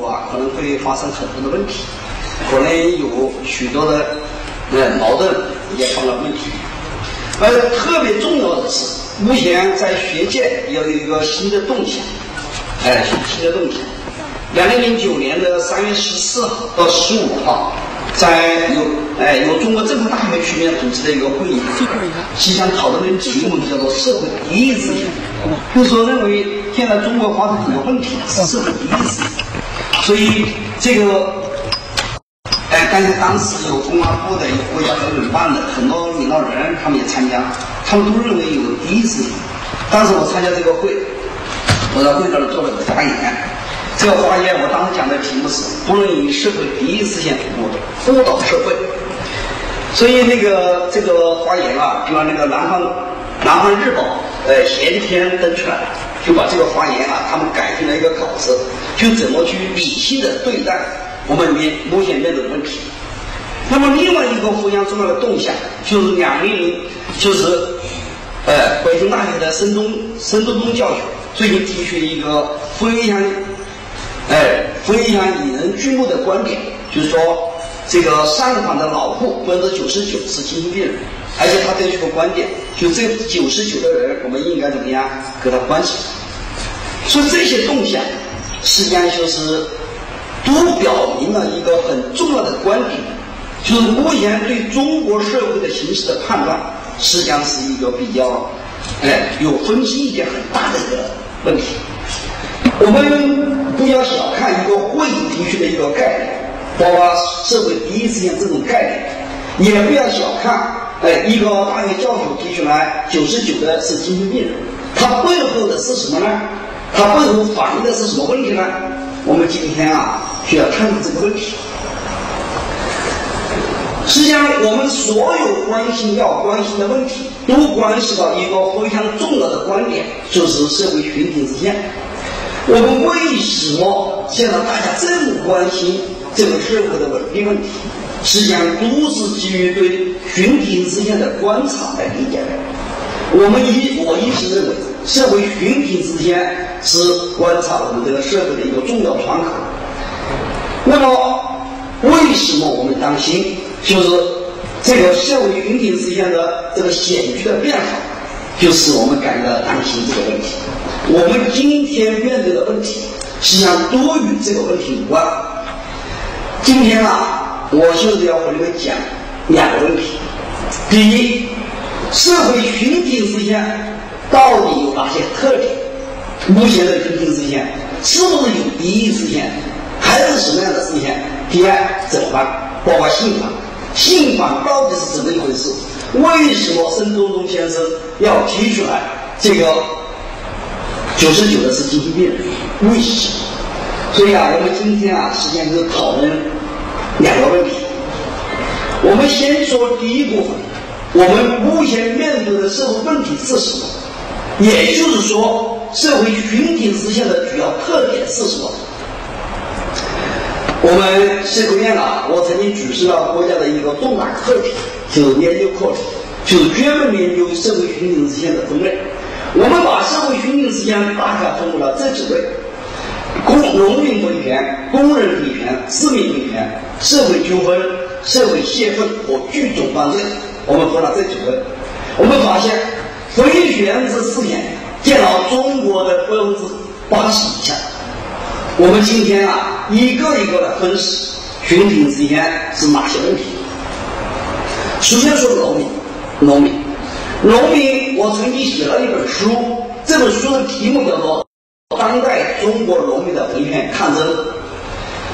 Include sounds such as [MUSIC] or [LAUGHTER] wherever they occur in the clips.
啊，可能会发生很多的问题，可能有许多的呃矛盾也成了问题。而特别重要的是，目前在学界要有一个新的动向，哎，新的动向。两零零九年的三月十四号到十五号，在由哎由中国政法大学学院组织的一个会议，是想讨论的题目叫做社会第一思想，就是说认为现在中国发生很多问题是社会第一思想，所以这个哎，刚才当时有公安部的、有国家和委办的很多领导人，他们也参加，他们都认为有第一次。当时我参加这个会，我在会上做了个发言。这个发言，我当时讲的题目是“不能以社会第一思想误误导社会”。所以那个这个发言啊，就把那个南方南方日报呃前天登出来，就把这个发言啊，他们改成了一个稿子，就怎么去理性的对待我们面目前面对的问题。那么另外一个非常重要的动向，就是两零零，就是呃北京大学的申东申东东教授最近提出了一个非常。哎，非常引人注目的观点，就是说，这个上访的老户百分之九十九是精神病人，而且他提出个观点，就这九十九的人，我们应该怎么样给他关起来？所以这些动向，实际上就是都表明了一个很重要的观点，就是目前对中国社会的形势的判断，实际上是一个比较，哎，有分析意见很大的一个问题。我们不要小看一个会议提出的一个概念，包括社会第一思想这种概念，也不要小看哎一个大学教授提出来九十九的是精神病人，他背后的是什么呢？他背后反映的是什么问题呢？我们今天啊需要探讨这个问题。实际上，我们所有关心要关心的问题，都关系到一个非常重要的观点，就是社会群体之间。我们为什么现在大家这么关心这个社会的稳定问题？实际上都是基于对群体之间的观察来理解的。我们一我一直认为，社会群体之间是观察我们这个社会的一个重要窗口。那么，为什么我们担心？就是这个社会群体之间的这个显著的变化，就使我们感到担心这个问题。我们今天面对的问题，实际上都与这个问题有关。今天啊，我就是要和你们讲两个问题。第一，社会群体之间到底有哪些特点？目前的群体之间是不是有敌意思想，还是什么样的思想？第二，怎么办？包括信访，信访到底是怎么一回事？为什么孙中东先生要提出来这个？九十九的是精神病，为什么？所以啊，我们今天啊，实际上是讨论两个问题。我们先说第一部分，我们目前面对的社会问题是什么？也就是说，社会群体之现的主要特点是什么？我们社科院啊，我曾经主持了国家的一个重大课题，就是研究课题，就是专门研究社会群体之现的分类。我们把社会群体之间大概分为了这几类：公农民维权、工人维权、市民维权、社会纠纷、社会泄愤和聚众犯罪。我们分了这几个。我们发现，非权这四年占了中国的百分之八十以上。我们今天啊，一个一个的分析群体之间是哪些问题。首先说农民，农民。农民，我曾经写了一本书，这本书的题目叫做《当代中国农民的维权抗争》。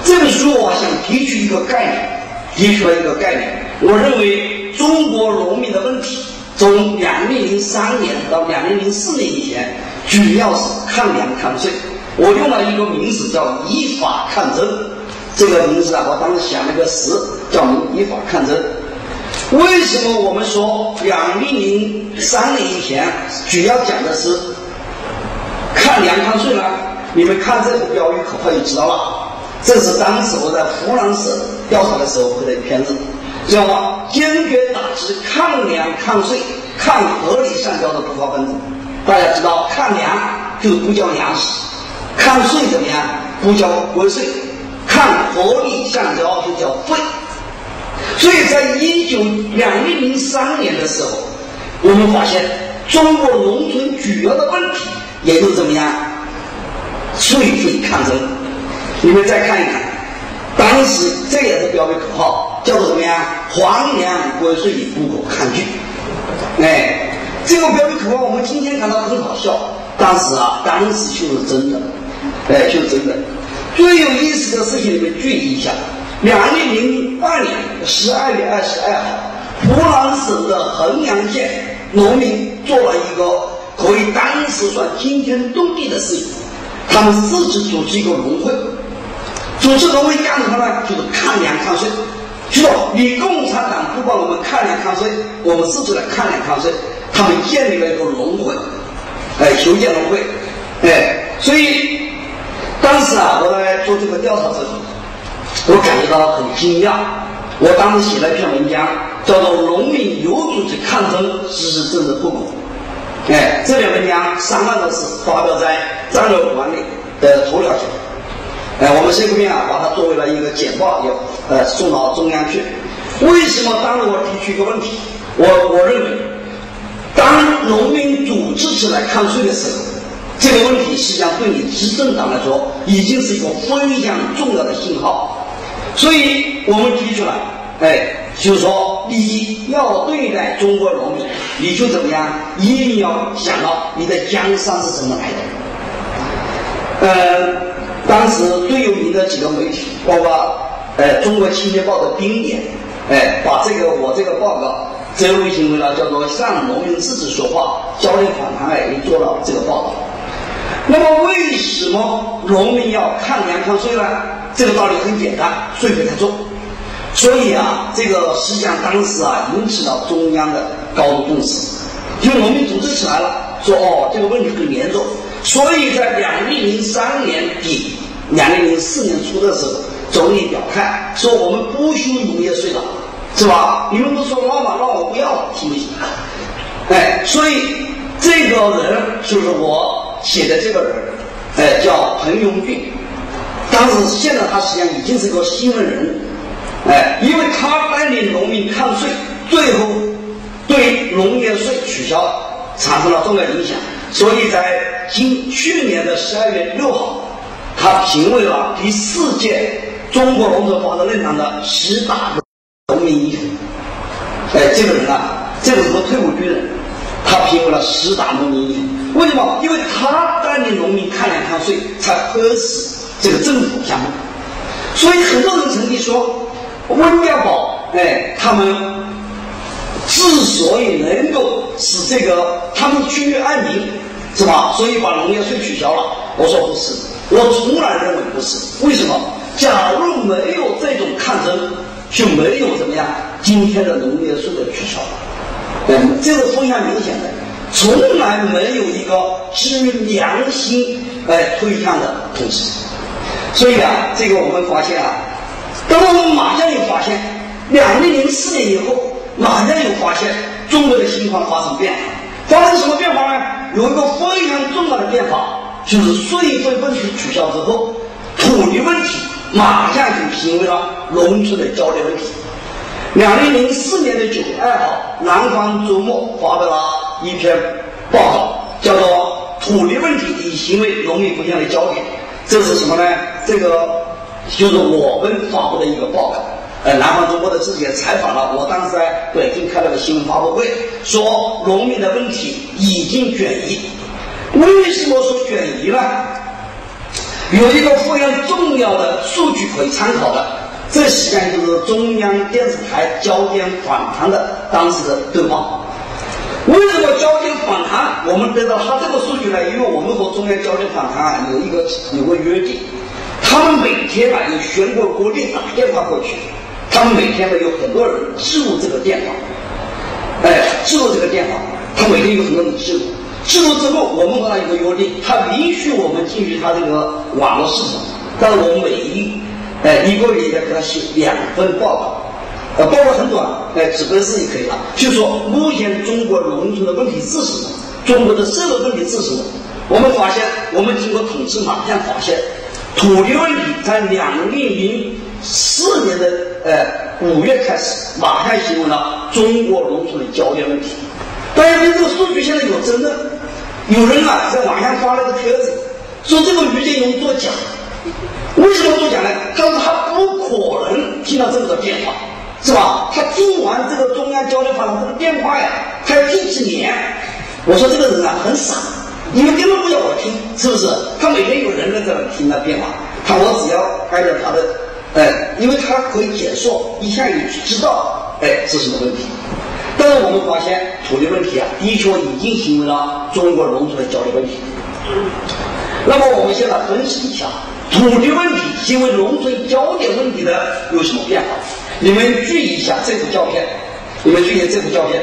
这本书我想提出一个概念，提出了一个概念。我认为中国农民的问题，从两零零三年到两零零四年以前，主要是抗粮抗税。我用了一个名字叫“依法抗争”。这个名字啊，我当时想了个词，叫“依法抗争”。为什么我们说两零零三年以前主要讲的是抗粮抗税呢？你们看这个标语口号就知道了。这是当时我在湖南省调查的时候拍的片子，叫坚决打击抗粮抗税抗合理上交的不法分子。大家知道，抗粮就不交粮食，抗税怎么样？不交关税。抗合理橡胶就叫废。所以在一九两零零三年的时候，我们发现中国农村主要的问题也就是怎么样，税费抗争。你们再看一看，当时这也是标语口号，叫做什么呀？黄粮关税不可抗拒。哎，这个标语口号我们今天看到很好笑，但是啊，当时就是真的，哎，就是真的。最有意思的事情，你们注意一下。两零零二年十二月二十二号，湖南省的衡阳县农民做了一个可以当时算惊天动地的事情，他们自己组织一个农会，组织农会干什么呢？就是抗粮抗税，就说你共产党不帮我们抗粮抗税，我们自己来抗粮抗税。他们建立了一个农会，哎，修建农会，哎，所以当时啊，我来做这个调查之后。我感觉到很惊讶。我当时写了一篇文章，叫做《农民有组织抗争实施政治后果》。哎，这篇文章三万多字，发表在《战略管理》的头条上。哎，我们这边啊，把它作为了一个简报，也呃送到中央去。为什么当时我提出一个问题？我我认为，当农民组织起来抗税的时候，这个问题实际上对你执政党来说，已经是一个非常重要的信号。所以我们提出来，哎，就是说你要对待中国农民，你就怎么样，一定要想到你的江山是怎么来的。呃，当时最有名的几个媒体，包括呃《中国青年报》的编点，哎，把这个我这个报告折为成为了叫做向农民自己说话焦点访谈，哎，做了这个报道。那么为什么农民要抗粮抗税呢？这个道理很简单，税费太重。所以啊，这个实际上当时啊引起了中央的高度重视，因为农民组织起来了，说哦这个问题很严重。所以在两零零三年底、两零零四年初的时候，总理表态说我们不收农业税了，是吧？你们不说妈妈？那我不要了，行不行？哎，所以这个人就是我。写的这个人，哎，叫彭永俊。当时现在他实际上已经是个新闻人物，哎，因为他带领农民抗税，最后对农业税取消产生了重要影响，所以在今去年的十二月六号，他评为了第四届中国农村发展论坛的十大农民英雄。哎，这个人啊，这个是个退伍军人，他评为了十大农民英雄。为什么？因为他带领农民抗粮抗税，才迫使这个政府项目。所以很多人曾经说，温家宝，哎，他们之所以能够使这个他们居于安宁，是吧？所以把农业税取消了。我说不是，我从来认为不是。为什么？假如没有这种抗争，就没有怎么样今天的农业税的取消。嗯，这个非常明显的。从来没有一个基于良心来推向的统治，所以啊，这个我们发现啊，当我们马上又发现，两零零四年以后，马上又发现中国的情况发生变化，发生什么变化呢？有一个非常重要的变化，就是税费问题取消之后，土地问题马上就成为了农村的焦点问题。两零零四年的九月二号，《南方周末》发表了。一篇报告叫做“土地问题已成为农民不向的焦点”，这是什么呢？这个就是我们发布的一个报告。呃，南方周末的记者采访了我，当时在北京开了个新闻发布会，说农民的问题已经转移。为什么说转移呢？有一个非常重要的数据可以参考的，这实际上就是中央电视台焦点访谈的当时的对话。为什么焦点访谈？我们得到他这个数据呢？因为我们和中央焦点访谈啊有一个有个约定，他们每天啊有全国各地打电话过去，他们每天呢有很多人记录这个电话，哎，记录这个电话，他每天有很多人记录，记录之后，我们和他有个约定，他允许我们进入他这个网络系统，但是我们每一哎一个月要给他写两份报告。呃，报告很短，哎，只本事就可以了。就说目前中国农村的问题是什么？中国的社会问题是什么？我们发现，我们经过统计，马上发现，土地问题在两零零四年的呃五月开始，马上形成了中国农村的焦点问题。大家对这个数据现在有争论，有人啊在网上发了个帖子，说这个于建勇作假。为什么作假呢？他说他不可能听到这么多变化，是吧？他听完这个中央交流法的这个变化呀，他要听几年。我说这个人啊很傻，你们根本不要我听，是不是？他每天有人在这听他变化，他我只要按照他的，哎，因为他可以解说，一下你就知道，哎，是什么问题。但是我们发现土地问题啊，的确已经成为了中国农村的焦虑问题。那么我们现在分析一下土地问题成为农村焦点问题的有什么变化？你们注意一下这幅照片，你们注意这幅照片。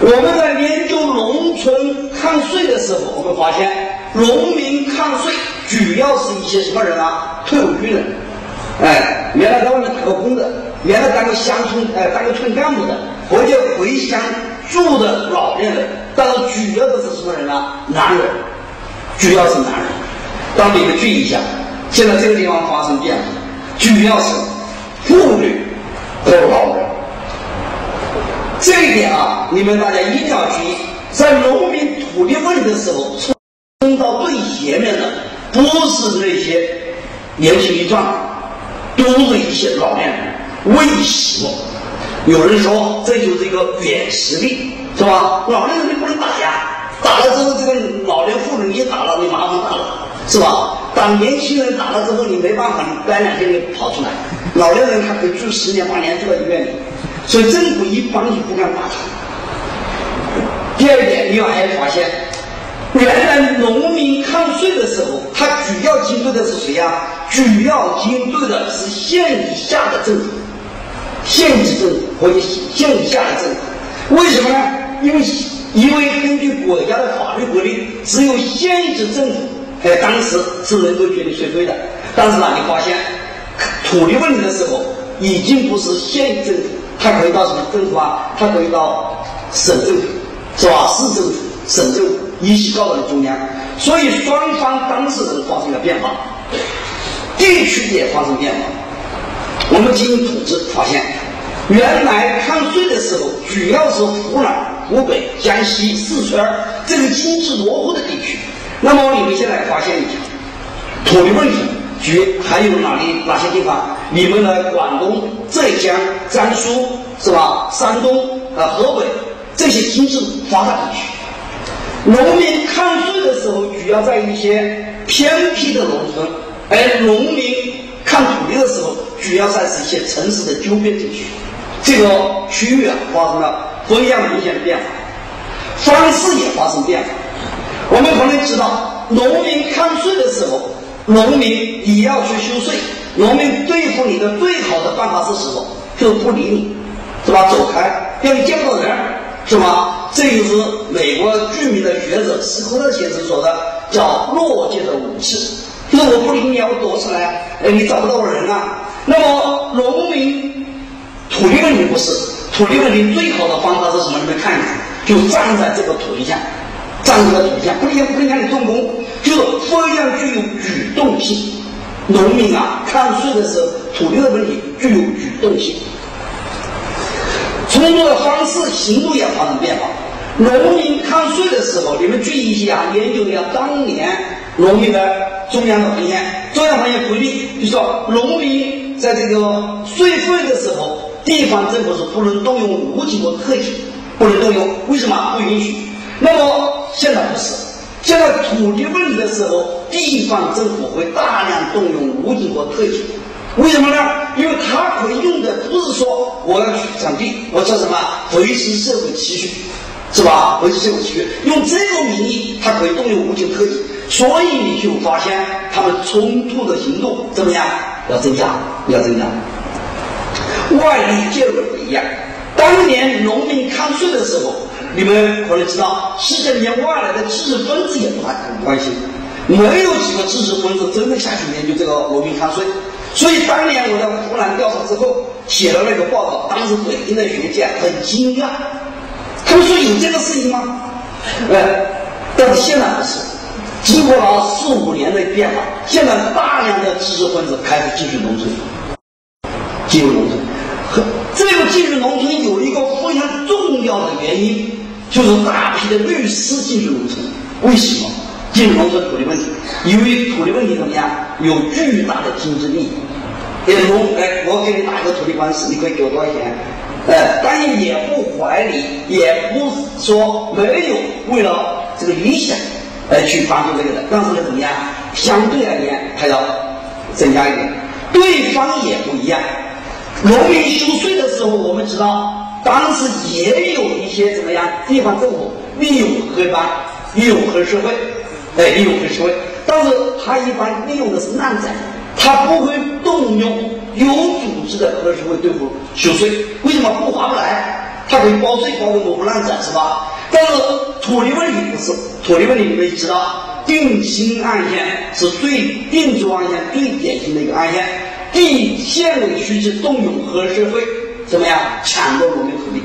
我们在研究农村抗税的时候，我们发现农民抗税主要是一些什么人啊？退伍军人，哎，原来在外面打过工的，原来当过乡村，哎，当过村干部的，或者回乡住的老年人。但是，主要的是什么人呢？男人，主要是男人。当你们注意一下，现在这个地方发生变化，主要是妇女和老人。这一点啊，你们大家一定要注意，在农民土地问题的时候，冲到最前面的不是那些年轻力壮，都是一些老年人。为什么？有人说这就是一个软实力，是吧？老年人你不能打呀，打了之后这个老年妇女你打了，你麻烦大了，是吧？当年轻人打了之后，你没办法，你待两天你跑出来。[LAUGHS] 老年人他可以住十年八年住在医院里。所以政府一般就不敢打他。第二点，你要还发现，原来农民抗税的时候，他主要针对的是谁呀？主要针对的是县以下的政府，县级政府或者县以下的政府。为什么呢？因为因为根据国家的法律规定，只有县级政府，哎，当时是能够决定税费的。但是呢，你发现土地问题的时候，已经不是县级政府。他可以到什么政府啊？他可以到省政府，是吧？市政府、省政府一起告到中央，所以双方当事人发生了变化，地区也发生变化。我们进行统计发现，原来抗税的时候，主要是湖南、湖北、江西、四川这个经济落后的地区。那么你们现在发现一下，土地问题。局还有哪里哪些地方？你们来广东、浙江、江苏是吧？山东啊、河北这些经济发达地区，农民抗税的时候，主要在一些偏僻的农村；而农民抗土地的时候，主要在一些城市的周边地区。这个区域啊，发生了非常明显的变化，方式也发生变化。我们可能知道，农民抗税的时候。农民你要去收税，农民对付你的最好的办法是什么？就是不理你，是吧？走开，让你见不到人，是吧？这就是美国著名的学者斯科特先生说的，叫弱界的武器。就是我不理你，我躲起来，哎，你找不到我人啊。那么农民土地问题不是土地问题最好的方法是什么？你们看一看，就站在这个土地上，站在这个土地上，不能不能让你动工。就非常具有主动性，农民啊，抗税的时候，土地的问题具有主动性。冲突的方式、行动也发生变化。农民抗税的时候，你们注意一下，研究一下当年农民的中央的文件，中央文件规定，就说农民在这个税费的时候，地方政府是不能动用武警和特警，不能动用，为什么不允许？那么现在不是。现在土地问题的时候，地方政府会大量动用武警和特警，为什么呢？因为他可以用的不是说我要去抢地，我叫什么维持社会秩序，是吧？维持社会秩序，用这个名义，他可以动用武警特警，所以你就发现他们冲突的行动怎么样？要增加，要增加。外力介入不一样，当年农民抗税的时候。你们可能知道，世界里面外来的知识分子也不太很关心，没有几个知识分子真正下去研究这个农民抗税。所以当年我在湖南调查之后写了那个报告，当时北京的学界很惊讶，他们说有这个事情吗？哎，但是现在不是，经过了四五年的变化，现在大量的知识分子开始进入农村，进入农村。和这个进入农村有一个非常重要的原因，就是大批的律师进入农村。为什么进入农村土地问题？因为土地问题怎么样？有巨大的经济利益。也农哎，我给你打个土地官司，你可以给我多少钱？哎，但也不怀疑，也不说没有为了这个理想而去帮助这个的。但是呢，怎么样？相对而言还要增加一点。对方也不一样。农民休税的时候，我们知道当时也有一些怎么样？地方政府利用黑帮，利用黑社会，哎，利用黑社会。但是他一般利用的是烂仔。他不会动用有组织的黑社会对付休税，为什么不划不来？他可以包税包的多不烂仔是吧？但是土地问题不是，土地问题你们知道，定新案件是最定州案件最典型的一个案件，地县委书记动用黑社会怎么样抢夺农民土地？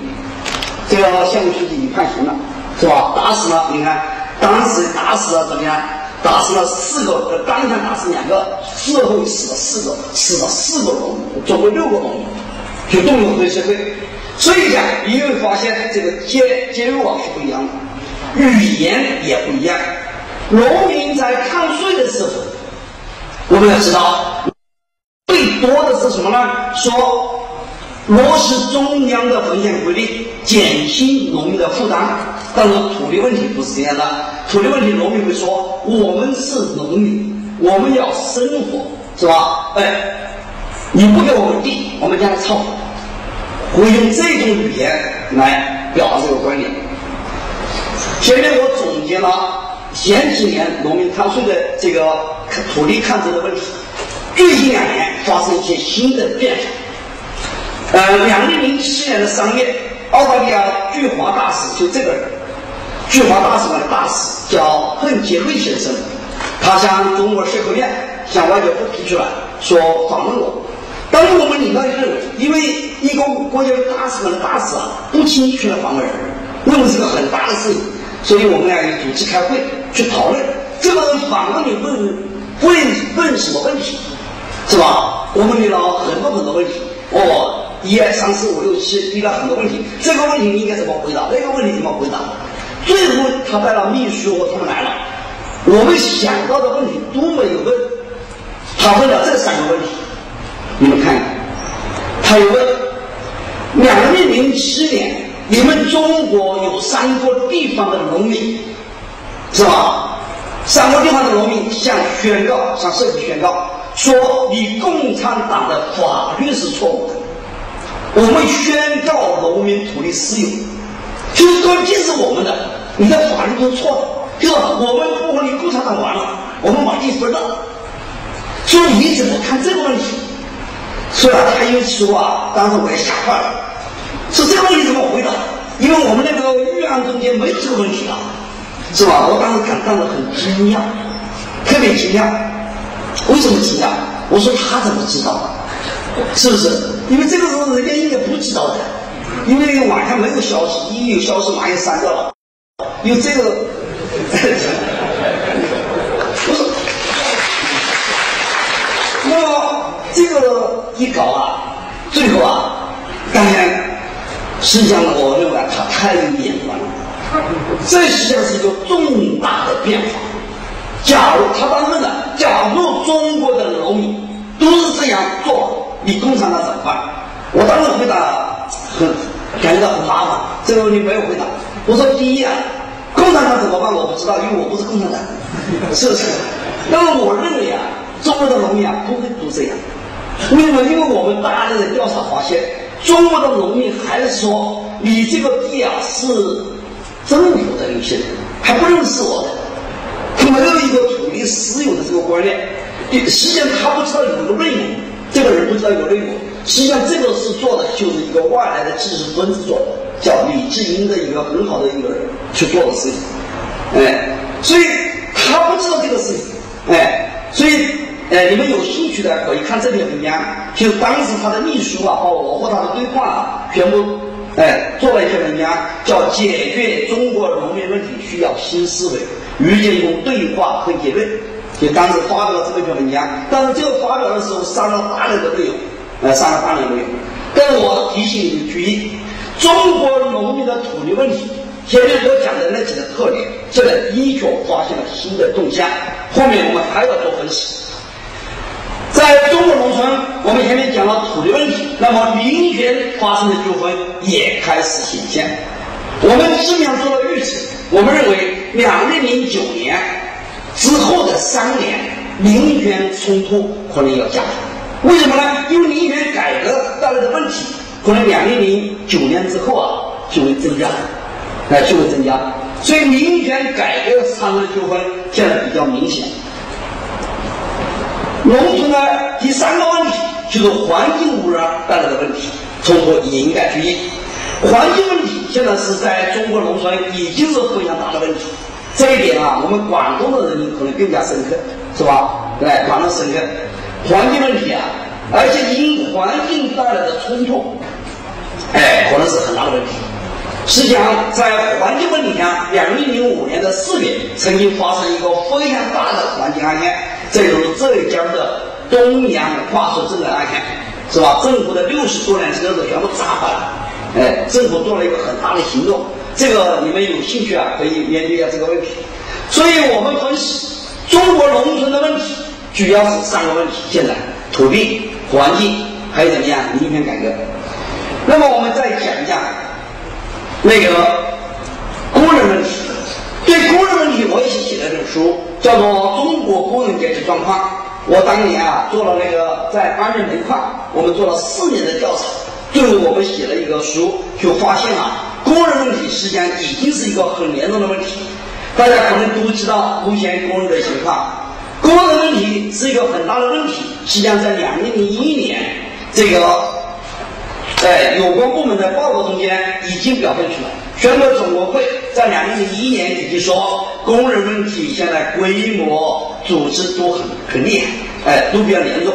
这个县委书记已经判刑了，是吧？打死了，你看当时打死了怎么样？打死了四个，当场打死两个，事后死了四个，死了四个农民，总共六个农民，就动用黑社会。所以讲，你会发现这个监监狱啊是不一样的，语言也不一样。农民在抗税的时候，我们要知道，最多的是什么呢？说。落实中央的风险规定，减轻农民的负担。但是土地问题不是这样的，土地问题农民会说：“我们是农民，我们要生活，是吧？”哎，你不给我们地，我们将来操。会用这种语言来表达这个观点。前面我总结了前几年农民抗税的这个土地抗争的问题，最近两年发生一些新的变化。呃，两零零七年的三月，澳大利亚驻华大使就这个人，驻华大使馆的大使叫彭杰瑞先生，他向中国社科院、向外交部提出来说访问我。当时我们领导就认为，因为一个国家大使馆的大使啊，不轻易去来访问人，认为是个很大的事情，所以我们俩就组织开会去讨论这个访问你问问问什么问题，是吧？我们遇到很多很多问题，哦。一二三四五六七，提了很多问题。这个问题应该怎么回答？那个问题怎么回答？最后他带了秘书，他们来了。我们想到的问题都没有问，他问了这三个问题。你们看，他又问：两千零七年，你们中国有三个地方的农民，是吧？三个地方的农民向宣告，向社会宣告，说你共产党的法律是错误的。我们宣告农民土地私有，就是说，既是我们的，你的法律都错的，就是我们不和你共产党玩了，我们把地分了。所以你怎么看这个问题？是吧？他又说啊，当时我也吓坏了，说这个问题怎么回答？因为我们那个预案中间没有这个问题啊，是吧？我当时感到了很惊讶，特别惊讶。为什么惊讶？我说他怎么知道？是不是？因为这个时候人家应该不知道的，因为网上没有消息，一有消息马上删掉了。因为这个，不是。那么这个一搞啊，最后啊，当然，实际上我认为，他太有眼光了。这实际上是一个重大的变化。假如他当时问的，假如中国的农民都是这样做。你共产党怎么办？我当时回答很感觉到很麻烦，这个问题没有回答。我说第一啊，共产党怎么办？我不知道，因为我不是共产党，是不是？那么我认为啊，中国的农民啊不会都这样。为什么？因为我们大量的调查发现，中国的农民还是说你这个地啊是政府的有些人还不认识我的，他没有一个土地私有的这个观念。实际上他不知道有个内容。这个人不知道有内幕，实际上这个是做的就是一个外来的知识分子做的，叫李志英的一个很好的一个人去做的事情，哎，所以他不知道这个事情，哎，所以哎，你们有兴趣的可以看这篇文章，就当时他的秘书啊，把我和他的对话啊，全部哎，做了一篇文章，叫《解决中国农民问题需要新思维：于建功对话和结论》。就当时发表了这么一篇文章，但是这个发表的时候删了大量的内容，呃，删了大量内容。但我提醒你们注意，中国农民的土地问题，前面所讲的那几个特点，现在依旧发现了新的动向，后面我们还要做分析。在中国农村，我们前面讲了土地问题，那么民权发生的纠纷也开始显现。我们尽量做了预测，我们认为两零零九年之后的三年，民权冲突可能要加剧。为什么呢？因为民权改革带来的问题，可能两零零九年之后啊就会增加，哎就会增加。所以民权改革产生的纠纷现在比较明显。农村的第三个问题就是环境污染带来的问题，冲突也应该注意。环境问题现在是在中国农村已经是非常大的问题，这一点啊，我们广东的人民可能更加深刻，是吧？对，广东深刻。环境问题啊，而且因环境带来的冲突，哎，可能是很大的问题。实际上，在环境问题上，两零零五年的四月曾经发生一个非常大的环境案件。这就是浙江的东阳化水镇的案件，是吧？政府的六十多辆车子全部砸坏了，哎，政府做了一个很大的行动。这个你们有兴趣啊，可以研究一下这个问题。所以我们分析中国农村的问题，主要是三个问题：现在土地、环境，还有怎么样民权改革。那么我们再讲一下那个工人问题。对工人问题，我也是写了一本书。叫做中国工人阶级状况。我当年啊做了那个在安源煤矿，我们做了四年的调查，最后我们写了一个书，就发现啊，工人问题实际上已经是一个很严重的问题。大家可能都知道目前工人的情况，工人问题是一个很大的问题。实际上在两零零一年，这个在有关部门的报告中间已经表现出来。全国总工会在两零零一年已经说，工人问题现在规模、组织都很很厉害，哎，都比较严重。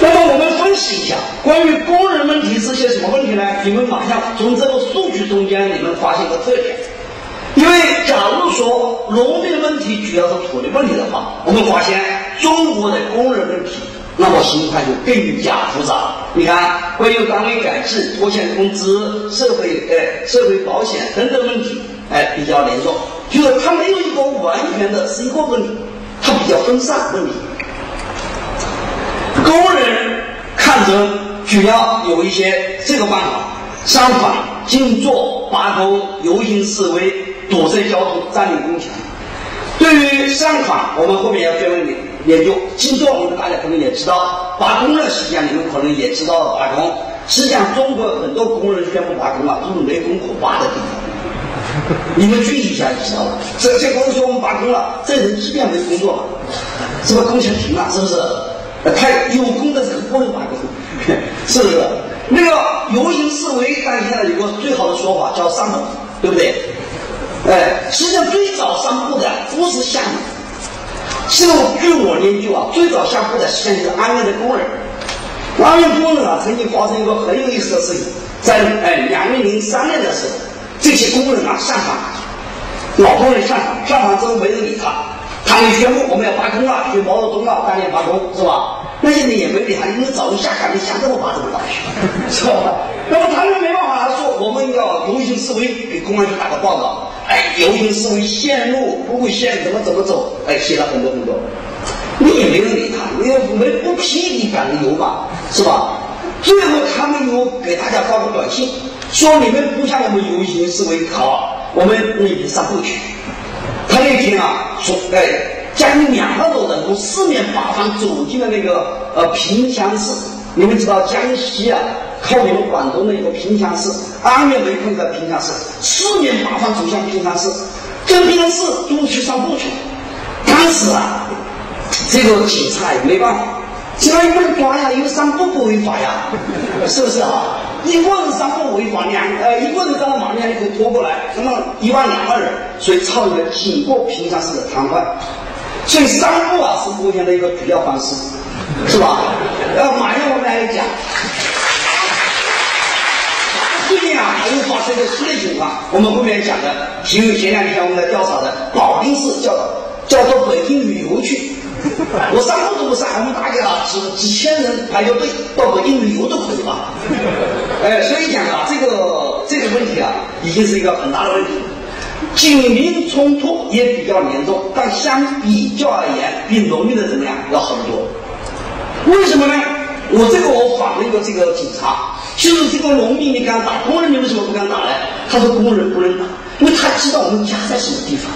那么我们分析一下，关于工人问题是些什么问题呢？你们马上从这个数据中间，你们发现个特点。因为假如说农民问题主要是土地问题的话，我们发现中国的工人问题。那么情况就更加复杂。你看，关于单位改制、拖欠工资、社会呃社会保险等等问题，哎比较严重。就是它没有一个完全的是一个问题，它比较分散问题。工人抗争主要有一些这个办法：上访、静坐、罢工、游行示威、堵塞交通、占领工厂。对于上访，我们后面要专门研研究。静坐，我们大家可能也知道；罢工的时间你们可能也知道罢工。实际上，中国很多工人宣布罢工啊，都是没工可罢的地方。你们注意一下就知道了。这些工人说我们罢工了，这人即便没工作了，是不是工钱停了？是不是？呃他有功的人不能罢工，是不是？那个游行示威，但现在有个最好的说法叫上访，对不对？哎，实际上最早上铺的不是下面，就据我研究啊，最早下铺的实际上就是安源的工人。安源工人啊，曾经发生一个很有意思的事情，在哎两零零三年的时候，这些工人啊上访，老工人上访，上访之后没人理他，他们宣布我们要罢工了，去毛泽东啊当年罢工是吧？那些人也没理他，因为早就下岗，了想怎么罢怎么罢去，是吧？那么他们没办法他说，我们要游行示威，给公安局打个报告。哎，游行示威线路路线怎么怎么走？哎，写了很多很多，你也没人理他，你也没不批你反正游嘛，是吧？最后他们又给大家发个短信，说你们不向我们游行示威，好，我们那边上不去。他那天啊说，哎，将近两万多人从四面八方走进了那个呃萍乡市。你们知道江西啊，靠你们广东的一个萍乡市，安源煤矿在萍乡市，四面八方走向萍乡市，这平乡市都去上步去。当时啊，这个警察也没办法，警察也不能抓呀，因为散步不违法呀，[LAUGHS] 是不是啊？一个人散步违法，两呃一个人站在马路上就可以拖过来，那么一万两万人，所以操一个经过平乡市的瘫痪。所以散步啊是目前的一个主要方式。是吧？然后马上我们来讲，又发生一个激烈情况，我们后面讲的，因为前两天我们来调查的保定市叫叫到北京旅游去，我上路都不上，我们大家啊几几千人排着队到北京旅游都可以吧？哎，所以讲啊，这个这个问题啊，已经是一个很大的问题。警民冲突也比较严重，但相比较而言，比农民的怎么样要好得多？为什么呢？我这个我访问一个这个警察，就是这个农民你敢打，工人你为什么不敢打呢？他说工人不能打，因为他知道我们家在什么地方，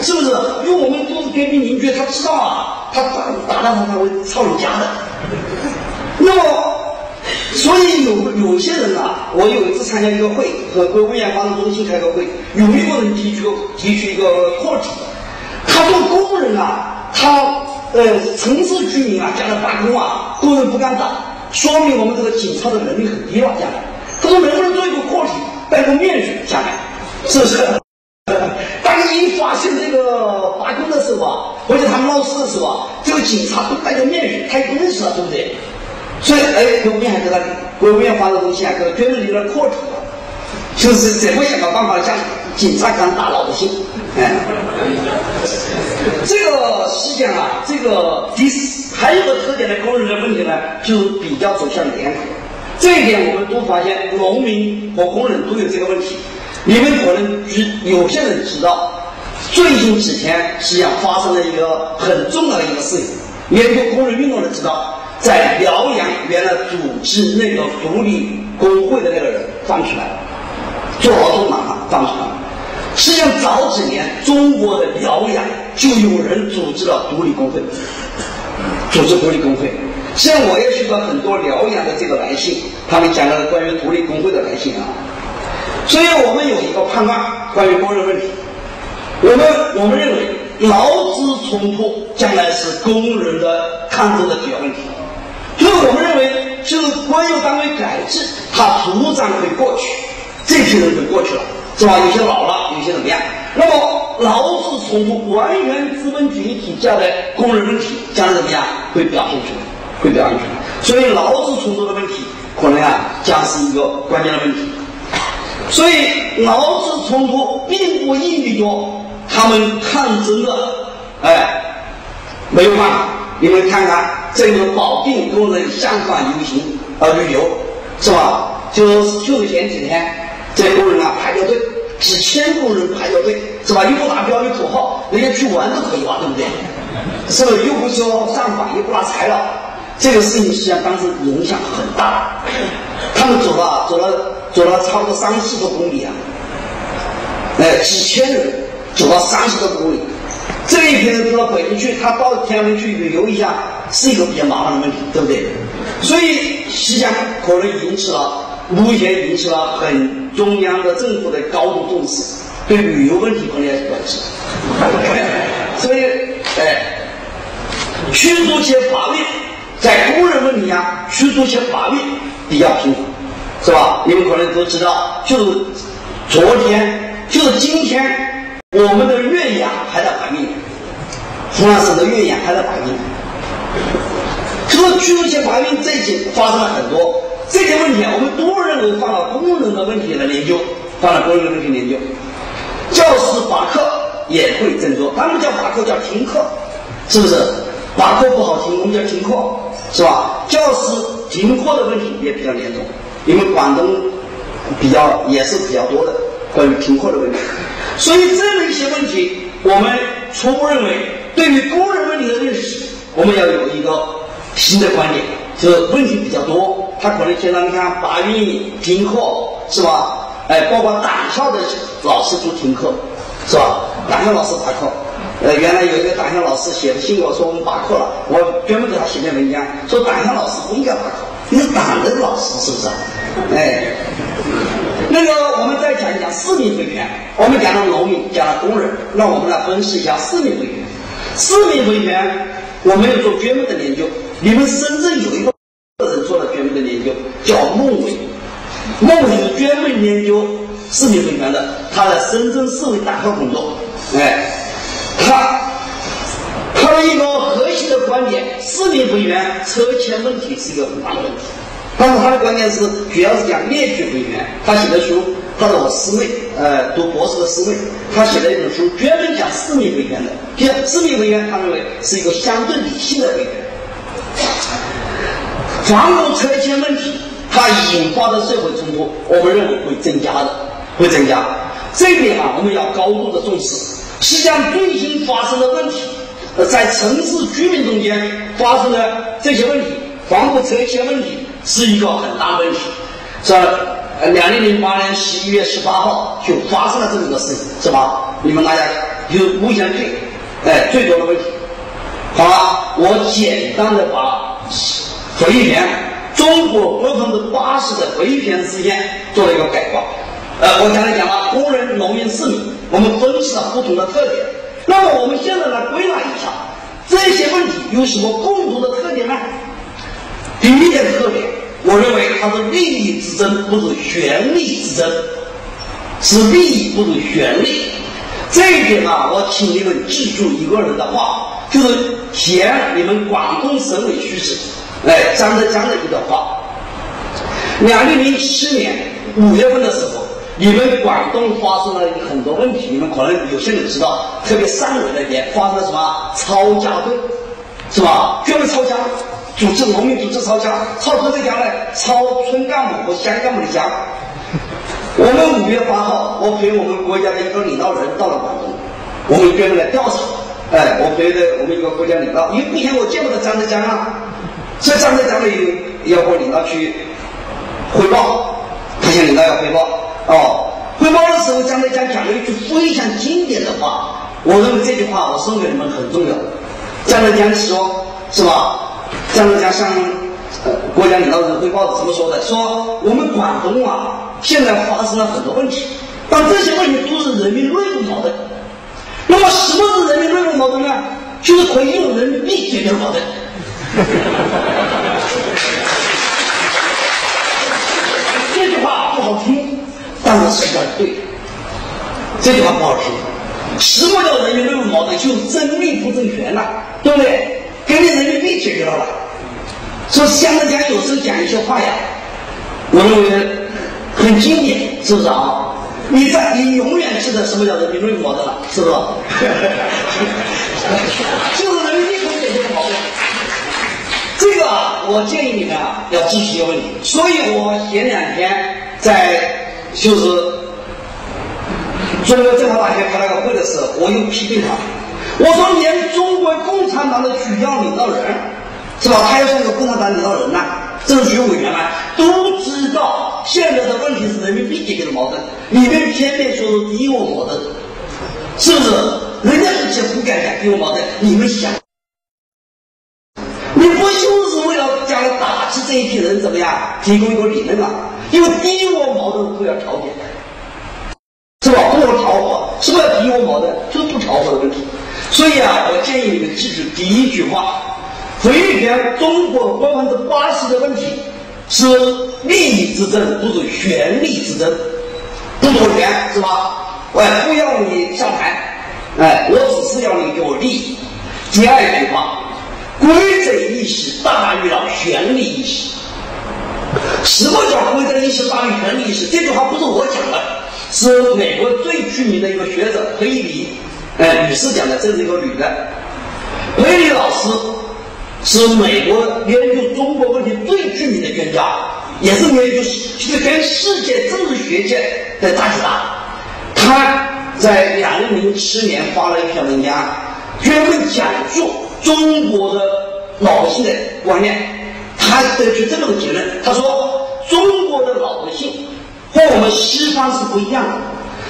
是不是？因为我们都是隔壁邻居，他知道啊，他打打到他他会抄你家的。那么。所以有有些人啊，我有一次参加一个会，和国务院发展中心开个会，有一个人提出提出一个课题，他说工人啊，他呃城市居民啊，将来罢工啊，工人不敢打，说明我们这个警察的能力很低了。将来，他说能不能做一个课题，戴个面具下来，是不是？[LAUGHS] 当一发现这个罢工的时候啊，或者他们闹事的时候啊，这个警察都戴个面具，他也不认识了，对不对？所以，哎，国务院还给他，国务院发的东西啊，给他专门立了课题，就是怎么想个办法将警察敢打老百姓。哎，[LAUGHS] 这个实际上啊，这个第四还有个特点的工人的问题呢，就是比较走向联合。这一点我们都发现，农民和工人都有这个问题。你们可能知，有些人知道，最近几天实际上发生了一个很重要的一个事情，研究工人运动的知道。在辽阳，原来组织那个独立工会的那个人放出来了，做劳动党放出来了。实际上早几年，中国的疗养就有人组织了独立工会，组织独立工会。实际上我也收到很多疗养的这个来信，他们讲到了关于独立工会的来信啊。所以我们有一个判断，关于工人问题，我们我们认为劳资冲突将来是工人的抗争的主要问题。所以我们认为，就是国有单位改制，它逐渐会过去，这些人就过去了，是吧？有些老了，有些怎么样？那么劳资冲突、完全资本主义体下的工人问题，将来怎么样？会表现出来，会表现出来。所以劳资冲突的问题，可能啊，将是一个关键的问题。所以劳资冲突并不意味着他们抗争的，哎，没有办法。你们看看这个保定工人向港游行呃旅游是吧？就就前几天，这工人啊排着队，几千工人排着队是吧？又不达标语口号，人家去玩都可以吧，对不对？是不是？又不说上访，又不拿材料，这个事情实际上当时影响很大。他们走了走了走了差不多三四个公里啊，哎，几千人走了三十多公里。这一批人到北京去，他到天安门去旅游一下，是一个比较麻烦的问题，对不对？所以实际上可能引起了，目前引起了很中央的政府的高度重视，对旅游问题可能也是关注。[LAUGHS] 所以，哎，驱逐些法律，在工人问题上驱逐些法律比较频繁，是吧？你们可能都知道，就是昨天，就是今天。我们的岳阳还在怀孕，湖南省的岳阳还在怀孕。这个居住性怀孕这些发生了很多这些问题啊，我们都认为放到工人的问题来研究，放到工人的问题研究。教师罢课也会增多，他们叫罢课叫停课，是不是？罢课不好听，我们叫停课，是吧？教师停课的问题也比较严重，因为广东比较也是比较多的关于停课的问题。所以这样的一些问题，我们初步认为，对于工人问题的认识，我们要有一个新的观点，就是问题比较多，他可能经常你看罢运、停课，是吧？哎，包括党校的老师都停课，是吧？党校老师罢课，呃，原来有一个党校老师写的信给我说我们罢课了，我专门给他写篇文章，说党校老师不应该罢课，你是党的老师是不是？哎。那个，我们再讲一讲市民委员。我们讲了农民，讲了工人，那我们来分析一下市民委员。市民委员，我没有做专门的研究。你们深圳有一个人做了专门的研究，叫孟伟。孟伟是专门研究市民会员的，他在深圳市委党校工作。哎，他他的一个核心的观点，市民会员拆迁问题是一个很大的问题。但是他的观点是主要是讲列举委员，他写的书，他是我师妹，呃，读博士的师妹，他写了一本书，专门讲市民委员的。就市民委员，他认为是一个相对理性的委员。房屋拆迁问题，它引发的社会冲突，我们认为会增加的，会增加。这一点啊，我们要高度的重视。实际上，最新发生的问题，在城市居民中间发生的这些问题，房屋拆迁问题。是一个很大的问题，是呃，两零零八年十一月十八号就发生了这么个事情，是吧？你们大家有目前最哎最多的问题。好了，我简单的把回忆篇中国百分之八十的回忆篇事件做了一个概括。呃，我刚才讲了工人、农民、市民，我们分析了不同的特点。那么我们现在来归纳一下这些问题有什么共同的特点呢？第一点特点，我认为它是利益之争，不是权力之争，是利益不是权力。这一点啊，我请你们记住一个人的话，就是前你们广东省委书记，哎，张德江的一段话。两零零七年五月份的时候，你们广东发生了很多问题，你们可能有些人知道，特别汕尾那边发生了什么抄家队，是吧？专门抄家。组织农民组织抄家，抄谁的家呢？抄村干部和乡干部的家。我们五月八号，我陪我们国家的一个领导人到了广东，我们专门来调查。哎，我陪着我们一个国家领导，因为以前我见过的张德江啊，所以张德江呢也要和领导去汇报，他向领导要汇报。哦，汇报的时候，张德江讲了一句非常经典的话，我认为这句话我送给你们很重要。张德江说，是吧？张德江向呃国家领导人汇报是怎么说的？说我们广东啊，现在发生了很多问题，但这些问题都是人民内部矛盾。那么什么是人民内部矛盾呢？就是可以用人民币解决矛盾。这句话不好听，但是实在对。这句话不好听。什么叫人民内部矛盾？就是争利不争权了，对不对？给你人民币解决了吧？说香德江有时候讲一些话呀，我认为很经典，是不是啊？你在你永远记得什么叫人民币矛盾了，是不是？[LAUGHS] 就是人民币可以解决的矛盾。这个我建议你们啊，要支持一个问题。所以我前两天在就是中国政法大学开了个会的时候，我又批评他。我说，连中国共产党的主要领导人，是吧？他要像个共产党领导人呐，政治局委员啊，都知道现在的问题是人民币解决的矛盾，你们偏偏说是敌我矛盾，是不是？人家之前不敢讲敌我矛盾，你们想，你不就是为了将来打击这一批人怎么样，提供一个理论啊？因为敌我矛盾都要调解的，是吧？不能调和，什么叫敌我矛盾？就是不调和的问题。所以啊，我建议你们记住第一句话：回忆篇中国百分之八十的问题是利益之争，不是权力之争。不夺权是吧？我不要你上台，哎，我只是要你给我利益。第二句话，规则意识大于了权力意识。什么叫规则意识大于权力意识？这句话不是我讲的，是美国最著名的一个学者黑里。哎，女士讲的，这是一个女的。佩里老师是美国研究中国问题最著名的专家，也是研究是跟世界政治学界的大姐大。他在两零零七年发了一篇文章，专门讲述中国的老百姓的观念。他得出这么个结论，他说中国的老百姓和我们西方是不一样的。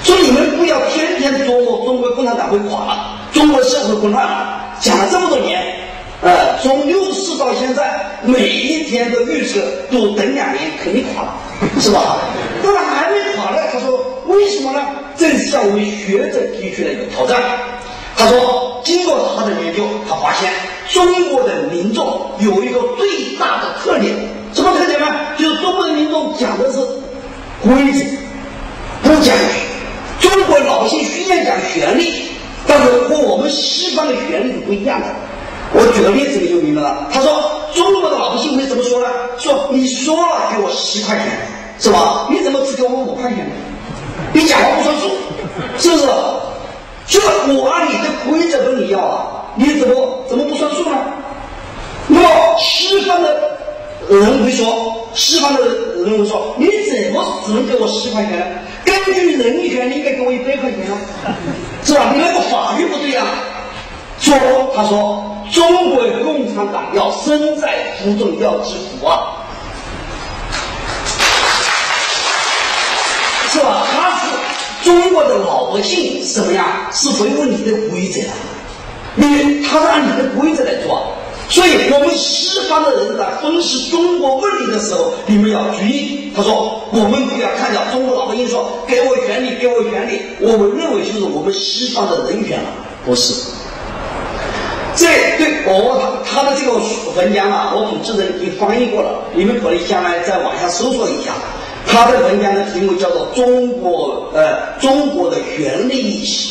说你们不要天天琢磨中国共产党会垮了，中国社会混乱了，讲了这么多年，呃，从六四到现在，每一天的预测都等两年肯定垮了，是吧？但是还没垮呢。他说为什么呢？这是向我们学者提出的一个挑战。他说，经过他的研究，他发现中国的民众有一个最大的特点，什么特点呢？就是中国的民众讲的是规则，不讲。中国老百姓虽然讲权利，但是和我们西方的权利是不一样的。我举个例子你就明白了。他说，中国的老百姓会怎么说呢？说你说了给我十块钱，是吧？你怎么只给我五块钱呢？你讲话不算数，是不是？就我按你的规则跟你要啊，你怎么怎么不算数呢？那么西方的人会说，西方的人会说，你怎么只能给我十块钱？根据人权，你应该给我一百块钱啊，是吧？你那个法律不对呀。说，他说，中国共产党要身在福中要知福啊，是吧？他是中国的老百姓，什么呀？是维护你的规则，你他是按你的规则来做，所以我们西方的人在分析中国问题的时候，你们要注意。他说，我们不要看到中国老百姓说给我权利，给我权利，我们认为就是我们西方的人权了，不是。这对我他的这个文章啊，我组织人已经翻译过了，你们可以将来在网上搜索一下。他的文章的题目叫做《中国呃中国的权力意识》，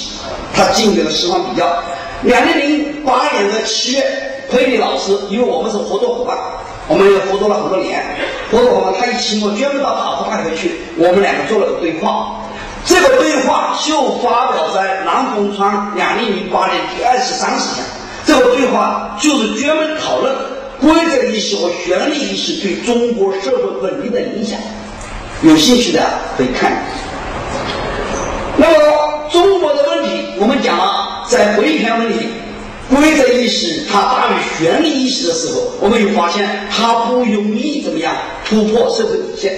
他进行了十方比较。两千零八年的七月，佩里老师，因为我们是合作伙伴，我们也合作了很多年，合作伙伴他一请我专门到哈佛大学去，我们两个做了个对话。这个对话就发表在《南红窗》两千零八年第二十三十讲。这个对话就是专门讨论规则意识和权利意识对中国社会稳定的影响。有兴趣的可以看。那么中国的问题，我们讲了，在维权问题，规则意识它大于权利意识的时候，我们就发现它不容易怎么样突破社会底线，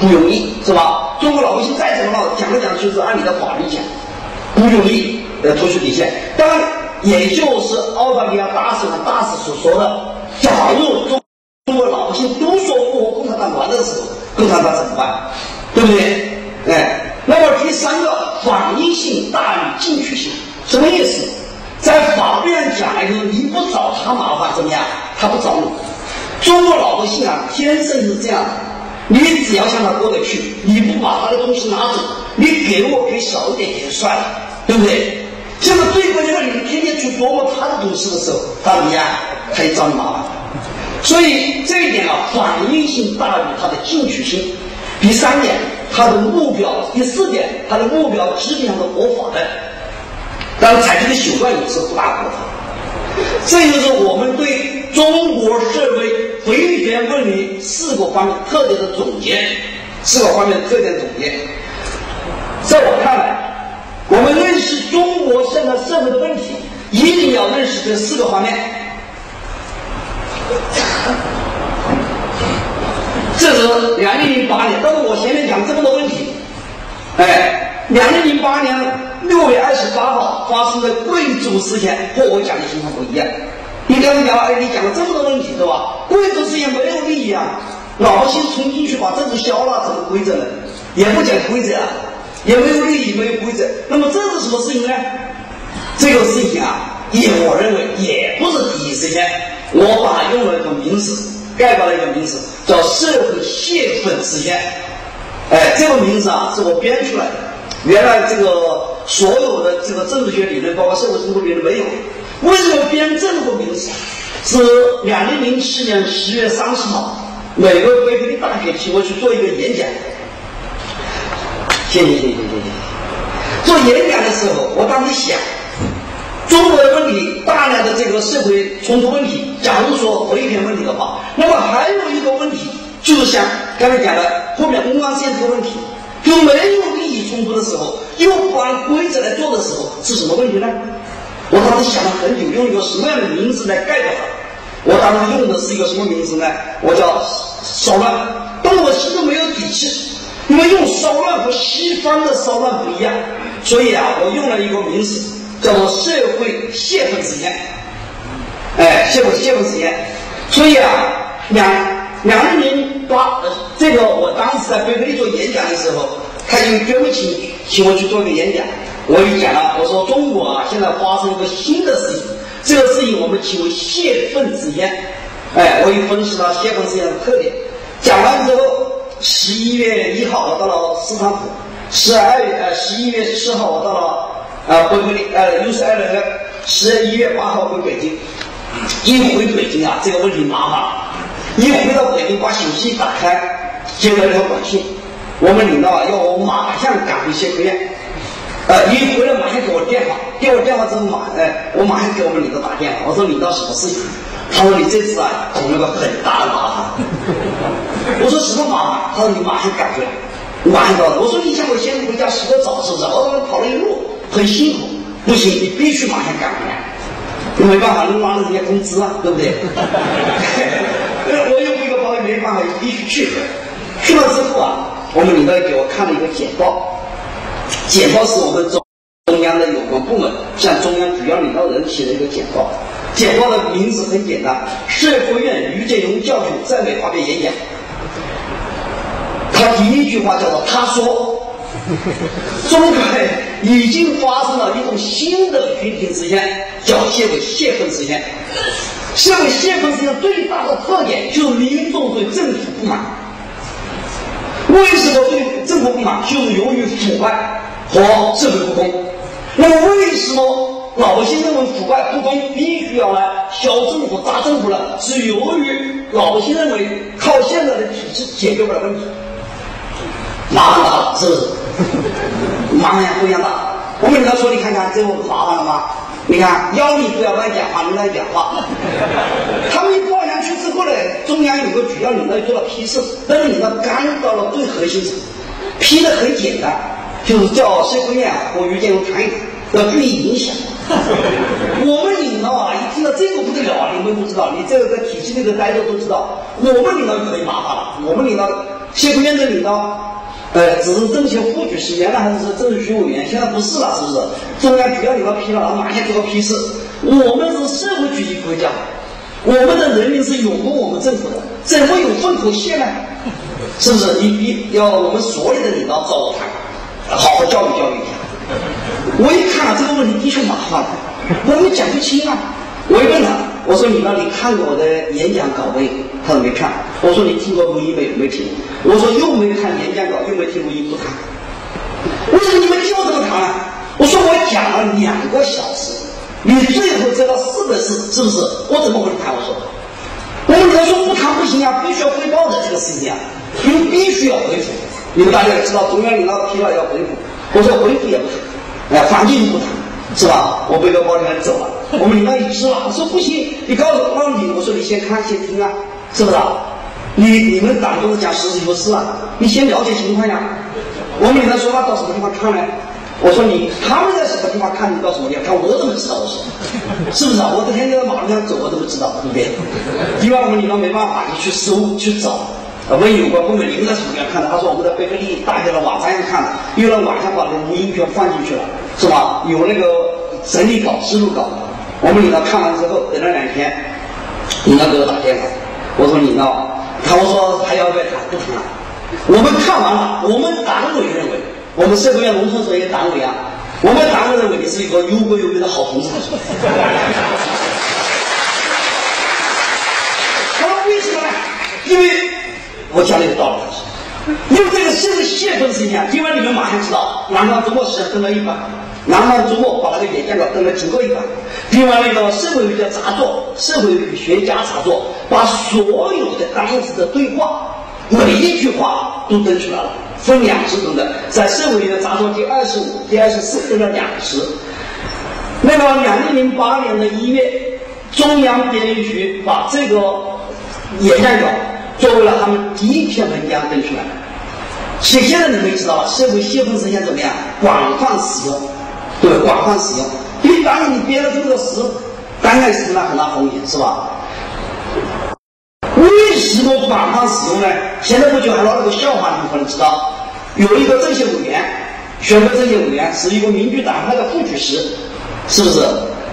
不容易是吧？中国老百姓再怎么闹，讲来讲去是按你的法律讲，不容易呃突出底线。当然。也就是澳大利亚大使馆大使所说的：“假如中中国老百姓都说不和共产党玩的时候，共产党怎么办？对不对？哎，那么第三个反应性大于进取性，什么意思？在法律上讲来说，你不找他麻烦怎么样？他不找你。中国老百姓啊，天生是这样的，你只要向他过得去，你不把他的东西拿走，你给我给少一点也就算了，对不对？”现在对方这个你天天去琢磨他的东西的时候，他怎么样？他也找你麻烦。所以这一点啊，反应性大于他的进取心。第三点，他的目标；第四点，他的目标基本上是合法的，但是采取的手段也是不大合法。这就是我们对中国社会维权问题四个方面特点的总结，四个方面特点总结。在我看来。我们认识中国现在社会的问题，一定要认识这四个方面。[COUGHS] 这是两千零八年，但是我前面讲这么多问题，哎，两千零八年六月二十八号发生的贵族事件和我讲的情况不一样。你刚才讲，哎，你讲了这么多问题，对吧？贵族事件没有利益啊，老百姓冲进去把政府削了，怎么规则呢？也不讲规则啊。也没有利益，没有规则。那么这是什么事情呢？这个事情啊，也我认为也不是第一时间。我把它用了一个名词，概括了一个名词，叫社会泄愤事件。哎，这个名字啊，是我编出来的。原来这个所有的这个政治学理论，包括社会生活理论没有。为什么编这么个名词？是两零零七年十月三十号，美国伯克利大学请我去做一个演讲。谢谢谢谢谢谢。做演讲的时候，我当时想，中国的问题，大量的这个社会冲突问题，假如说维权问题的话，那么还有一个问题，就是像刚才讲的后面公安线这个问题，就没有利益冲突的时候，又不按规则来做的时候，是什么问题呢？我当时想了很久，用一个什么样的名字来概括它？我当时用的是一个什么名字呢？我叫骚乱，但我心中没有底气。因为用骚乱和西方的骚乱不一样，所以啊，我用了一个名词，叫做社会泄愤实验。哎，社会泄愤实验。所以啊，两两零八，这个我当时在伯克利做演讲的时候，他就专门请请我去做一个演讲。我就讲了，我说中国啊，现在发生一个新的事情，这个事情我们称为泄愤实验。哎，我又分析了泄愤实验的特点。讲完之后。十一月一号，我到了斯坦福；十二月呃，十一月四号，我到了啊伯克利呃 U C L 十一月八号回北京。一回北京啊，这个问题麻烦。一回到北京，把手机打开，接到一条短信，我们领导啊要我马上赶回协和院。呃，一回来马上给我电话，给我电话之后马，哎，我马上给我们领导打电话，我说领导什么事情？他说你这次啊捅了个很大的麻烦。我说什么麻烦？他说你马上赶回来，马上到了。我说你想我先回家洗个澡是不是？我跑了一路很辛苦，不行，你必须马上赶回来。没办法，能拿了人家工资啊，对不对？[LAUGHS] 我又背个朋友没办法，必须去。去了之后啊，我们领导给我看了一个简报，简报是我们中中央的有关部门向中央主要领导人提的一个简报。简报的名字很简单，社科院于建荣教授在美发表演讲。他第一句话叫做：“他说，[LAUGHS] 中国已经发生了一种新的群体实现，叫社会泄愤实现。社会泄愤实现最大的特点就是民众对政府不满。为什么对政府不满？就是由于腐败和社会不公。那么为什么？”老百姓认为腐败不公，必须要来小政府、大政府呢，是由于老百姓认为靠现在的体制解决不了问题，麻烦大了，是不是？麻烦不一样大。我们领导说：“你看看，这不麻烦了吗？你看，要你不要乱讲话，你乱讲话。”他们一报上去之后呢，中央有个主要领导做了批示，但是领导干到了最核心层，批的很简单，就是叫社科院和于建荣谈一谈，要注意影响。我们领导啊，一听到这个不得了啊！你们不知道，你这个在体制内的待着都知道。我们领导就很麻烦了。我们领导，协会院的领导，呃，只是政协副主席，原来还是政治局委员，现在不是了，是不是？中央主要领导批了，马上就要批示。我们是社会主义国家，我们的人民是拥护我们政府的，怎么有粪口线呢？是不是？你你要我们所有的领导找我谈，好好教育教育一下。我一看啊，这个问题的确麻烦，我们讲不清啊。我一问他，我说：“你那里看过我的演讲稿没？”他说没看。我说：“你听过录音没？没听。”我说：“又没看演讲稿，又没听录音，不谈。”为什么：“你们听我怎么谈啊？”我说：“我讲了两个小时，你最后知道四个字？是不是？我怎么回谈？”我说：“我们他说不谈不行啊，必须要汇报的这个事情啊，因为必须要回复。你们大家也知道，中央领导提了要回复。我说回复也不谈。”哎，反正不谈，是吧？我背个包就走了。我们领导一支了，我说不行，你告诉我你，我说你先看先听啊，是不是？啊你你们党都是讲实事求是啊，你先了解情况呀。我们领导说话到什么地方看呢？我说你他们在什么地方看，你到什么地方看，我怎么知道？我说是不是啊？我这天天在马路上走，我怎么知道？对不对？另外我们领导没办法，你去搜去找。问有关部门，你们在什么地方看的？他说我们在贝克利大学的网站上看的，因为晚上把那个录音片放进去了，是吧？有那个整理稿、思路稿。我们领导看完之后，等了两天，领导给我打电话，我说领导，他我说还要不要谈？不谈了。我们看完了，我们党委认为，我们社会院农村所有党委啊，我们党委认为你是一个有国有民的好同志。[LAUGHS] 他说为什么呢？因为。我讲了一个道理，因为这个是个泄愤事件，因为你们马上知道，南方周末是登了一版，南方周末把那个演讲稿登了经过一版，另外那个社会学家杂作，社会学家杂作，把所有的当时的对话，每一句话都登出来了，分两次登的，在社会学家杂作第二十五、第二十四登了两次。那个两千零八年的一月，中央编译局把这个演讲稿。作为了他们第一篇文章登出来，所以现在你们知道了，社会泄愤实现怎么样？广泛使用，对广泛使用。因为当然你编了这个诗，当然是了很大风险，是吧？为什么广泛使用呢？现在不就还闹了个笑话？你们可能知道，有一个政协委员，选个政协委员是一个民主党派的副主席，是不是？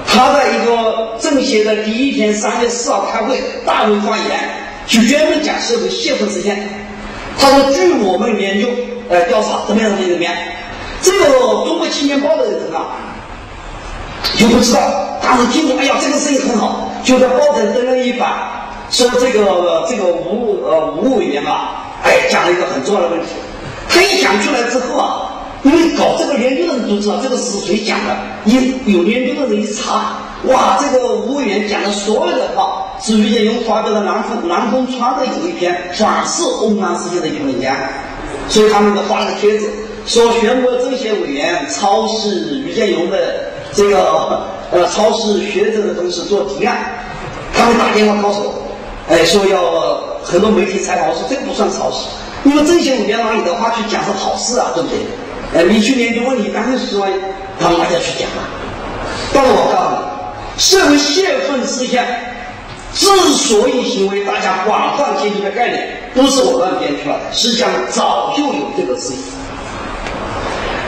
他在一个政协的第一天，三月四号开会，大会发言。就专门讲社会现实事件。他说：“据我们研究，呃，调查怎么样？怎么样？这个《中国青年报》的人啊，就不知道。当时听说，哎呀，这个生意很好，就在报纸登了一版，说这个这个吴呃吴委员啊，哎，讲了一个很重要的问题。他一讲出来之后啊，因为搞这个研究的人都知道这个是谁讲的，一有研究的人一查，哇，这个吴委员讲的所有的话。”是于建勇发表的南风南风川的有一篇反噬翁安事件的一篇文章，所以他们就发了个帖子，说全国政协委员抄袭于建勇的这个呃抄袭学者的东西做提案，他们打电话告诉我，哎，说要很多媒体采访我说这个不算抄袭，因为政协委员拿你的话去讲是好事啊，对不对？哎，你去研究问题，当然是说他们大家去讲了。但是我告诉你。社会泄愤事件之所以成为大家广泛接受的概念，不是我乱编出来的，实际上早就有这个事情。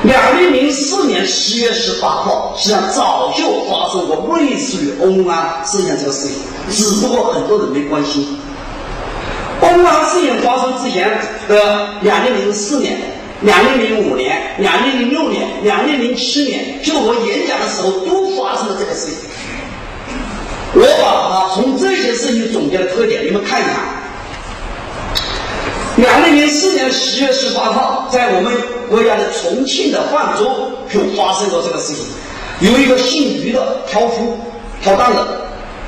两零零四年十月十八号，实际上早就发生过类似于欧安事件这个事情，只不过很多人没关心。欧安事件发生之前的两千零四年、两千零五年、两千零六年、两千零七年，就我演讲的时候都发生了这个事情。我把它从这些事情总结的特点，你们看一看。两千零四年十月十八号，在我们国家的重庆的万州就发生过这个事情，有一个姓于的挑夫挑担子，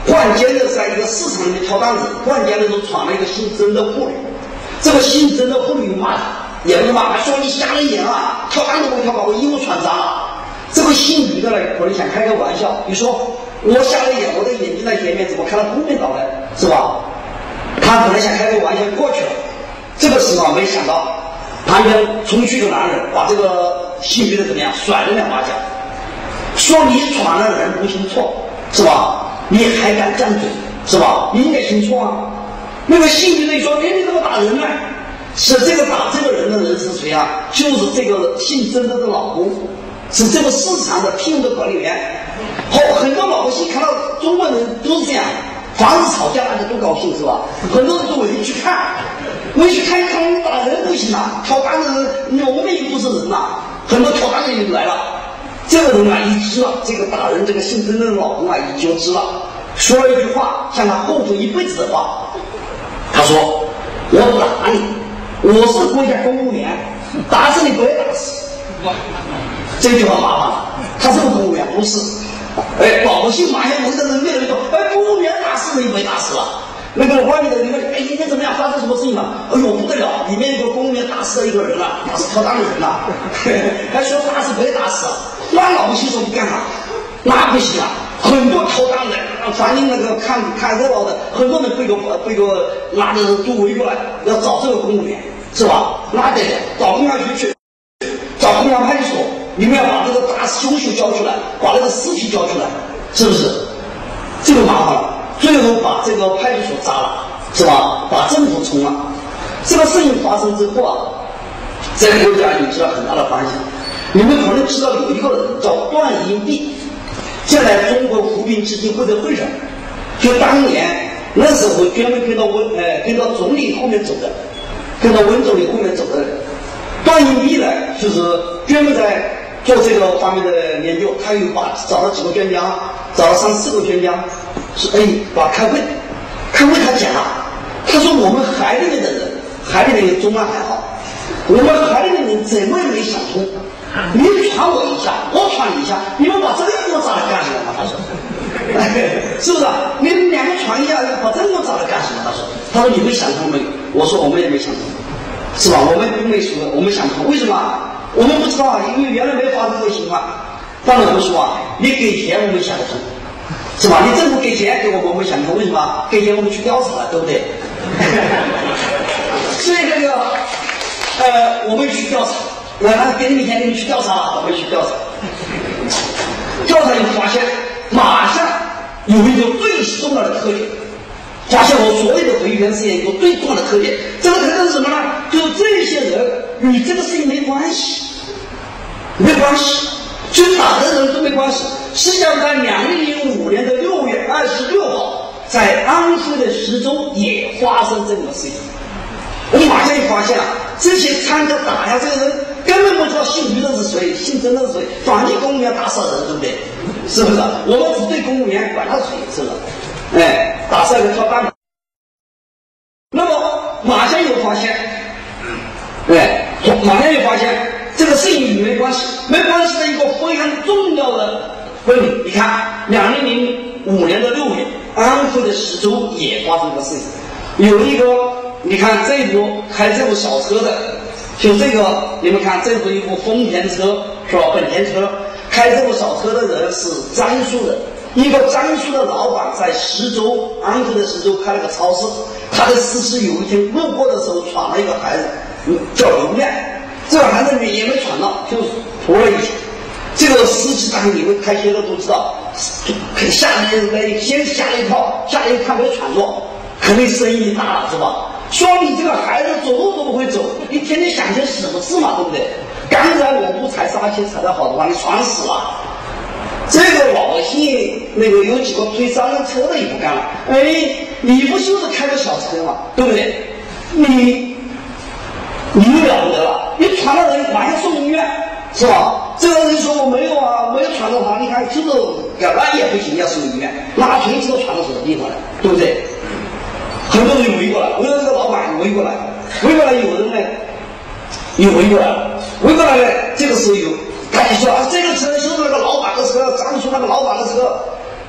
换间的在一个市场里面挑担子，换间的时候闯了一个姓曾的妇女，这个姓曾的妇女骂他，也不是骂，说你瞎了眼啊，挑担子不挑，把我衣服穿脏了。这个姓于的呢，可能想开个玩笑，你说。我瞎了眼，我的眼睛在前面，怎么看到后面倒呢？是吧？他本来想开个玩笑过去了，这个时候没想到，旁边冲去的男人把这个姓于的怎么样甩了两巴掌，说你闯了人不行错，是吧？你还敢犟嘴，是吧？你应该行错啊！那个姓于的说：“哎，你怎么打人呢？”是这个打这个人的人是谁啊？就是这个姓曾的的老公，是这个市场的聘用的管理员。好，很多老百姓看到中国人都是这样，房子吵架大家都高兴是吧？很多人都围去看，围去看一看，打人不行啊，挑担子我们又不是人呐，很多挑担子人来了，这个人啊一知了，这个打人这个姓曾的老公啊一就知了，说了一句话，向他后悔一辈子的话，他说：“我打你，我是国家公务员，打死你不会打死。”这句话麻烦了，他是个公务员，不是。哎，老百姓马上围着人越来越多。哎，公务员打死人没打死了？那个外面的，你看，哎，今天怎么样？发生什么事情了？哎呦，不得了！里面有个公务员打死了一个人了，打死挑担的人了。还 [LAUGHS] 说打死不会打死？那老百姓说不干嘛？那不行啊！很多挑担的，反正那个看看热闹的，很多人背个背个拿着都围过来，要找这个公务员，是吧？那得找公安局去，找公安派出所。你们要把这个大凶手交出来，把那个尸体交出来，是不是？这个麻烦了。最后把这个派出所砸了，是吧？把政府冲了。这个事情发生之后啊，在国家引起了很大的反响。你们可能知道有一个人叫段英弼，现在中国扶贫基金会的会长，就当年那时候专门跟到温，呃，跟到总理后面走的，跟到温总理后面走的。段英弼呢，就是专门在。做这个方面的研究，他又把找了几个专家，找了三四个专家，是哎，把开会，开会他讲了，他说我们海里面的人，海里面的中安还好，我们海里面人怎么也没想通，你传我一下，我传你一下，你们把这个给我找来干什么？他说，是不是？你们两个传一下，把这个给我找来干什么？他说，他说你们想通没？我说我们也没想通，是吧？我们都没说，我们想通，为什么？我们不知道，因为原来没发生过情况。但是我们说啊，你给钱我们想得通，是吧？你政府给钱给我们，我们想通，为什么？给钱我们去调查了，对不对？[LAUGHS] 所以这个，呃，我们去调查，那给你们钱，给你去调查，我们去调查。调查以后发现，马上有一个最重要的特点，发现我所有的回源实验有个最重要的特点，这个特点是什么呢？就是这些人。与这个事情没关系，没关系，就打的人都没关系。实际上，在两千零五年的六月二十六号，在安徽的徐州也发生这种事情。我马上就发现了，这些参加打压，这个人根本不知道姓于的是谁，姓曾的是谁。反正公务员打死人，对不对？是不是？我们只对公务员管他谁，是不是？哎，打死人挑担子。那么马上又发现，哎。马上又发现这个事情与没关系，没关系的一个非常重要的问题。你看，两零零五年的六月，安徽的石州也发生个事情，有一个，你看这部开这部小车的，就这个，你们看这部一部丰田车是吧？本田车，开这部小车的人是江苏的，一个江苏的老板在徐州，安徽的徐州开了个超市，他的司机有一天路过的时候闯了一个孩子，叫刘艳，这个孩子也没闯到，就扶了一下。这个司机，当然你们开车的都知道，就吓人，先吓一跳，吓一看没闯着，肯定声音大了，是吧？说你这个孩子走路都不会走，你天天想些什么事嘛，对不对？刚才我不踩刹车踩得好的话，你闯死了。这个老百姓，那个有几个推三轮车的也不干了。哎，你不就是开个小车嘛，对不对？你你了不得了，你闯了人马上送医院，是吧？这个人说我没有啊，没有闯到他，你看就是那也不行，要送医院，那谁知道闯到什么地方了，对不对？很多人就围过来，围着这个老板围过来，围过来有人呢，又围过来，围过来呢，这个时候有赶紧说啊，这个车就是那个老板的车，张叔那个老板的车，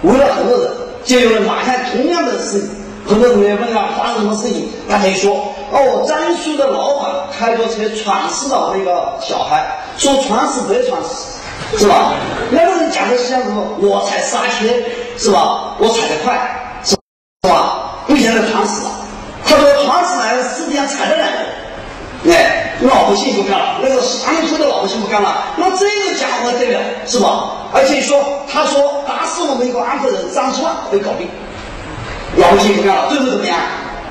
围了很多人，就有人马上同样的事情，很多人也问啊，发生什么事情？他可以说哦，张叔的老板开着车闯死了那个小孩，说闯死不闯死，是吧？那个人讲的是这样子，我踩刹车，是吧？我踩得快。是吧不想他闯死了，他说闯死了，实际上踩了两个，哎，老百姓不干了，那个安徽的老百姓不干了，那这个家伙对了，是吧？而且说，他说打死我们一个安徽人三十万可以搞定，老百姓不干了，最后怎么样？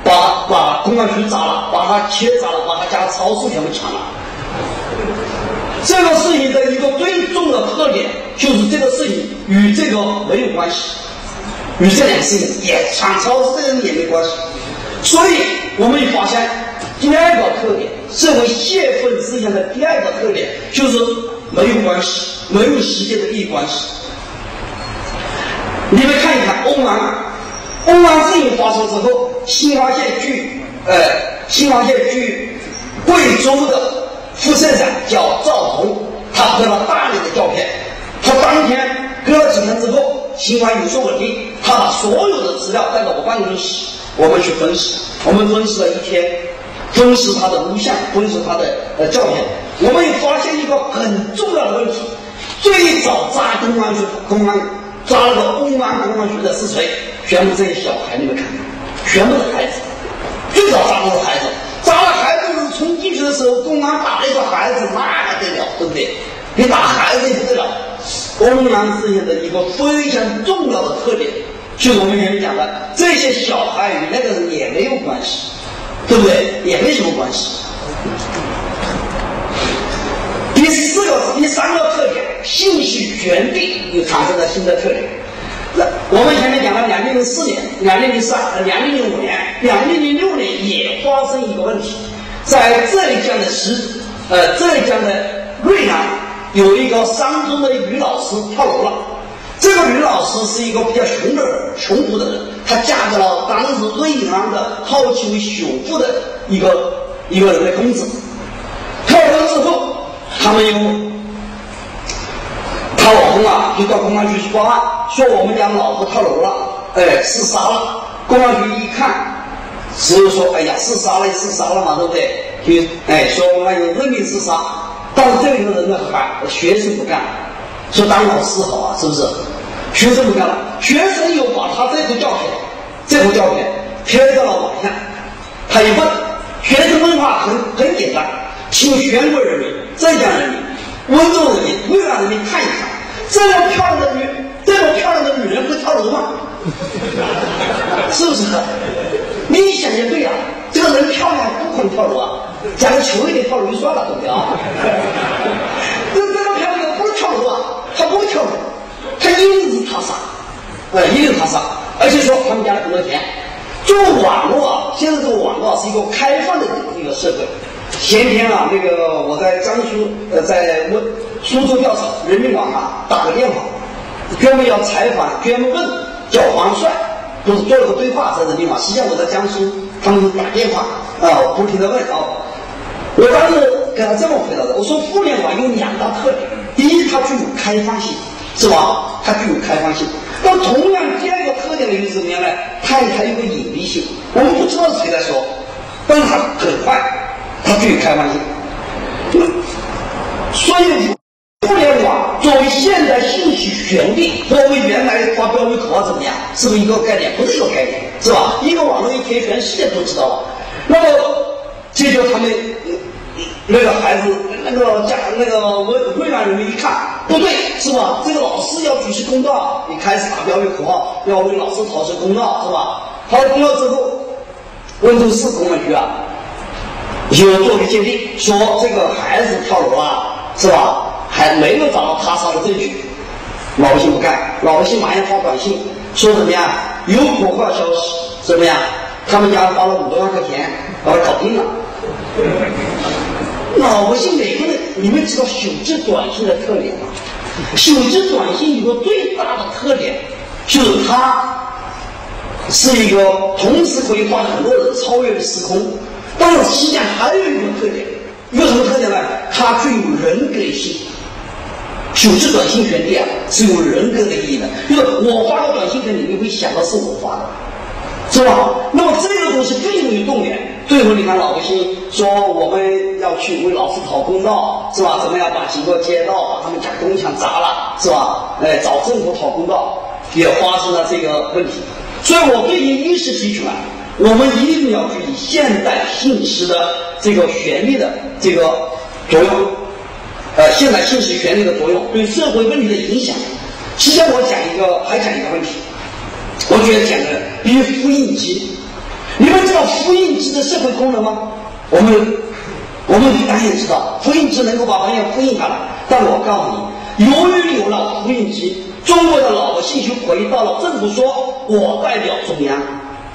把把公安局砸了，把他车砸了，把他家超市全部抢了。这个事情的一个最重要的特点就是这个事情与这个没有关系。与这两个事情也抢超市的人也没关系，所以我们发现第二个特点，社会泄愤事件的第二个特点就是没有关系，没有时间的利益关系。你们看一看，瓮安，瓮安事情发生之后，新华县据呃新华县据贵州的副省长叫赵红，他拍了大量的照片，他当天隔了几天之后。新华有所稳定，他把所有的资料带到我办公室，我们去分析。我们分析了一天，分析他的录像，分析他的呃照片。我们又发现一个很重要的问题：最早抓公安局公安抓那个公安公安局的是谁？全部这些小孩，你们看，全部是孩子。最早抓的是孩子，抓了孩子冲进去的时候，公安打了一个孩子，那还得了，对不对？你打孩子也不得了。公安事件的一个非常重要的特点，就是我们前面讲的，这些小孩与那个人也没有关系，对不对？也没什么关系。第四个、第三个特点，信息决定又产生了新的特点。那我们前面讲了，两千零四年、两千零三、两千零五年、两千零六年也发生一个问题，在浙江的石，呃，浙江的瑞安。有一个山东的女老师跳楼了，这个女老师是一个比较穷的人，穷苦的人，她嫁给了当时瑞安的号称为首富的一个一个人的公子。跳楼之后，他们有她老公啊，就到公安局去报案，说我们家老婆跳楼了，哎，自杀了。公安局一看，只有说，哎呀，自杀了，自杀了嘛，对不对？就哎，说我们有认命自杀。但是这个人呢，还学生不干，说当老师好啊，是不是？学生不干了，学生又把他这幅照片，这幅照片贴到了网上。他一问，学生问话很很简单，请全国人民、浙江人民、温州人民、贵安人民看一看，这么漂亮的女，这么漂亮的女人会跳楼吗？[LAUGHS] 是不是？你想也对啊，这个人漂亮不可能跳楼啊。讲的穷一点跳楼就算了，对不对啊？这 [LAUGHS] 这个漂亮不是跳楼啊，他不会跳楼，他一定是他杀，呃，一定是他杀。而且说他们家里很多钱，做网络啊，现在这个网络是一个开放的一个社会。前天啊，那个我在江苏，呃，在温苏州调查，人民网啊打个电话，专门要采访，专门问叫王帅，就是做了个对话在人民网。实际上我在江苏，他们打电话啊，我不停的问啊。我当时给他这么回答的，我说互联网有两大特点，第一，它具有开放性，是吧？它具有开放性。那同样第二个特点。呢，就是怎么样呢？它还有个隐蔽性，我们不知道谁在说，但是它很快，它具有开放性。所以，互联网作为现代信息传递，作为原来发标语口号怎么样？是不是一个概念？不是一个概念，是吧？一个网络一贴，全世界都知道了。那么，这就他们那个孩子，那个家，那个微微软人民一看，不对，是吧？这个老师要主持公道，你开始打标语口号，要为老师讨回公道，是吧？讨回公道之后，温州市公安局啊，有做个鉴定，说这个孩子跳楼了。是吧？还没有找到他杀的证据，老百姓不干，老百姓马上发短信说怎么样？有可靠消息，怎么样？他们家花了五多万块钱把他搞定了。[LAUGHS] 老百姓每个人，你们知道手机短信的特点吗？手机短信有个最大的特点，就是它是一个同时可以换很多人，超越时空。但是实际上还有一个特点。有什么特点呢？它具有人格性。手机短信传递啊，是有人格的意义的。就是我发个短信给你，你会想到是我发的，是吧？那么这个东西更容易动员。最后你看老百姓说我们要去为老师讨公道，是吧？怎么样把几个街道把他们家东墙砸了，是吧？哎，找政府讨公道，也发生了这个问题。所以我最近一直提出来。我们一定要注意现代信息的这个权利的这个作用，呃，现代信息权利的作用对社会问题的影响。实，我讲一个，还讲一个问题，我觉得讲的比复印机。你们知道复印机的社会功能吗？我们我们当然知道，复印机能够把文件复印下来。但我告诉你，由于有了复印机，中国的老百姓就回到了政府说我代表中央。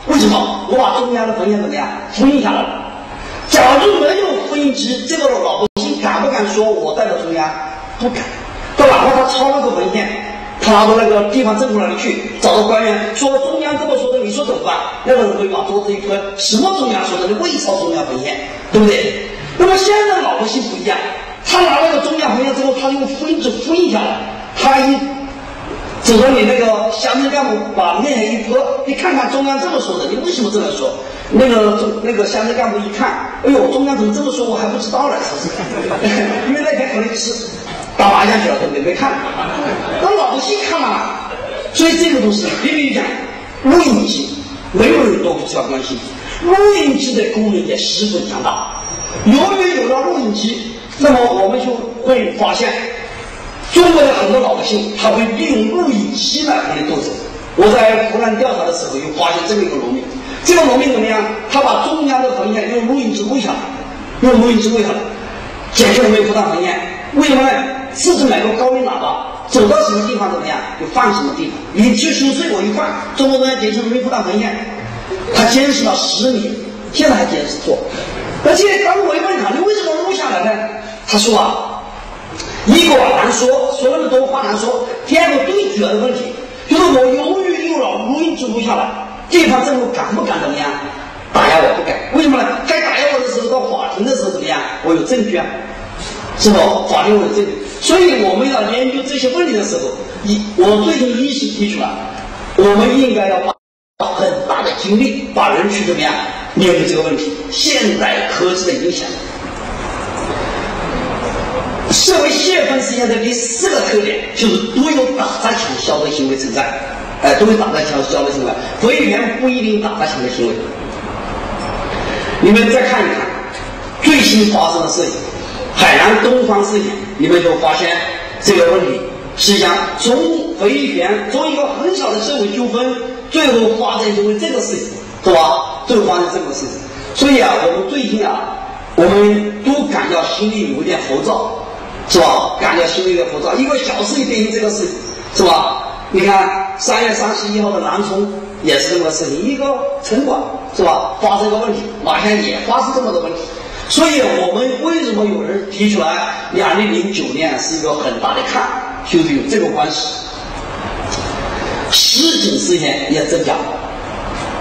为什么我把中央的文件怎么样复印下来了？假如没有复印机，这个老百姓敢说我代表中央？不敢。他哪怕他抄了个文件，他拿到那个地方政府那里去，找到官员说中央这么说的，你说怎么办？那个人会把桌子一推，什么中央说的？你未抄中央文件，对不对？那么现在老百姓不一样，他拿那个中央文件之后，他用复印纸复印下来，他一。走到你那个乡镇干部把面一泼，你看看中央这么说的，你为什么这么说？那个中那个乡镇干部一看，哎呦，中央怎么这么说？我还不知道呢，是不是？[LAUGHS] 因为那天可能是打麻将去了，对不对？没看。那老百姓看嘛，所以这个东西，比如讲录音机，没有人都不知道关心。录音机的功能也十分强大。由于有了录音机，那么我们就会发现。中国的很多老百姓，他会利用录音机来和你斗争。我在湖南调查的时候，又发现这么一个农民，这个农民怎么样？他把中央的文件用录音机录下来，用录音机录下来，检测没有附上文件。为什么呢？自己买个高音喇叭，走到什么地方怎么样，就放什么地方。你去收水果一放，中国中央检测没附上文件，他坚持了十年，现在还坚持做。而且当我一问他，你为什么录下来呢？他说啊。一个难说，说那么多话难说。第二个最主要的问题就是，我由于有了录音记录下来，地方政府敢不敢怎么样打压我？不敢。为什么呢？该打压我的时候，到法庭的时候怎么样？我有证据啊，是不？法庭我有证据。所以我们要研究这些问题的时候，一我最近一直提出来，我们应该要花很大的精力，把人去怎么样面对这个问题？现代科技的影响。社会泄愤实验的第四个特点就是都有打砸抢销的行为存在，哎，都有打砸抢销的行为，非原不一定打砸抢的行为。你们再看一看最新发生的事情，海南东方事件，你们就发现这个问题。实际上，从回旋从一个很小的社会纠纷，最后发展成为这个事情，是吧？最后发生这个事情。所以啊，我们最近啊，我们都感到心里有一点浮躁。是吧？感觉心里有点浮躁。一个小事就变成这个事，是吧？你看三月三十一号的南充也是这么个事情，一个城管是吧？发生一个问题，马上也发生这么多问题。所以我们为什么有人提出来，二零零九年是一个很大的坎，就是有这个关系。实警事件也增加，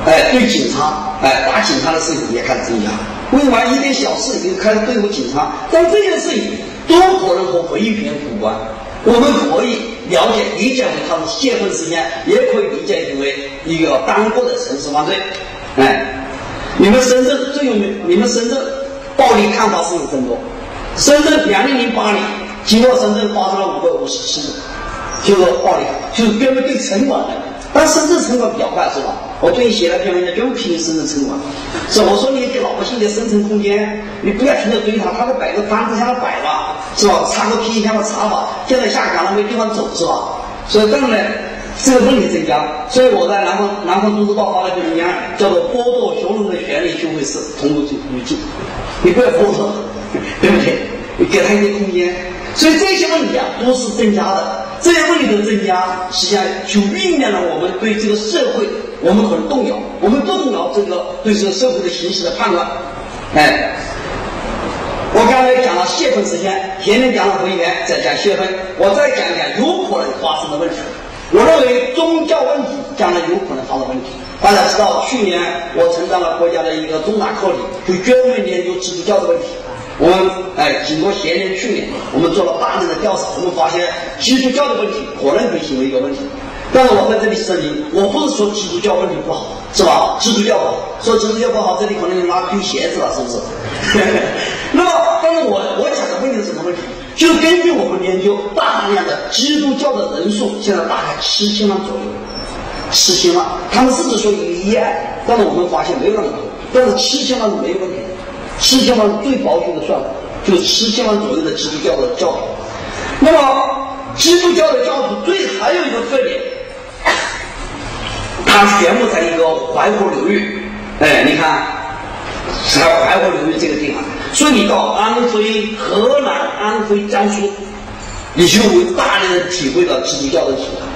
哎，对警察，哎，打警察的事情也开始增加。为完一点小事你就开始对付警察？但这件事情。都可能和维权无关，我们可以了解理解为他是泄愤事件，也可以理解为一个单个的城市犯罪。哎，你们深圳最有名，你们深圳暴力抗法是不是增多？深圳两零零八年，经过深圳发生了五个五十七就是暴力，就是专门对城管的。但深圳城管比较快，是吧？我最近写了篇文章，就批评深圳城管。是我说你给老百姓的生存空间，你不要停着追他，他在摆个摊子，向他摆吧，是吧？插个皮，向他插吧。现在下岗了，没地方走，是吧？所以这样呢，这个问题增加。所以我在南方南方都市报发了一篇文章，叫做《剥夺穷人的权利，就会是同路语境》。你不要剥夺，对不对？你给他一些空间。所以这些问题啊，都是增加的。这些问题的增加，实际上就酝酿了我们对这个社会，我们很动摇，我们动摇这个对这个社会的形势的判断。哎，我刚才讲了泄愤事件，前面讲了回原，再讲泄愤，我再讲讲有可能发生的问题。我认为宗教问题将来有可能发生问题。大家知道，去年我承担了国家的一个重大课题，就专门研究基督教的问题。我们哎，经过前年、去年，我们做了大量的调查，我们发现基督教的问题可能会成为一个问题。但是我在这里声明，我不是说基督教问题不好，是吧？基督教不好，说基督教不好，这里可能有拉丢鞋子了，是不是？那么，但是我我讲的问题是什么问题？就是根据我们研究，大量的基督教的人数现在大概七千万左右，七千万，他们甚至说有一亿，但是我们发现没有那么多，但是七千万是没有问题的。七千万最保守的算法，就是七千万左右的基督教的教徒。那么，基督教的教徒最还有一个特点，它全部在一个淮河流域。哎，你看，是在淮河流域这个地方，所以你到安徽、河南、安徽、江苏，你就会大量的体会到基督教的情况。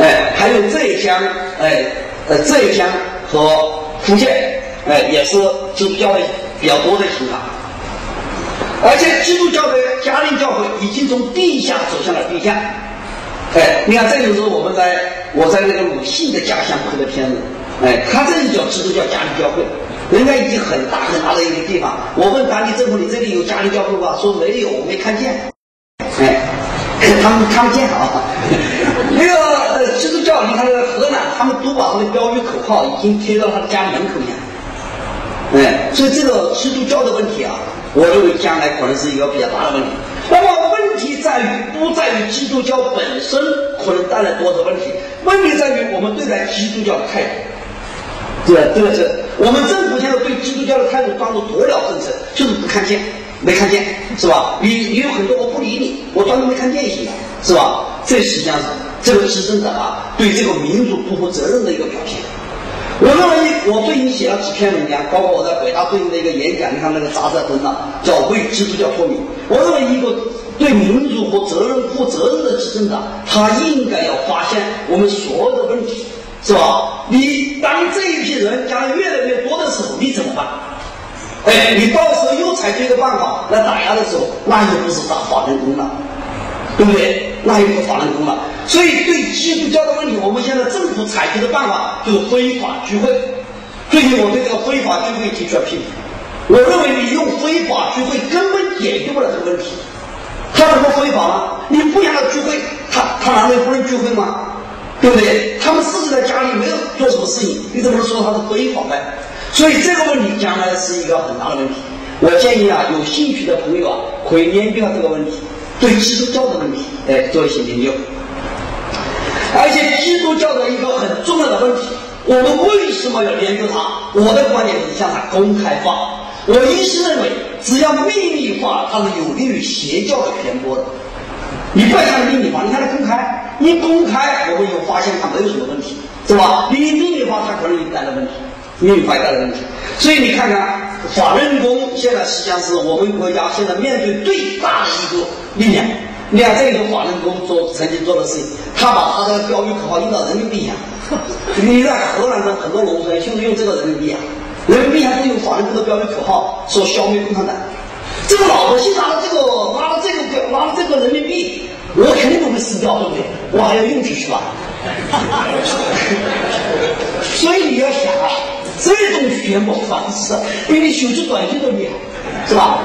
哎，还有浙江，哎，呃，浙江和福建，哎，也是基督教的。比较多的情况，而且基督教的家庭教会已经从地下走向了地下。哎，你看，这就是我们在我在那个鲁迅的家乡拍的片子。哎，他这里叫基督教家庭教会，人家已经很大很大的一个地方。我问当地政府：“你这里有家庭教会吧？”说没有，我没看见。哎，[LAUGHS] 他们看不见啊。[LAUGHS] 那个基督教，你看那个河南，他们都把他的标语口号已经贴到他的家门口去。哎，所以这个基督教的问题啊，我认为将来可能是一个比较大的问题。那么问题在于不在于基督教本身可能带来多少问题，问题在于我们对待基督教的态度。对，这个是我们政府现在对基督教的态度当做鸵鸟政策，就是不看见，没看见，是吧？你你有很多我不理你，我装作没看见行了，是吧？这实际上是这个执政者啊对这个民主不负责任的一个表现。我认为，我最近写了几篇文章，包括我在北大最近的一个演讲，你看那个杂志登了，叫《为基督教说明》。我认为，一个对民主和责任负责任的执政党，他应该要发现我们所有的问题，是吧？你当这一批人将来越来越多的时候，你怎么办？哎，你到时候又采取一个办法来打压的时候，那就不是打法轮功了。对不对？那又不法轮功了。所以对基督教的问题，我们现在政府采取的办法就是非法聚会。最近我对这个非法聚会提出了批评。我认为你用非法聚会根本解决不了这个问题。他怎么非法呢？你不让他聚会，他他难道不能聚会吗？对不对？他们自己在家里没有做什么事情，你怎么能说他是非法呢？所以这个问题将来是一个很大的问题。我建议啊，有兴趣的朋友啊，可以研究下这个问题。对基督教的问题，哎，做一些研究。而且基督教的一个很重要的问题，我们为什么要研究它？我的观点是向它公开化。我一直认为，只要秘密化，它是有利于邪教的传播的。你不要想秘密化，你看它公开，一公开，我们就发现它没有什么问题，是吧？你秘密化，它可能有带来问题，秘密化带来问题。所以你看看。法轮功现在实际上是我们国家现在面对最大的一个力量。你看这个法轮功做曾经做的事情，他把他的标语口号印到人民币上。[LAUGHS] 你在河南的很多农村就是用这个人民币啊，人民币上都有法轮功的标语口号，说消灭共产党。这个老百姓拿了这个拿了这个标拿了这个人民币，我肯定不会死掉，对不对？我还要用出去吧。[LAUGHS] 所以你要想啊。这种宣播方式比你秀出短信都厉害，是吧？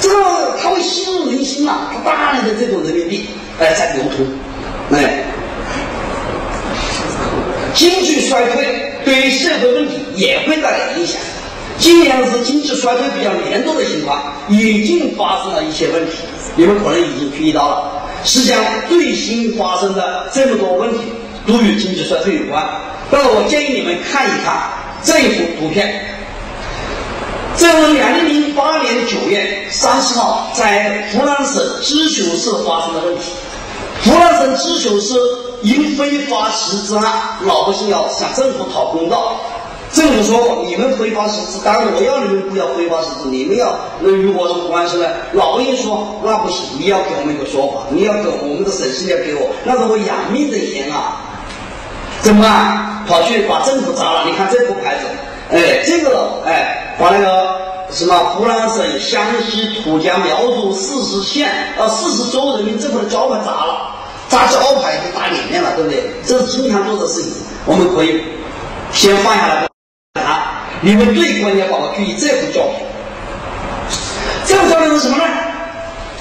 这个它会吸入人心啊，大量的这种人民币哎在流通，哎。经济衰退对于社会问题也会带来影响。今年是经济衰退比较严重的情况，已经发生了一些问题，你们可能已经注意到了。实际上，最新发生的这么多问题都与经济衰退有关。那么，我建议你们看一看这一幅图片。这是两零零八年九月三十号在湖南省知秋市发生的问题。湖南省知秋市因非法实质案，老百姓要向政府讨公道。政府说：“你们非法实质，当然我要你们不要非法实质，你们要那与我什么关系呢？”老百姓说：“那不行，你要给我们一个说法，你要给我们的省市要给我，那是我养命的钱啊！”怎么办？跑去把政府砸了？你看这副牌子，哎，这个哎，把那个什么湖南省湘西土江苗族四十县啊四十州人民政府的招牌砸了，砸招牌就打脸面了，对不对？这是经常做的事情，我们可以先放下来。啊！你们最关键把我注意这幅照片。这幅照片是什么呢？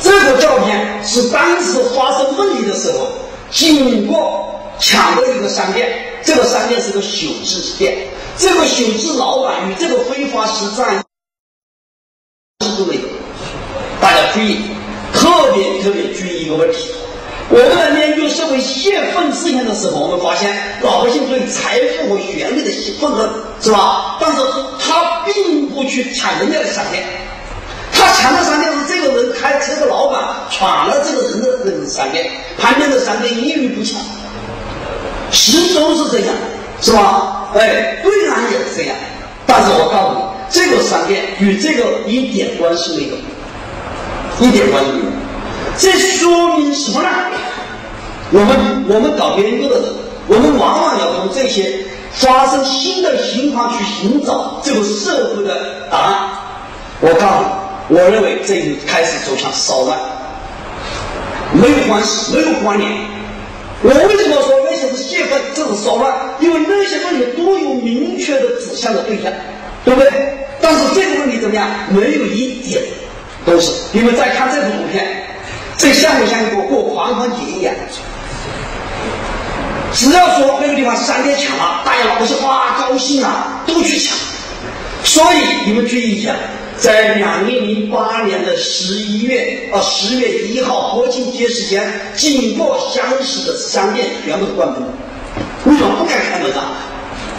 这个照片是当时发生问题的时候经过抢的一个商店。这个商店是个朽制店。这个朽制老板与这个非法实战都没有。大家注意，特别特别注意一个问题。我们在研究社会泄愤事件的时候，我们发现老百姓对财富和权力的愤恨，是吧？但是他并不去抢人家的商店，他抢的商店是这个人开车的老板闯了这个人的那个商店，旁边的商店一律不抢，始终是这样，是吧？哎，对岸也是这样，但是我告诉你，这个商店与这个一点关系没有，一点关系没有。这说明什么呢？我们我们搞研究的人，我们往往要从这些发生新的情况去寻找这个社会的答案。我告诉你，我认为这已经开始走向骚乱，没有关系，没有关联。我为什么说那些是泄愤，这是骚乱？因为那些问题都有明确的指向的对象，对不对？但是这个问题怎么样？没有一点都是。你们再看这幅图片。这像不像一个过狂欢节一样？只要说那个地方商店抢了，大家老百姓哇高兴啊，都去抢。所以你们注意一下，在两零零八年的十一月啊十月一号国庆节时间，经过相识的商店全部都关门。为什么不敢开门啊？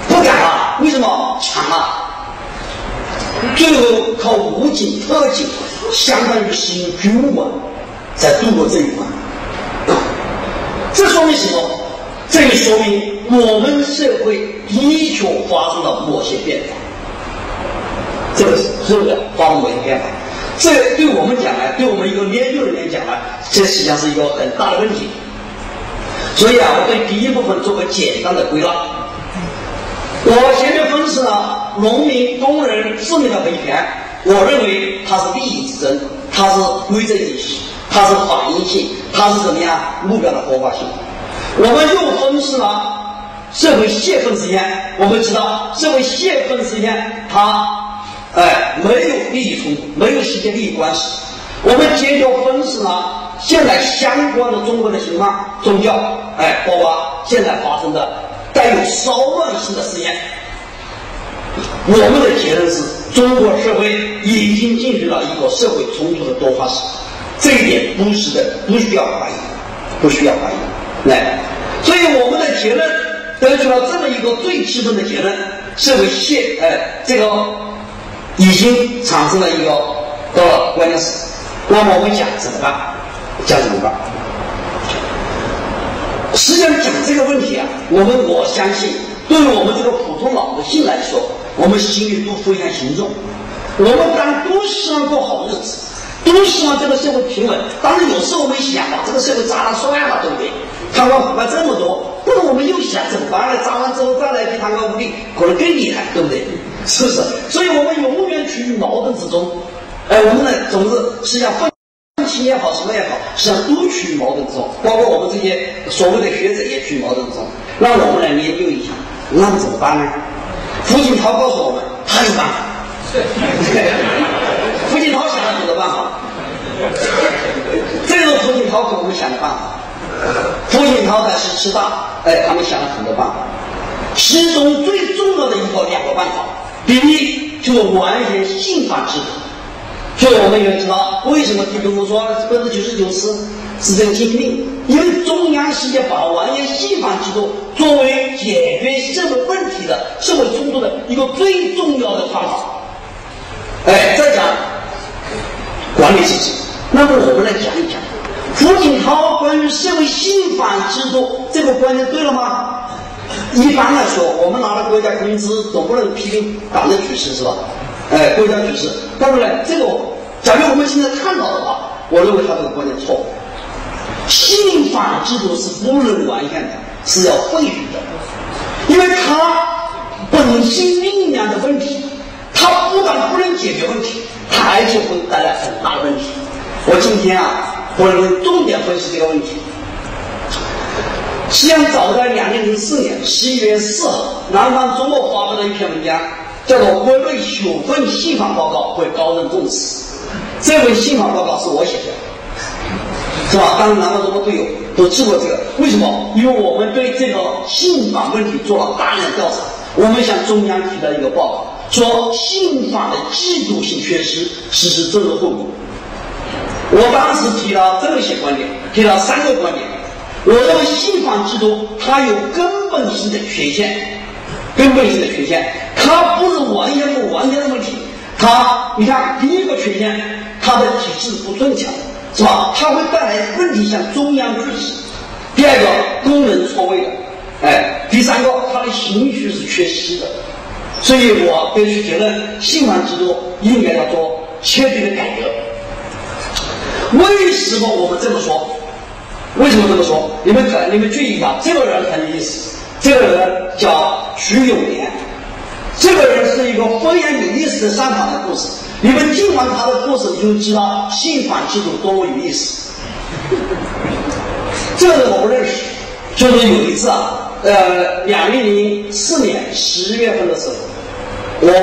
不敢啊？为什么抢啊？最后靠武警特警，相当于使用军管。在度过这一关，这说明什么？这就说明我们社会的确发生了某些变化。这个是是不是发生某些变化？这对我们讲呢，对我们一个研究人员讲呢，这实际上是一个很大的问题。所以啊，我对第一部分做个简单的归纳。我前面分析了农民、工人、市民的维权，我认为它是利益之争，它是规则体系。它是反应性，它是怎么样目标的合法性？我们又分析了社会泄愤事件，我们知道社会泄愤事件它哎没有利益冲突，没有直接利益关系。我们接着分析了现在相关的中国的情况，宗教哎，包括现在发生的带有骚乱性的事件。我们的结论是中国社会已经进入了一个社会冲突的多发期。这一点不是的，不需要怀疑，不需要怀疑。来，所以我们的结论得出了这么一个最基本的结论：社会现哎，这个已经产生了一个的关键词。那么我们讲怎么办？讲怎么办？实际上讲这个问题啊，我们我相信，对于我们这个普通老百姓来说，我们心里都非常沉重。我们当然都希望过好日子。都希望这个社会平稳，当然有时候我们想把这个社会砸了算了，对不对？贪官腐败这么多，但是我们又想怎么办呢？砸完之后再来一批贪官污吏，可能更厉害，对不对？是不是？所以我们永远处于矛盾之中。哎，我们呢总是是要分清也好，什么也好，实际上都处于矛盾之中。包括我们这些所谓的学者也处于矛盾之中。那我们来研究一下，那怎么办呢？胡锦涛告诉我们，他有办法。胡锦涛想了很多办法，这个胡锦涛给我们想的办法。胡锦涛在十七大，哎，他们想了很多办法。其中最重要的一个两个办法，第一就是完全信法制度。所以我们也知道，为什么地中说百分之九十九是是这个禁令？因为中央是要把完全信访制度作为解决社会问题的社会冲突的一个最重要的方法。哎，再讲管理机制，那么我们来讲一讲胡锦涛关于社会信访制度这个观念对了吗？一般来说，我们拿了国家工资，总不能批评党的局势是吧？哎，国家局势。但是呢，这个假如我们现在看到的话，我认为他这个观点错误。宪法制度是不能完善的，是要废除的，因为它本身力量的问题，它不但不能解决问题，它而且会带来很大的问题。我今天啊，我会重点分析这个问题。实际上，早在两千零四年十一月四号，南方周末发布了一篇文章，叫做《国内首份信访报告会高人重视》。这份信访报告是我写的。是吧？当然，南方周末都有都吃过这个。为什么？因为我们对这个信访问题做了大量调查。我们向中央提了一个报告，说信访的制度性缺失，实施政治后果。我当时提了这么些观点，提了三个观点。我认为信访制度它有根本性的缺陷，根本性的缺陷，它不是完全不完全的问题。它，你看，第一个缺陷，它的体制不正常。是吧？它会带来问题，向中央聚集。第二个，功能错位的，哎，第三个，它的程序是缺失的。所以我得出结论：信访制度应该要做彻底的改革。为什么我们这么说？为什么这么说？你们看，你们注意一下，这个人很有意思。这个人叫徐永年，这个人是一个非常有意思的上访的故事。你们听完他的故事，你就知道信访制度多么有意思。[LAUGHS] 这个人我不认识，就是有一次啊，呃，两零零四年十月份的时候，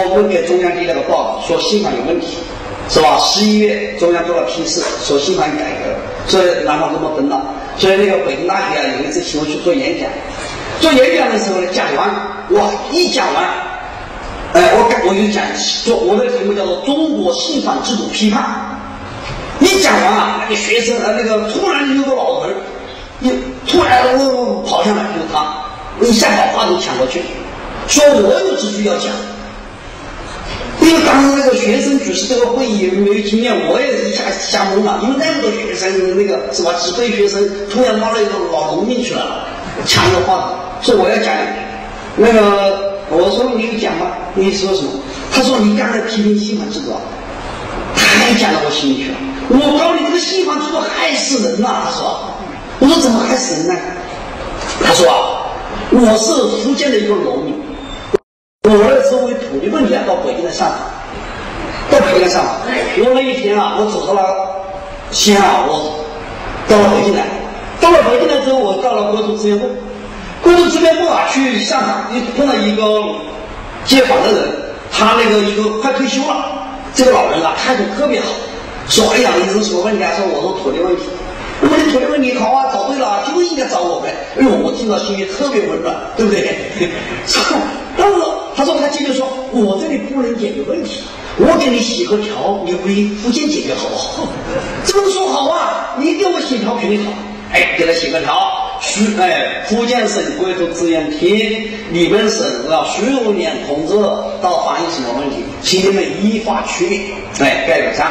我们给中央递了个报告，说信访有问题，是吧？十一月中央做了批示，说信访改革，所以南方这么登了。所以那个北京大学啊，有一次请我去做演讲，做演讲的时候呢，讲完，哇，一讲完。哎，我我就讲做，我的题目叫做《中国信访制度批判》。一讲完啊，那个学生啊，那个突然有个老人，一突然呜呜跑上来，就是他，一下把话筒抢过去，说我有几句要讲。因为当时那个学生主持这个会议没有经验，我也一下吓懵了。因为那么多学生，那个是吧？几对学生突然冒了一个老农民去了，抢着话筒，说我要讲那个。我说你讲吧，你说什么？他说你刚才批评宪法制度，太讲到我心里去了。我告诉你，这个宪法制度害死人呐！他说，我说怎么害死人呢？他说啊，我是福建的一个农民，我那时候为土地问题啊到北京来上访，到北京来上访。我那一天啊，我走到了西安啊，我到了北京来，到了北京来之后，我到了国土资源部。国土资源部啊，去上访，你碰到一个接访的人，他那个一个快退休了，这个老人啊态度特别好，说：“哎呀，你是什么问题啊？”说：“我说土地问题。”我说：“土地问题好啊，找对了，就应该找我呗。”哎呦，我听到心里特别温暖，对不对？[LAUGHS] 但是他说他接着说：“我这里不能解决问题，我给你写个条，你回福建解决好不好？”这么说好啊，你给我写条肯定好。哎，给他写个条。徐哎，福建省国土资源厅，你们省啊，徐永年同志到反映什么问题，请你们依法处理。哎，盖个章。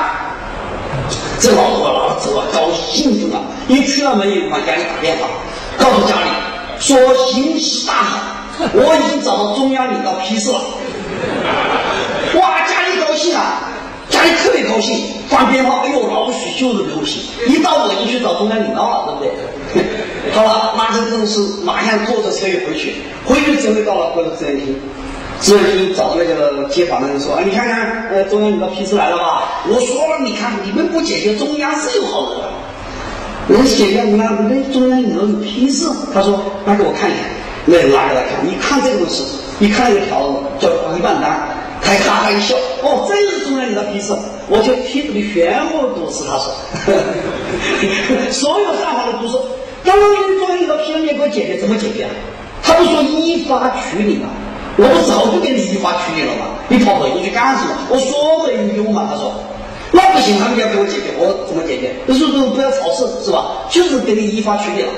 这老头老走啊，高兴奋啊！一去了门，往家里打电话，告诉家里说形势大好，[LAUGHS] 我已经找到中央领导批示了。哇，家里高兴啊，家里特别高兴，放鞭炮，哎呦，老许就是流行，一到我就去找中央领导了，对不对？[LAUGHS] 好了，那这正是马上坐着车又回去，回去之后到了国土资源厅，资源厅找那个接访的人说：“哎，你看看，呃，中央领导批示来了吧？”我说了，你看你们不解决，中央是有好人。人写个你看，那中央领导有批示，他说：“拿给我看一看。”那拿给他看，一看这个东西，一看那个条子叫一半单，他哈哈一笑：“哦，这是中央领导批示，我就替你全部都是。”他说：“ [LAUGHS] 所有上海的都是。”当然，中央领导批了，你给我解决，怎么解决啊？他不说依法处理吗？我不早就给你依法处理了吗？你跑北京去干什么？我说没有嘛？他说，那不行，他们要给我解决，我怎么解决？他说不要吵事是吧？就是给你依法处理了。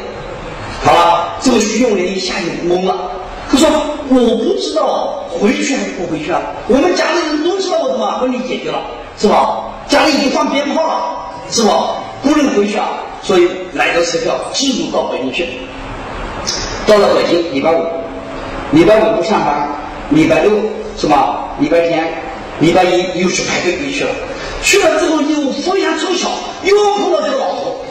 好了，这个徐永年一下就懵了。他说我不知道回去还是不回去啊？我们家里人都知道我怎么问题解决了，是吧？家里已经放鞭炮了，是吧？不能回去啊，所以买了车票，进入到北京去。到了北京，礼拜五，礼拜五不上班，礼拜六是吧？礼拜天，礼拜一又去排队回去了。去了之后又非常凑巧，又碰到这个老头，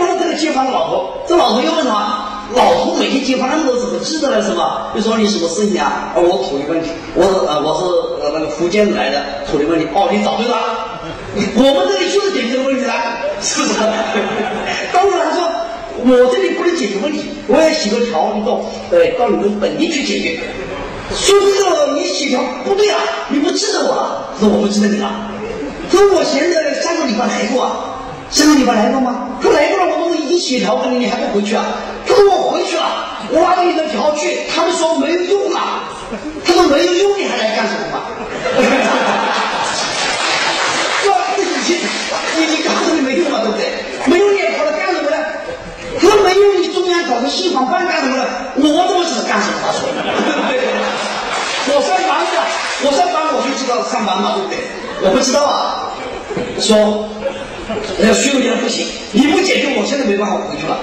又碰到这个街坊的老头。这老头又问他。老头每天接访那么多次，不记得了是吧？就说你什么事情啊？啊我土地问题，我是呃我是呃那个福建来的土地问题。哦，你找对了，我们这里就是解决这个问题的，是不是？当然他说我这里不能解决问题，我要写个条，你到哎到你们本地去解决。说这个你写条不对啊，你不记得我了？说我不记得你了。说我现在上个礼拜来过啊。上个礼拜来过吗？他来过了，我们已经写条给你，你还不回去啊？他说我回去了，我拿着你的条去，他们说没有用啊。他说没有用，你还来干什么嘛？[LAUGHS] 是吧？你你你告诉你没用嘛，对不对？没有你跑来干什么呢？他说没有，你中央搞个信访办干什么呢？我怎么知道干什么？他说，我上班的，我上班我就知道上班嘛，对不对？我不知道啊，说。那个徐永年不行，你不解决，我现在没办法回去了。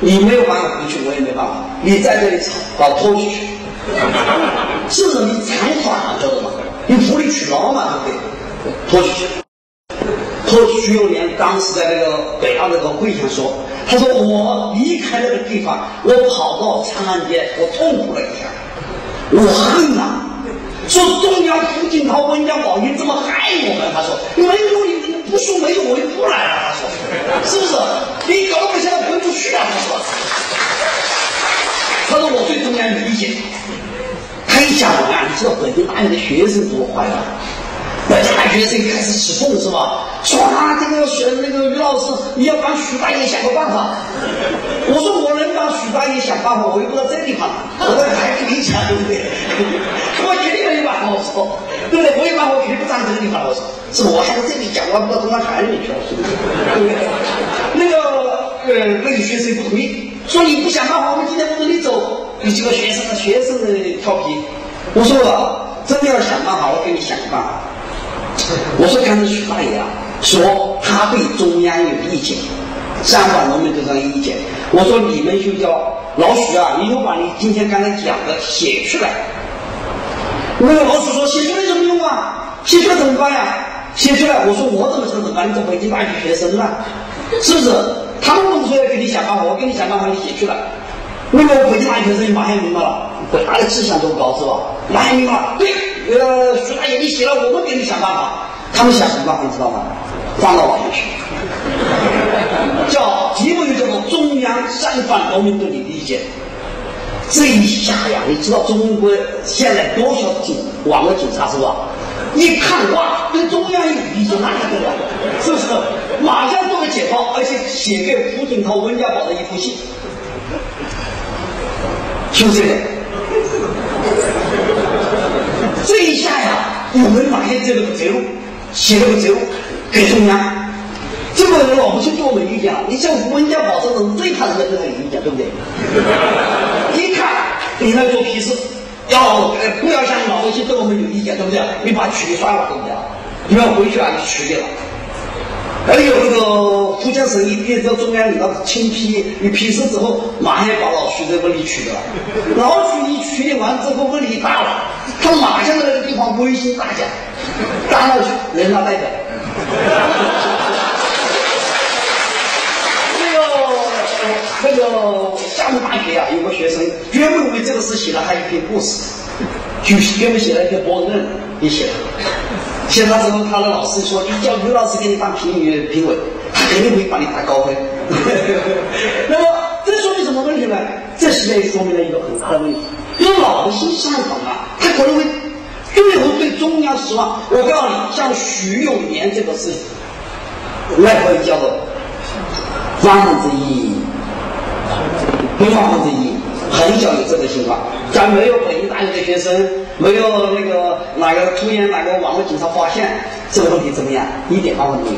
你没有办法回去，我也没办法。你在这里吵，把我拖出去，是不是？你残款啊，晓得吗？你无理取闹嘛，对不对？拖出去，拖徐永年当时在那个北大那个会上说，他说我离开那个地方，我跑到长安街，我痛苦了一下，我恨啊！说中央胡锦涛、温家宝，你怎么害我们？他说没有你。不说没有我就不来了，他说，是不是？你搞得我现在回不去啊，他说。他说我对中央有意见。他一讲完，你知道北京大学的学生多坏吗？北京大学生开始起哄是吧？说啊，这个学那个于老师，你要帮徐大爷想个办法。我说我能帮徐大爷想办法，我又不在这地方，我在台给你讲，对不对？[LAUGHS] 我我说，对不对？我有办法，我肯定不站这个地方，我说。是我还在这里讲，我不到中央台里去了，是不是？对不对那个呃，那个学生不同意，说你不想办法，我们今天不跟你走。有几个学生，学生调皮。我说真的要想办法，我给你想个办法。我说刚才徐大爷啊，说他对中央有意见，三反农民对中央有意见。我说你们就叫老许啊，你就把你今天刚才讲的写出来。那个老师说写出来有什么用啊？写出来怎么办呀？写出来，我说我怎么知道怎么办？你做北京大学学生啊，是不是？他们不说要给你想办法，我给你想办法，你写出来。那个北京大学学生马上明白了，北大的志向多高是吧？马上明白了，对，呃，徐大爷你写了，我们给你想办法。他们想什么办法你知道吗？放到网上去，叫题目就叫做“中央三反农民对你的意见”。这一下呀，你知道中国现在多少警网络警察是吧？一看哇，跟中央有意见，那还得了？是不是？马上做个解放，而且写给胡锦涛、温家宝的一封信，就这个。这一下呀，我们马上就了个责任，写了个责任给中央。这个人老百姓对我们意见了，你像温家宝这种最怕人家对他有意见，对不对？[LAUGHS] 一看你那做批示。要呃不要像老百姓对我们有意见，对不对？你把取缔算了，对不对？你要回去啊，你取缔了。还有那个福建省一批到中央领导亲批，你批示之后，马上把老徐这个问题取了。老徐一取理完之后，问题大了，他马上在那个地方微信大降，当了人大代表。那个厦门大学啊，有个学生专门为这个事写了他一篇故事，就专门写了一篇博论，也写了。写了之后，他的老师说：“你叫刘老师给你当评语评委，他肯定会把你打高分。[LAUGHS] ”那么这说明什么问题呢？这实在说明了一个很大的问题，因为老百姓上访啊，他可能会最后对中央失望。我告诉你，像徐永年这个事情，那可以叫做万分之一。没方分之一，很少有这个情况。咱没有北京大学的学生，没有那个哪个突然哪个网络警察发现这个问题怎么样，一点办法都没有。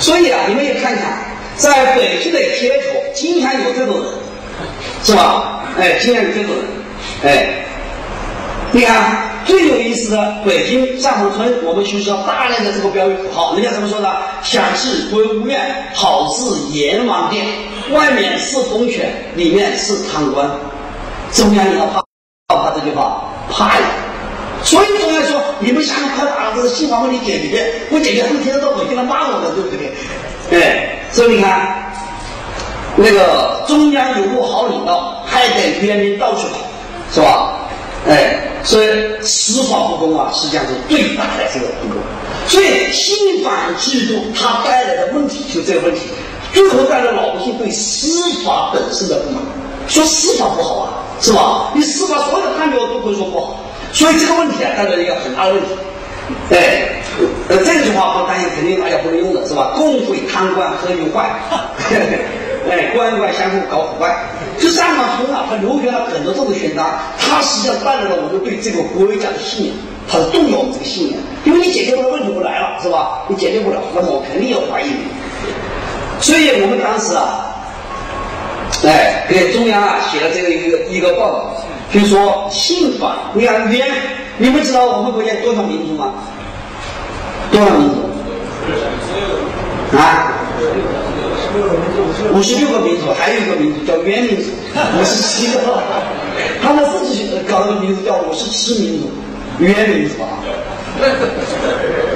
所以啊，你们也看看，在北京的街头经常有这种人，是吧？哎，经常有这种人，哎。你看，最有意思的北京上房村，我们学校大量的这个标语符号，人家怎么说的？想治国务院，好似阎王殿，外面是风犬，里面是贪官。中央你要怕怕怕这句话，怕呀！所以中央说，你们想快把这个信访问题解决，不解决他们天天到北京来骂我的，对不对？哎，所以你看，那个中央有部好领导，还得官民到处跑，是吧？哎，所以司法不公啊，实际上是最大的这个不公。所以信访制度它带来的问题就这个问题，最后带来老百姓对司法本身的不满，说司法不好啊，是吧？你司法所有的判决都会说不好，所以这个问题啊带来一个很大的问题。哎，呃，这句话我担心肯定大家不能用的是吧？共匪贪官何有坏？[LAUGHS] 哎，官官相护搞腐败，就上访村啊，它留下了很多这种宣章，它实际上带来了我们对这个国家的信仰，它是动摇我们这个信仰，因为你解决不了问题不来了，是吧？你解决不了，那么我肯定要怀疑你。所以我们当时啊，哎，给中央啊写了这个一个一个报告，就说信访，两边，你们知道我们国家多少民族吗？多少民族？啊？五十六个民族，还有一个民族叫原民族，五十七个，他们自己搞了个名字叫五十七民族，原民族啊。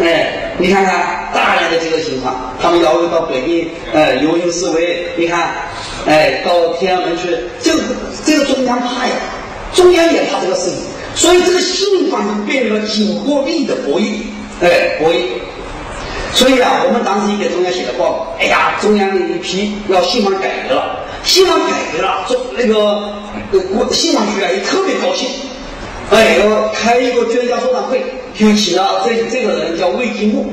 哎，你看看大量的这个情况，他们要求到北京，哎，游行示威，你看，哎，到天安门去，这个这个中央怕呀，中央也怕这个事情，所以这个信访就变成了紧或利的博弈，哎，博弈。所以啊，我们当时也给中央写了报告。哎呀，中央的一批要信访改革了，信访改革了，中那个呃国信访局啊也特别高兴，哎，要开一个专家座谈会，就请了这这个人叫魏金木，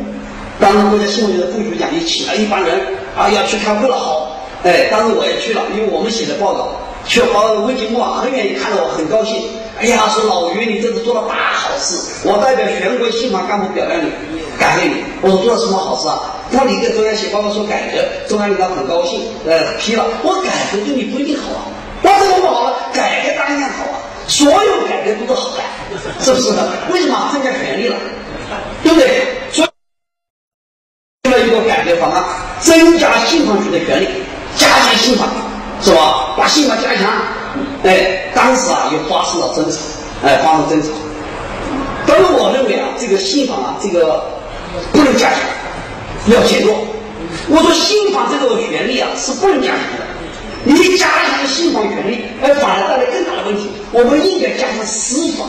当时国家新闻局的副局长也请了一帮人啊要去开会了。好，哎，当时我也去了，因为我们写的报告，去报魏金木啊很愿意看到我，很高兴。哎呀，说老于你这次做了大好事，我代表全国信访干部表扬你。感谢你，我说做了什么好事啊？他你跟中央写报告说改革，中央领导很高兴，呃，批了。我改革对你不一定好啊，我怎么不好了？改革当然好啊，所有改革都是好的，是不是？为什么增加权力了？对不对？所以出了一个改革方案，增加信访局的权力，加强信访，是吧？把信访加强。哎，当时啊又发生了争吵，哎，发生争吵。但是我认为啊，这个信访啊，这个。不能加强，要减弱。我说信访这个权利啊是不能加强的，你加强信访权利，哎，反而带来更大的问题。我们应该加强司法，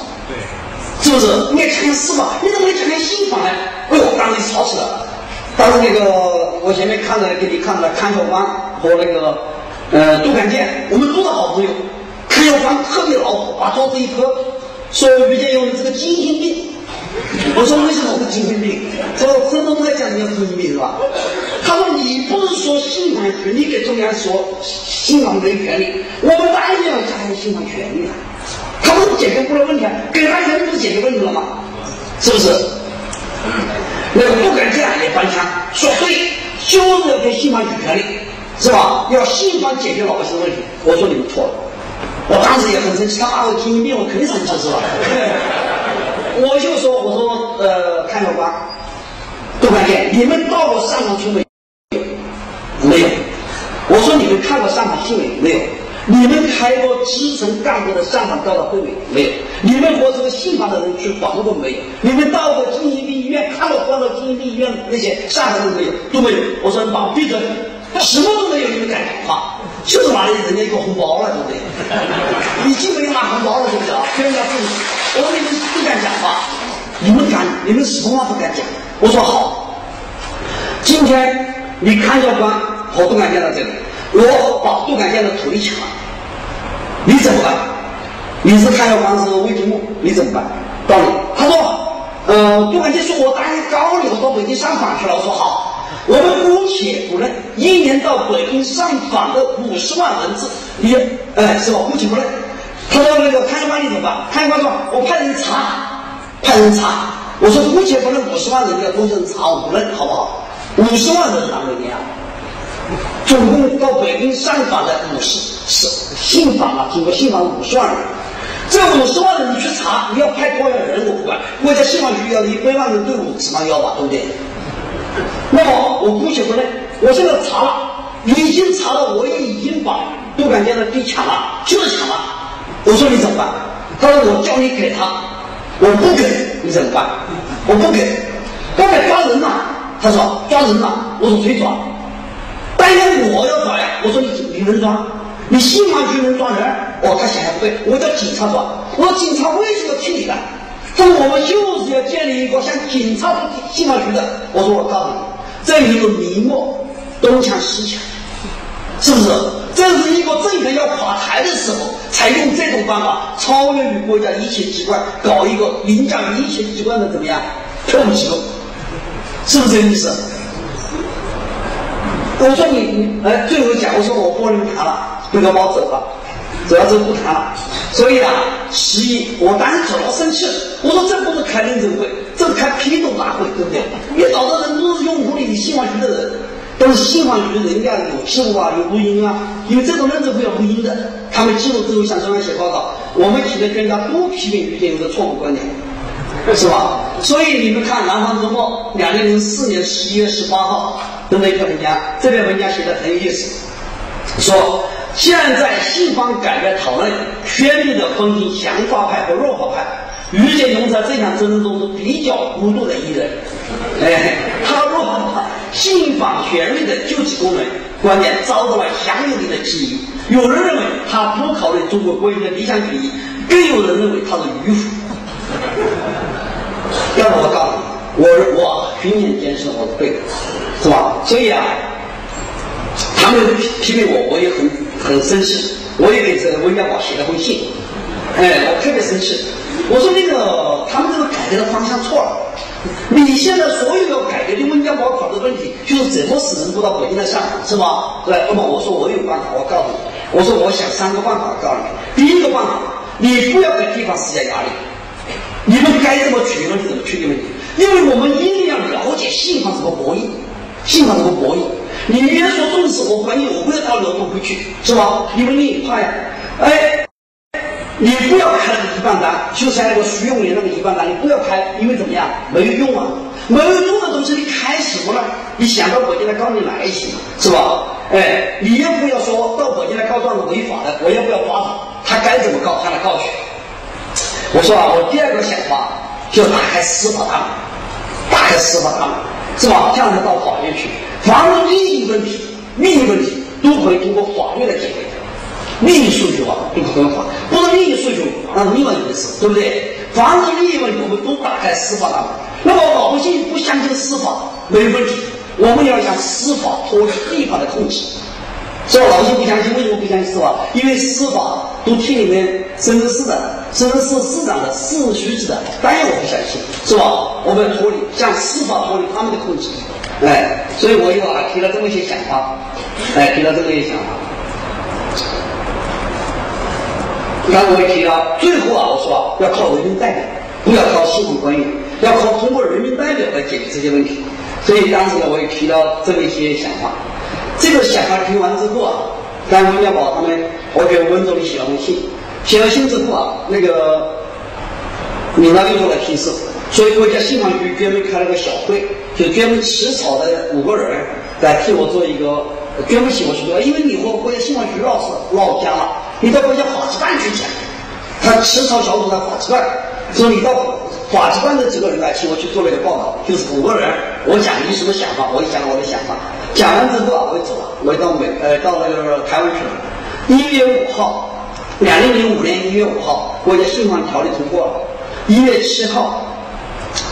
是不是？应该加强司法，你怎么能加强信访呢？哎呦，当时吵起来了。当时那个我前面看到给你看到康小芳和那个呃杜坎健，我们都是好朋友。康小芳特别恼火，把桌子一磕，说于建勇你这个精神病。我说为什么是精神病？说孙东在讲你要精神病是吧？他说你不是说信访权，你给中央说信访没权利，我们当然要加强信访权利了。他不是解决不了问题，给他权利不是解决问题了吗？是不是？那个不敢这样也翻腔，说对，就是要给信访权利，是吧？要信访解决老百姓的问题。我说你们错了，我当时也很生气，他骂我精神病，我肯定生气是吧？我就说，我说，呃，看小光，杜看见你们到过上访村没有？没有。我说你们看过上访新闻没有？你们开过基层干部的上访调查会没有？你们和这个信访的人去访问过没有？你们到过精神病医院看过关到精神病医院那些上访的没有？都没有。我说你把我闭嘴，什么都没有，你们敢讲话？就是拿人家一个红包了，对不对？你进门拿红包了，是不是啊？跟人家自己。我说你们不敢讲话，你们敢？你们什么话不敢讲？我说好，今天你看教官和杜敢建在这里，我把杜敢建的土地抢了，你怎么办？你是看教官是魏金木，你怎么办？道理，他说，呃，杜敢建说我答应高我到北京上访去了。我说好，我们姑且不论一年到北京上访的五十万人次，你，哎，是吧？姑且不论。他说那个看管理怎么办？看管说，我派人查，派人查。我说姑且不论五十万人要多少人查我不论好不好？五十万人当人啊！总共到北京上访的五十是信访啊，中国信访五十万人。这五十万人你去查，你要派多少人我不管，国家信访局要一百万人队伍指望要吧，对不对？那么我姑且不论，我现在查了，已经查了，我也已经把杜敢江的地抢了，就是抢了。我说你怎么办？他说我叫你给他，我不给，你怎么办？我不给，不给抓人呐。他说抓人呐。我说谁抓？当然我要抓呀。我说你你能抓？你信访局能抓人？哦，他想想不对，我叫警察抓。我说警察为什么听你的？他说我们就是要建立一个像警察信访局的。我说我告诉你，这里有明末东墙西墙，是不是？这是一个政权要垮台的时候，才用这种办法超越于国家一切机关，搞一个凌驾于一切机关的怎么样特务机构？是不是这个意思？我说你你哎，最后讲我说我不跟你们谈了，不要把我走了，主要是不谈了。所以啊，十一我当时主要生气了，我说这不是开认证会，这是开批斗大会，对不对？你找的人都是拥护你信访局的人，都是信访局人家有记录啊，有录音啊，因为这种认证会要录音的，他们记录之后向中央写报告，我们几个专家都批评于建有的错误观点。是吧？所以你们看《南方周末》两千零四年十一月十八号的一篇文章，这篇文章写的很有意思，说现在西方改革讨论确立的分清强化派和弱化派，于建勇在这场争论中是比较孤独的一人。哎，他弱化派信访权力的救济功能观点遭到了强有力的质疑，有人认为他不考虑中国国民的理想主义，更有人认为他是迂腐。要不我告诉你，我我巡演监视我是对的，是吧？所以啊，他们批批评我，我也很很生气，我也给这个温家宝写了封信，哎，我特别生气，我说那个他们这个改革的方向错了，你现在所有要改革的温家宝考的问题，就是怎么使人不到北京来上，是吧？对，那么我说我有办法，我告诉你，我说我想三个办法告诉你，第一个办法，你不要给地方施加压力。你们该怎么处理问题怎么处理问题，因为我们一定要了解信访怎么博弈，信访怎么博弈。你越说重视我怀疑，我不要到流动回去，是吧？因为你怕呀，哎，你不要开那个一半单，就像那个徐永年那个一半单，你不要开，因为怎么样，没有用啊，没有用的东西你开什么呢？你想到北京来告你来行，是吧？哎，你也不要说到北京来告状是违法的，我要不要抓他，他该怎么告他来告去。我说啊，我第二个想法就打开司法大门，打开司法大门，是吧？这样子到法院去，房子利益问题、利益问题都可以通过法律来解决。利益诉求啊，都可以法，不是利益诉求，那是另外一回事，对不对？房子利益问题，我们都打开司法大门。那么老百姓不相信司法没问题，我们要向司法脱离地方的控制。所以老百姓不相信，为什么不相信司法？因为司法都听你们深圳市的、深圳市市长的、市书记的，当然我不相信，是吧？我们要脱离，向司法脱离他们的控制，哎，所以我又啊提了这么一些想法，哎，提了这么一些想法。刚才我也提了，最后啊，我说啊，要靠人民代表，不要靠系统官员，要靠通过人民代表来解决这些问题。所以当时呢，我也提了这么一些想法。这个想法听完之后啊，刚温家宝他们，我给温总理写了封信，写了信之后啊，那个领导又做了批示，所以国家信访局专门开了个小会，就专门起草的五个人来替我做一个专门写我去做，因为你和国家信访局闹事闹僵了，你到国家法制办去讲，他起草小组在法制办，说你到法制办的几个人来请我去做了一个报道，就是五个人，我讲你什么想法，我讲我的想法。讲完之后啊，我就走了，我就到美呃到那个台湾去了。一月五号，两零零五年一月五号，国家信访条例通过了。一月七号，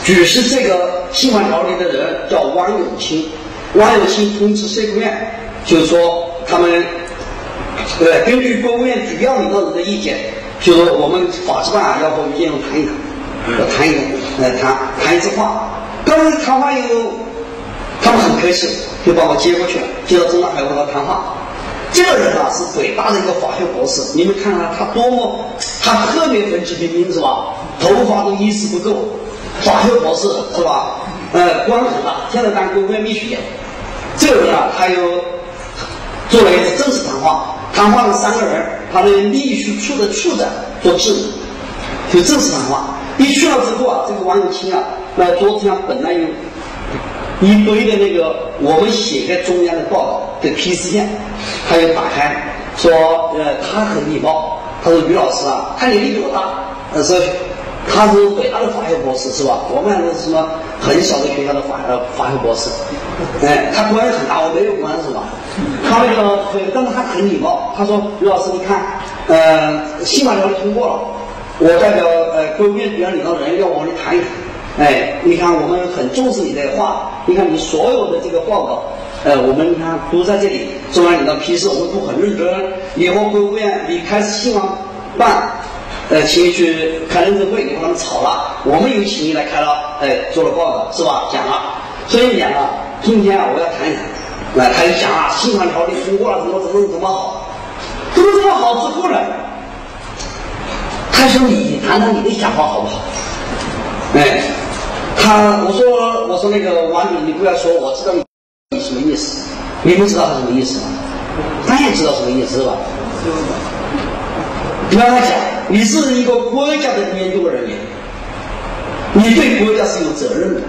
举行这个信访条例的人叫汪永清，汪永清通知税务院，就是说他们呃根据国务院主要领导人的意见，就说我们法制办啊要和建勇谈一谈，要谈一谈，来谈谈一次话。刚刚谈话以后，他们很客气。就把我接过去了，接到中南海和他谈话。这个人啊是北大的一个法学博士，你们看看他多么，他特别文质彬彬是吧？头发都一丝不苟，法学博士是吧？呃，官很大，现在当国务院秘书长。这个人啊，他又做了一次正式谈话，谈话了三个人，他的秘书处的处长做质疑，就正式谈话。一去了之后啊，这个王永清啊，那桌子上本来有。一堆的那个我们写给中央的报告的批示件，他又打开说，呃，他很礼貌，他说于老师啊，他年龄比我大，呃，说他是北大的法学博士是吧？我们两个是什么很小的学校的法呃法学博士，哎，他官很大，我没有官是吧？他那个很，但是他很礼貌，他说刘老师你看，呃，新法条例通过了，我代表呃国务院主要领导人要我跟你谈一谈。哎，你看，我们很重视你的话。你看，你所有的这个报告，呃，我们你看都在这里，中央领导批示，我们都很认真。以后国务院你开新闻办，呃，请你去开认证会，你和他们吵了，我们有请你来开了，哎，做了报告是吧？讲了，所以讲啊，今天啊，我要谈一谈。来，他就讲啊，新闻条例通过了，怎么怎么怎么好，怎么怎么好之后呢？他说你谈谈你的想法好不好？哎。他我说我说那个王女，你不要说，我知道你什么意思，你们知道他什么意思吗？他也知道什么意思是吧？你让他讲，你是一个国家的研究人员，你对国家是有责任的。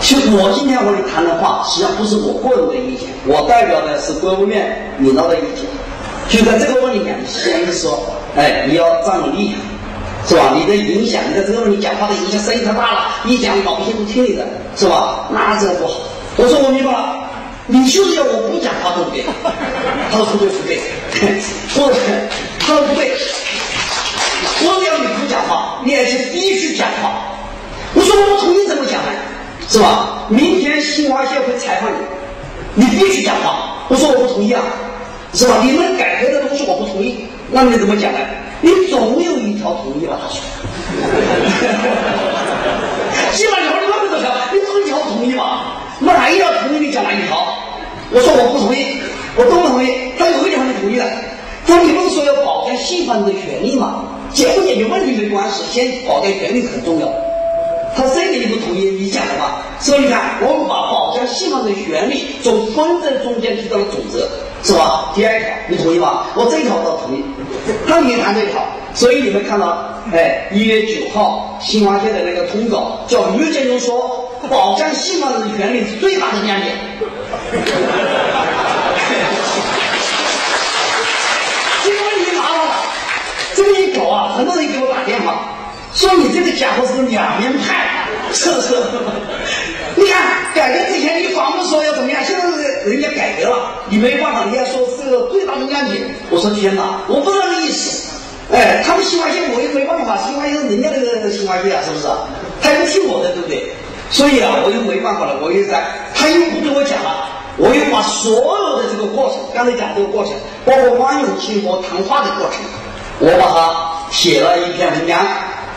其实我今天和你谈的话，实际上不是我个人的意见，我代表的是国务院领导的意见。就在这个问题上，先说，哎，你要站立。是吧？你的影响，你在这个问题讲话的影响声音太大了，一讲老百姓不听你的，是吧？那这不好。我说我明白了，你就是要我不讲话，对不对？他说不对不对，或者他说不对，我要你不讲话，你还是必须讲话。我说我不同意怎么讲呢？是吧？明天新华社会采访你，你必须讲话。我说我不同意啊，是吧？你们改革的东西我不同意，那你怎么讲呢？你总有一条同意吧？他说，[LAUGHS] 基本上你那么多条，你总有一条同意吧？哪一条同意你讲哪一条？我说我不同意，我都不同意。他有一条就同意了，他说你不是说要保障信访的权利吗？解不解决问题没关系，先保障权利很重要。他这个你不同意，你讲的话，所以你看，我们把保障信访的权利从分在中间提到了总则。是吧？第二条，你同意吗？我这一条我同意。他没谈这一条，所以你们看到，哎，一月九号新华社的那个通稿，叫于建中说，保障信访的权利是最大的亮点。这个问题麻烦了，这么一搞啊，很多人给我打电话，说你这个家伙是两面派，是不是？[LAUGHS] 你看，改革之前你反复说要怎么样，现在人家改革了，你没办法，你要说是个最大的亮点。我说天哪，我不知道那意思。哎，他们新华线我又没办法，新华线人家那个新华线啊，是不是？他又听我的，对不对？所以啊，我又没办法了，我又在，他又不跟我讲了，我又把所有的这个过程，刚才讲这个过程，包括汪永清和谈话的过程，我把它写了一篇文章。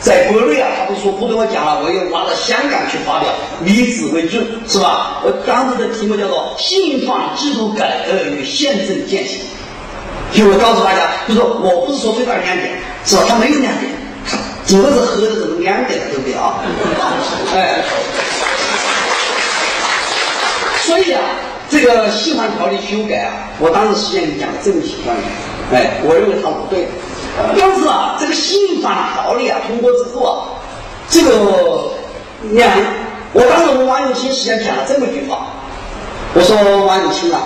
在国内啊，他不说不跟我讲了，我又拿到香港去发表，以此为证，是吧？我当时的题目叫做《信访制度改革与宪政践行》，就我告诉大家，就说我不是说最大的亮点，是吧？他没有亮点，主要是喝的什么亮点，对不对啊？[LAUGHS] 哎，所以啊，这个信访条例修改啊，我当时实际上讲的这个情况，哎，我认为它不对。但是啊，这个信访条例啊通过之后啊，这个两，我当时我们王永清实际上讲了这么一句话，我说王永清啊，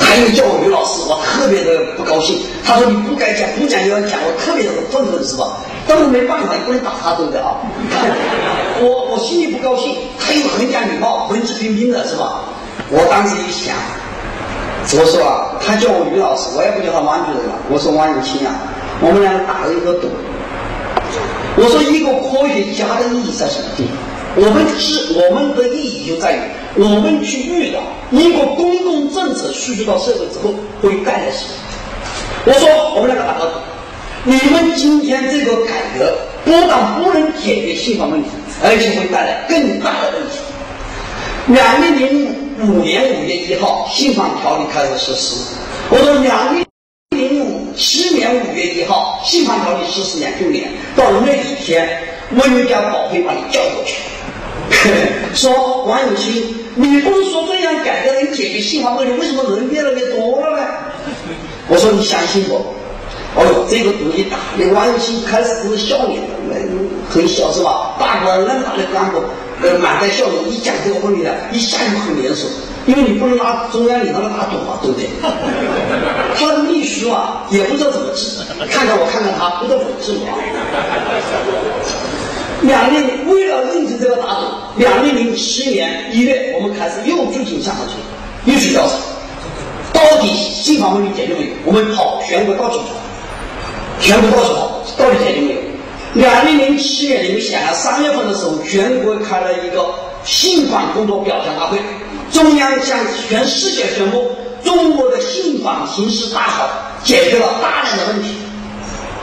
他因为叫我刘老师，我特别的不高兴。他说你不该讲，不讲又要讲，我特别的愤恨，是吧？但是没办法，也不能打他，对不对啊？[LAUGHS] 我我心里不高兴，他又很讲礼貌，文质彬彬的是吧？我当时一想。我说啊，他叫我于老师，我也不叫他王主任了。我说王永清啊，我们两个打了一个赌。我说一个科学家的意义在什么地方？我们是我们的意义就在于，我们去遇到一个公共政策输出到社会之后会带来什么。我说我们两个打个赌，你们今天这个改革不但不能解决信访问题，而且会带来更大的问题。两千零五年五月一号，信访条例开始实施。我说两千零七年五月一号，信访条例实施两周年，到那一天，温家宝会把你叫过去，[LAUGHS] 说王永清，你不是说这样改革能解决信访问题，为什么人越来越多了呢？我说你相信我。哦哟，这个毒一打，那王永清开始是笑脸的，那很小是吧？大官那么大的干部。呃，满带笑容，一讲这个婚礼呢，一下就很严肃，因为你不能拿中央领导的打赌嘛，对不对？[LAUGHS] 他的秘书啊，也不知道怎么治，看看我，看看他，不知道怎么治我。两年为了应对这个打赌，两零零七年一月，我们开始又进行下访村，又去调查，到底信访问题解决没有？我们跑全国到处跑，全国到处跑，到底解决没有？两零零七年，你们想啊，三月份的时候，全国开了一个信访工作表彰大会，中央向全世界宣布，中国的信访形势大好，解决了大量的问题，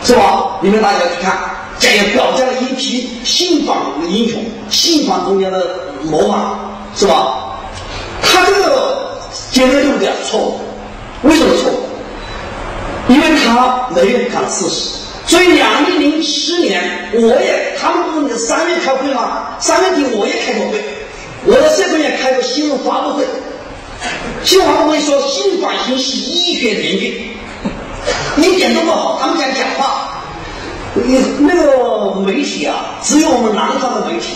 是吧？你们大家去看，这也表彰了一批信访的英雄，信访中间的模范，是吧？他这个结论对不对？错误，为什么错误？因为他没有看事实。所以，两零零七年，我也他们不是三月开会吗？三月底我也开过会，我在社科院开过新闻发布会。新闻发布会说，新冠形势医学严峻，一点都不好。他们讲讲话，那那个媒体啊，只有我们南方的媒体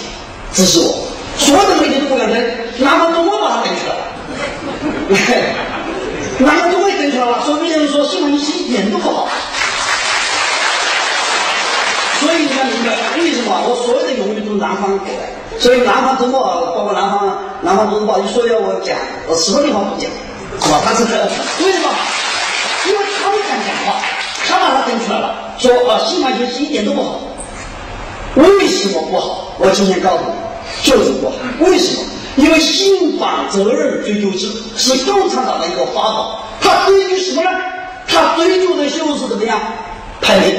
支持我，所有的媒体都不敢登，南方中国把它 [LAUGHS] 登出来了。南方中国也登去了，说别人说新闻形势一点都不好。所以你要明白为什么我所有的荣誉都是南方给的，所以南方周末包括南方南方周报一说要我讲，我什么地方不讲，是吧？他是为什么？因为他不敢讲话，他把他登出来了，说啊，新环形势一点都不好。为什么不好？我今天告诉你，就是不好。为什么？因为信访责任追究制是共产党的一个法宝，他追究什么呢？他追究的就是怎么样排名。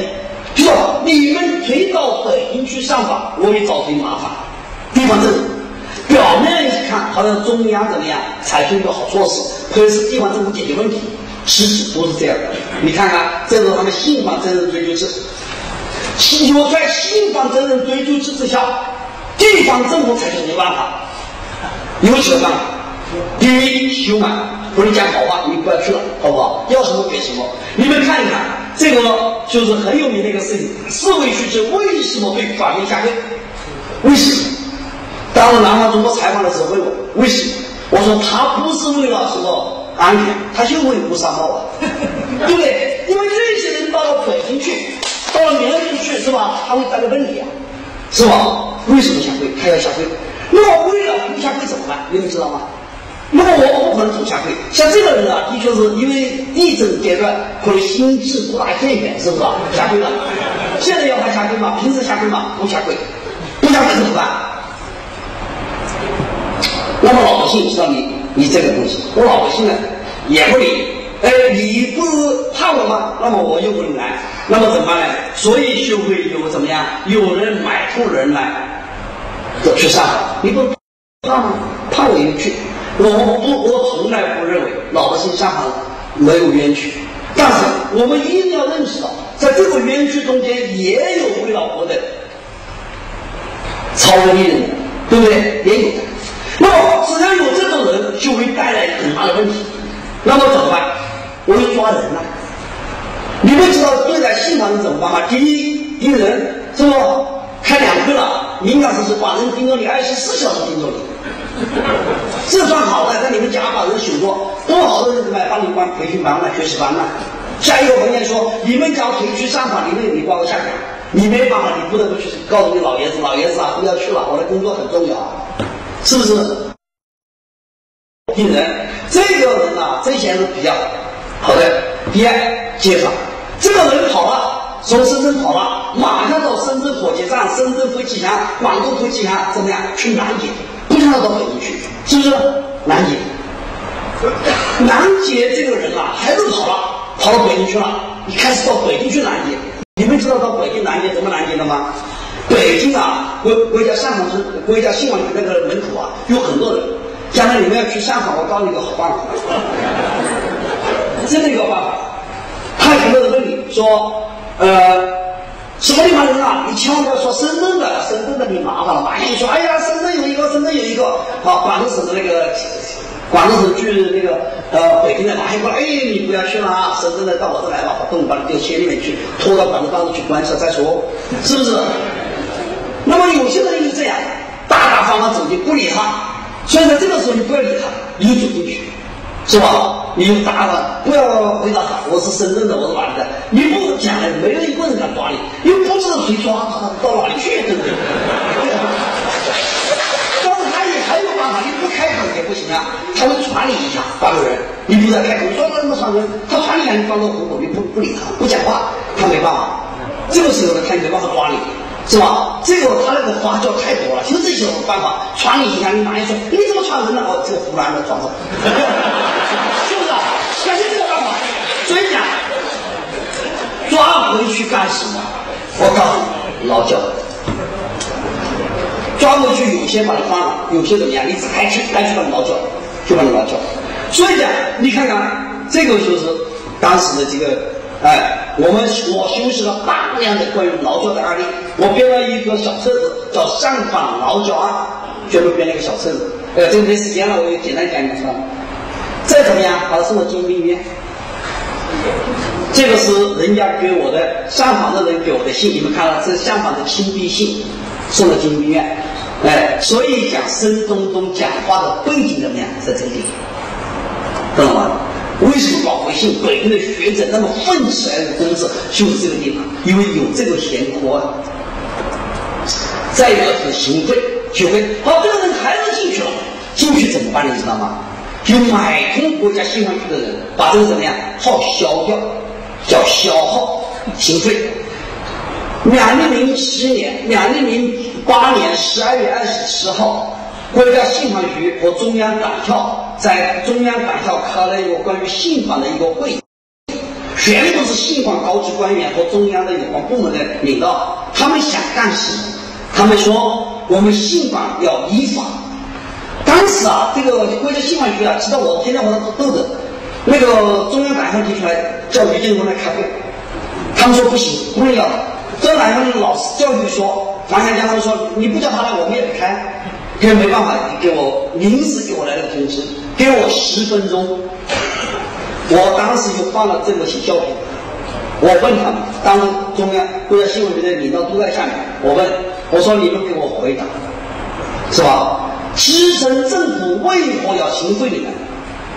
就说你们谁到北京去上访，我也找谁麻烦。地方政府表面一看好像中央怎么样采取一个好措施，可是地方政府解决问题，其实不是这样的。你看看，这是他们信访责任追究制。有在信访责任追究制之下，地方政府采取什么办法？有几个办法。第一，修满，不能讲好话，你不要去了，好不好？要什么给什么。你们看一看。这个就是很有名的一个事情，市委书记为什么对法院下跪？为什么？当时南方周末采访的时候问我为什么？我说他不是为了什么安全，他就为吴三茂啊，[LAUGHS] 对不对？因为这些人到了北京去，到了绵阳去，是吧？他会带来问题啊，是吧？为什么下跪？他要下跪。那么为了不下跪怎么办？你们知道吗？那么我不可能总下跪，像这个人啊，的确是因为地震阶段可能心智不大健全，是不是啊？下跪了。现在要他下跪吗？平时下跪吗？不下跪，不下跪怎么办？那么老百姓知道你你这个东西，我老百姓呢也不理。哎，你不怕我吗？那么我又不能来，那么怎么办呢？所以就会有怎么样？有人买通人来，就去上访。你不怕吗？怕我也去。我不，我从来不认为老百姓上访没有冤屈，但是我们一定要认识到，在这个冤屈中间也有为老婆的超人利人，对不对？也有。那么只要有这种人，就会带来很大的问题。那么怎么办？我就抓人了。你们知道对待信访人怎么办吗？第一，盯人，是不？开两会了，敏感时期把人盯着你，二十四小时盯着你。这算好的，在你们家把人许多，不好的人怎么帮你关培训班了、学习班了。下一个文件说，你们家谁去上访，你们你报个下岗，你没办法，你不得不去告诉你老爷子，老爷子啊，不要去了，我的工作很重要，是不是？病人，这个人啊，这些是比较好的。第二，介绍，这个人跑了，从深圳跑了，马上到深圳火车站、深圳飞机场、广州飞机场，怎么样去拦截？不让他到北京去，是不是？南杰，南杰这个人啊，还是跑了，跑到北京去了。你开始到北京去拦截，你们知道到北京拦截怎么拦截的吗？北京啊，国国家上访村、国家信访局那个门口啊，有很多人，将来你们要去上海，我告诉你个好办法，真的一个办法。他很多人问你说，呃。什么地方人啊？你千万不要说深圳的，深圳的你麻烦了。马上说，哎呀，深圳有一个，深圳有一个。好，广东省的那个，广东省去那个呃北京的马上过来，哎，你不要去了啊，深圳的到我这来吧，把东把你丢县里面去，拖到广东当中去关下再说，是不是？那么有些人就是这样，大大方方走进，不理他。所以在这个时候你不要理他，你就走进去。是吧？你就答了，不要回答他。我是深圳的，我是哪里的？你不讲，没有一个人敢抓你，又不知道谁抓他，到哪里去，对不对？但是他也还有办法，你不开口也不行啊，他会传你一下，八个人，你不在开口，说那么传人，他传你一下，你装作糊涂，你不不理他，不讲话，他没办法。这个时候呢，他也没办法抓你。是吧？这个他那个花椒太多了，就这些办法传你一下，你马上说你怎么传人呢？哦，这个湖南的传的，是不是？感觉这个办法，所以讲抓回去干什么？我告诉你，劳教。抓回去，有些把你放了，有些怎么样？你只该去，该去把你劳教，就把你劳教。所以讲，你看看这个就是当时的这个。哎，我们我修习了大量的关于劳教的案例，我编了一个小册子，叫《上访劳教案》，专门编了一个小册子。呃，这个没时间了，我就简单讲一下。再怎么样，把它送到精兵医院。这个是人家给我的上访的人给我的信，你们看了，这是上访的亲笔信，送到精神病院。哎，所以讲孙中东讲话的背景怎么样，在这里，懂了吗？为什么搞回信？北京的学者那么奋起来的宗旨就是这个地方，因为有这个闲坡。再一个是行贿，行贿好，这个人还是进去了，进去怎么办？你知道吗？就买通国家信访局的人，把这个怎么样号消掉，叫消耗行贿。两千零七年，两千零八年十二月二十七号。国家信访局和中央党校在中央党校开了一个关于信访的一个会，全部是信访高级官员和中央的有关部门的领导。他们想干什么？他们说我们信访要依法。当时啊，这个国家信访局啊，知道我天天和他斗的，那个中央党校提出来叫于建功来开会，他们说不行，不能要。中央党校的老师教育说，王强江他们说你不叫他来，我们也不开。也没办法，你给我临时给我来了通知，给我十分钟。我当时就放了这么些照片。我问他们，当中央国家新闻局的领导都在下面。我问，我说你们给我回答，是吧？基层政府为何要行贿你们？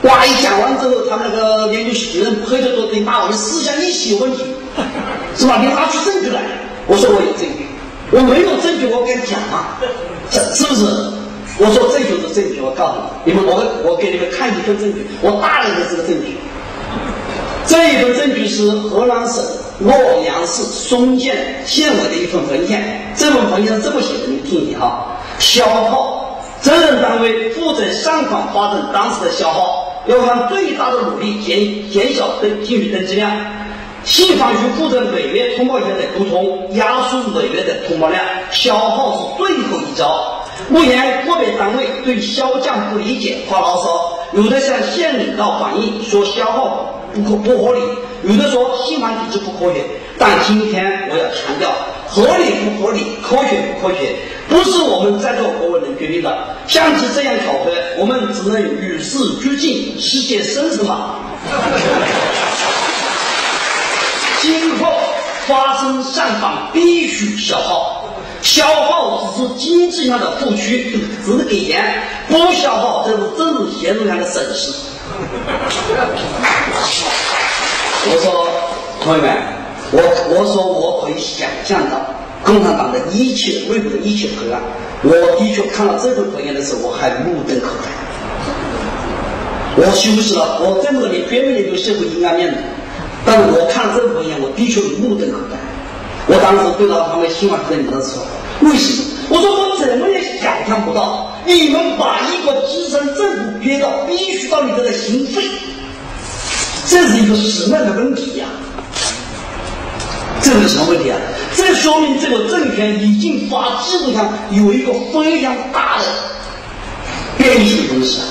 哇！一讲完之后，他们那个研究室主任黑着桌子骂我们思想意识有问题，是吧？你拿出证据来。我说我有证据，我没有证据，我敢讲吗？是是不是？我说这就是证据，我告诉你，你们我我给你们看一份证据，我大量的这个证据。这一份证据是河南省洛阳市松县县委的一份文件，这份文件是这么写的，你听听哈。消耗，责任单位负责上访发证当时的消耗，要按最大的努力减减小登进去登记量。信访局负责每月通报权的沟通，压缩每月的通报量，消耗是最后一招。目前个别单位对销价不理解发牢骚，有的向县领导反映说消耗不可不合理，有的说信访体制不科学。但今天我要强调，合理不合理，科学不科学，不是我们在座各位能决定的。像其这样考核，我们只能与时俱进，世界生存嘛。今后发生上访必须消耗。消耗只是经济上的付出，只是给钱；不消耗，这是政治协助上的损失。我说，朋友们，我我说我可以想象到共产党的一切内部的一切黑暗。我的确看到这份文件的时候，我还目瞪口呆。我休息了，我这么多年专门研究社会阴暗面的，但是我看了这份文件，我的确目瞪口呆。我当时对到他们新华社的领导说：“为什么？我说我怎么也想象不到，你们把一个基层政府憋到必须到你这来行贿，这是一个什么样的问题呀？这是什么问题啊？这说明这个政权已经发制度上有一个非常大的变异性同时，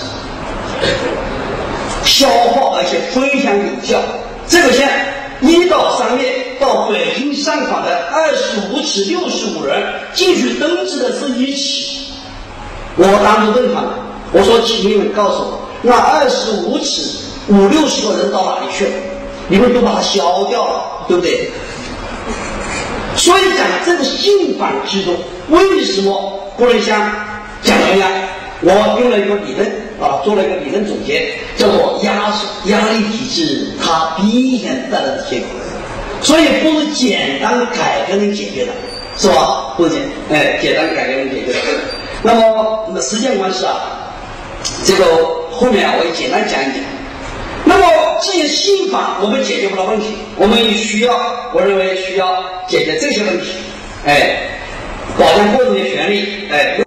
消化而且非常有效。这个县一到三月到北京上访的二十五起六十五人进去登记的是一起，我当时问他们，我说请你们告诉我，那二十五起五六十个人到哪里去了？你们都把它消掉了，对不对？所以讲这个信反制度，为什么不能像讲一样？我用了一个理论啊，做了一个理论总结，叫做压压力体制它必然带来的结果。所以不是简单改革能解决的，是吧？不简哎，简单改革能解决的。那么，那时间关系啊，这个后面我也简单讲一讲。那么，这些信法，我们解决不了问题，我们也需要，我认为需要解决这些问题，哎，保障个人的权利，哎，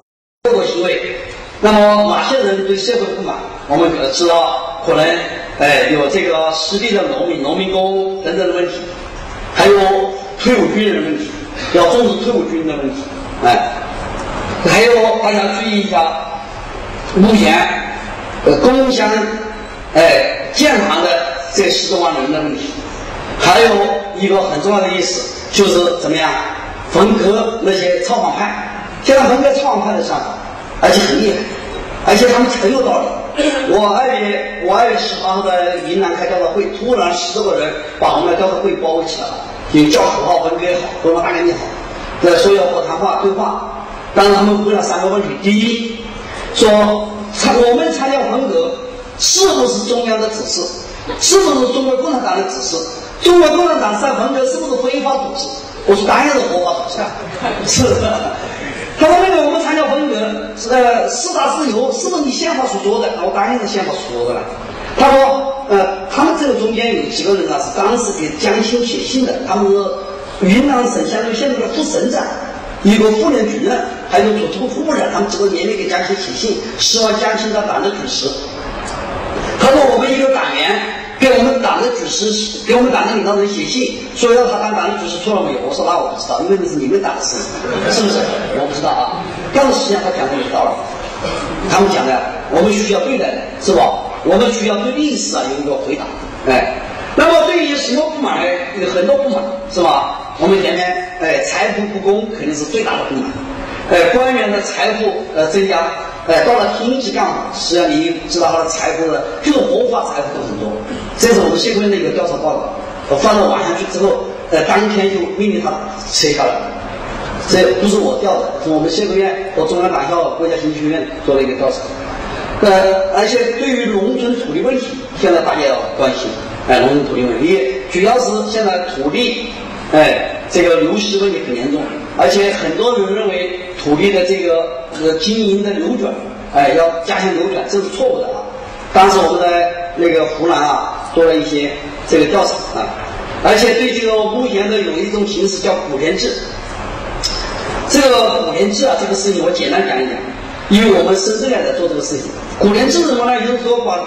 各个行为。那么，哪些人对社会不满？我们知道，可能，哎，有这个失地的农民、农民工等等的问题，还有退伍军人的问题，要重视退伍军人的问题，哎，还有大家注意一下，目前，呃，工乡。哎，建房的这十多万人的问题，还有一个很重要的意思，就是怎么样分割那些超反派。现在分割超反派的上，而且很厉害，而且他们很有道理。我二月我二月十八号在云南开调查会，突然十多个人把我们的调查会包围起来了，就叫口号分割好，分割大家你好，对，说要和谈话对话。当然他们问了三个问题：第一，说参我们参加文革。是不是中央的指示？是不是中国共产党的指示？中国共产党在文革是不是非法组织？我说当然是合法组织。[LAUGHS] 是。他说那个我们参加文革，呃，四大自由是不是你宪法所说的？我当然是宪法所说的了。他说，呃，他们这个中间有几个人啊，是当时给江青写信的，他们是云南省相当于现在的副省长，一个妇联主任，还有组织部副部长，他们几个年年给江青写信，希望江青当党的主席。他说：“我们一个党员给我们党的主席，给我们党的领导人写信，说要他当党的主席，错了没有？”我说：“那我不知道，因为那是你们党的事，是不是？我不知道啊。但是实际上他讲的有道理。他们讲的，我们需要对待的，是吧？我们需要对历史啊有一个回答。哎，那么对于什么不满呢？有很多不满，是吧？我们前面，哎，财富不公肯定是最大的不满。哎，官员的财富呃增加。”哎，到了厅级干部，实际上你知道他的财富的，就是合法财富都很多。这是我们协会的一个调查报告，我发到网上去之后，呃，当天就命令他撤下来。这不是我调的，是我们协会院和中央党校、国家经济学院做了一个调查。呃，而且对于农村土地问题，现在大家要关心。哎，农村土地问题，主要是现在土地，哎，这个流失问题很严重，而且很多人认为土地的这个。个经营的流转，哎，要加强流转，这是错误的啊！当时我们在那个湖南啊，做了一些这个调查啊，而且对这个目前的有一种形式叫股联制。这个股联制啊，这个事情我简单讲一讲，因为我们深圳也在做这个事情。股联制什么呢？就是说把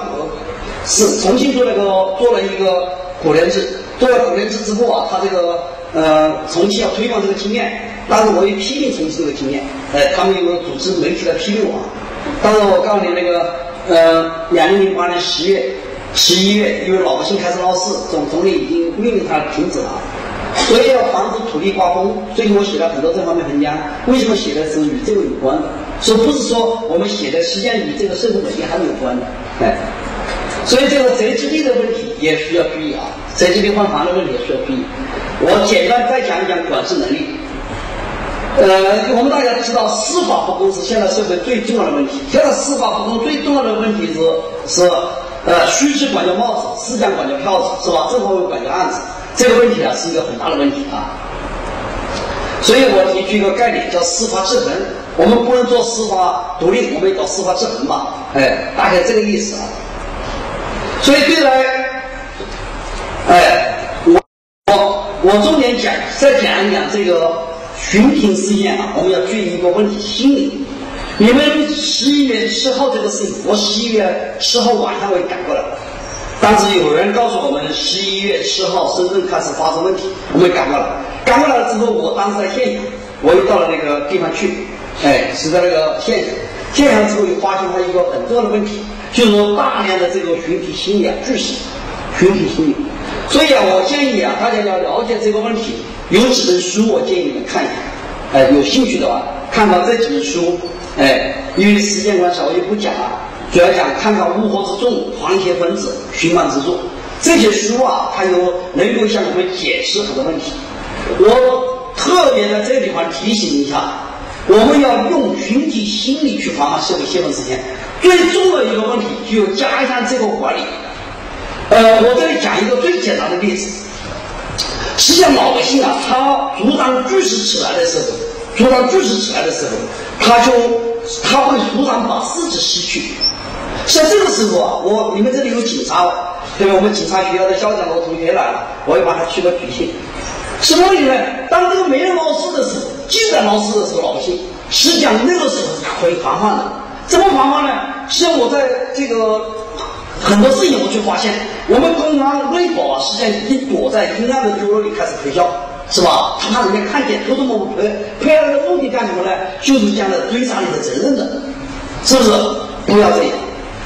是重新做了个做了一个股联制，做了股联制之后啊，它这个呃重庆要推广这个经验。但是我也批评重庆这个经验，哎，他们有个组织媒体来批评我。当时我告诉你那个，呃，两零零八年十月、十一月，因为老百姓开始闹事，总总理已经命令他停止了。所以要防止土地刮风，最近我写了很多这方面文章。为什么写的是与这个有关的？说不是说我们写的实际上与这个社会稳定还是有关的，哎。所以这个宅基地的问题也需要注意啊，宅基地换房的问题也需要注意。我简单再讲一讲管制能力。呃，我们大家都知道，司法不公是现在社会最重要的问题。现在司法不公最重要的问题是是呃，虚期管教帽子，思想管教票子，是吧？正方为管教案子，这个问题啊是一个很大的问题啊。所以我提出一个概念叫司法制衡，我们不能做司法独立，我们搞司法制衡嘛？哎，大概这个意思啊。所以对来，哎，我我我重点讲，再讲一讲这个。群庭试验啊，我们要注意一个问题：心理。你们十一月七号这个事情，我十一月十号晚上我也赶过来。当时有人告诉我们，十一月七号深圳开始发生问题，我们赶过来。赶过来了之后，我当时在现场，我又到了那个地方去，哎，是在那个现场。现场之后又发现它一个很重要的问题，就是说大量的这个群体心理啊，巨细，群体心理。所以啊，我建议啊，大家要了解这个问题，有几本书我建议你们看一下。哎，有兴趣的话，看到这几本书，哎，因为时间关系，我就不讲了，主要讲看看乌合之众、狂邪分子、寻访之众这些书啊，它有能够向我们解释很多问题。我特别在这个地方提醒一下，我们要用群体心理去防范社会泄愤事件。最重要的一个问题，就加强这个管理。呃，我这里讲一个最简单的例子。实际上，老百姓啊，他主张巨石起来的时候，主张巨石起来的时候，他就他会主张把自己失去。像这个时候啊，我你们这里有警察，对吧？我们警察学校的校长和同学来了，我要把他取个局限。什么里面？当这个没人闹事的时候，既然闹事的时候，老百姓实际上那个时候是可以防范的。怎么防范呢？像我在这个很多事情，我就发现，我们公安内保，实际上已经躲在阴暗的角落里开始推销，是吧？他怕人家看见，偷偷摸摸拍，拍那个目的干什么呢？就是将来追查你的责任的，是不是？不要这样。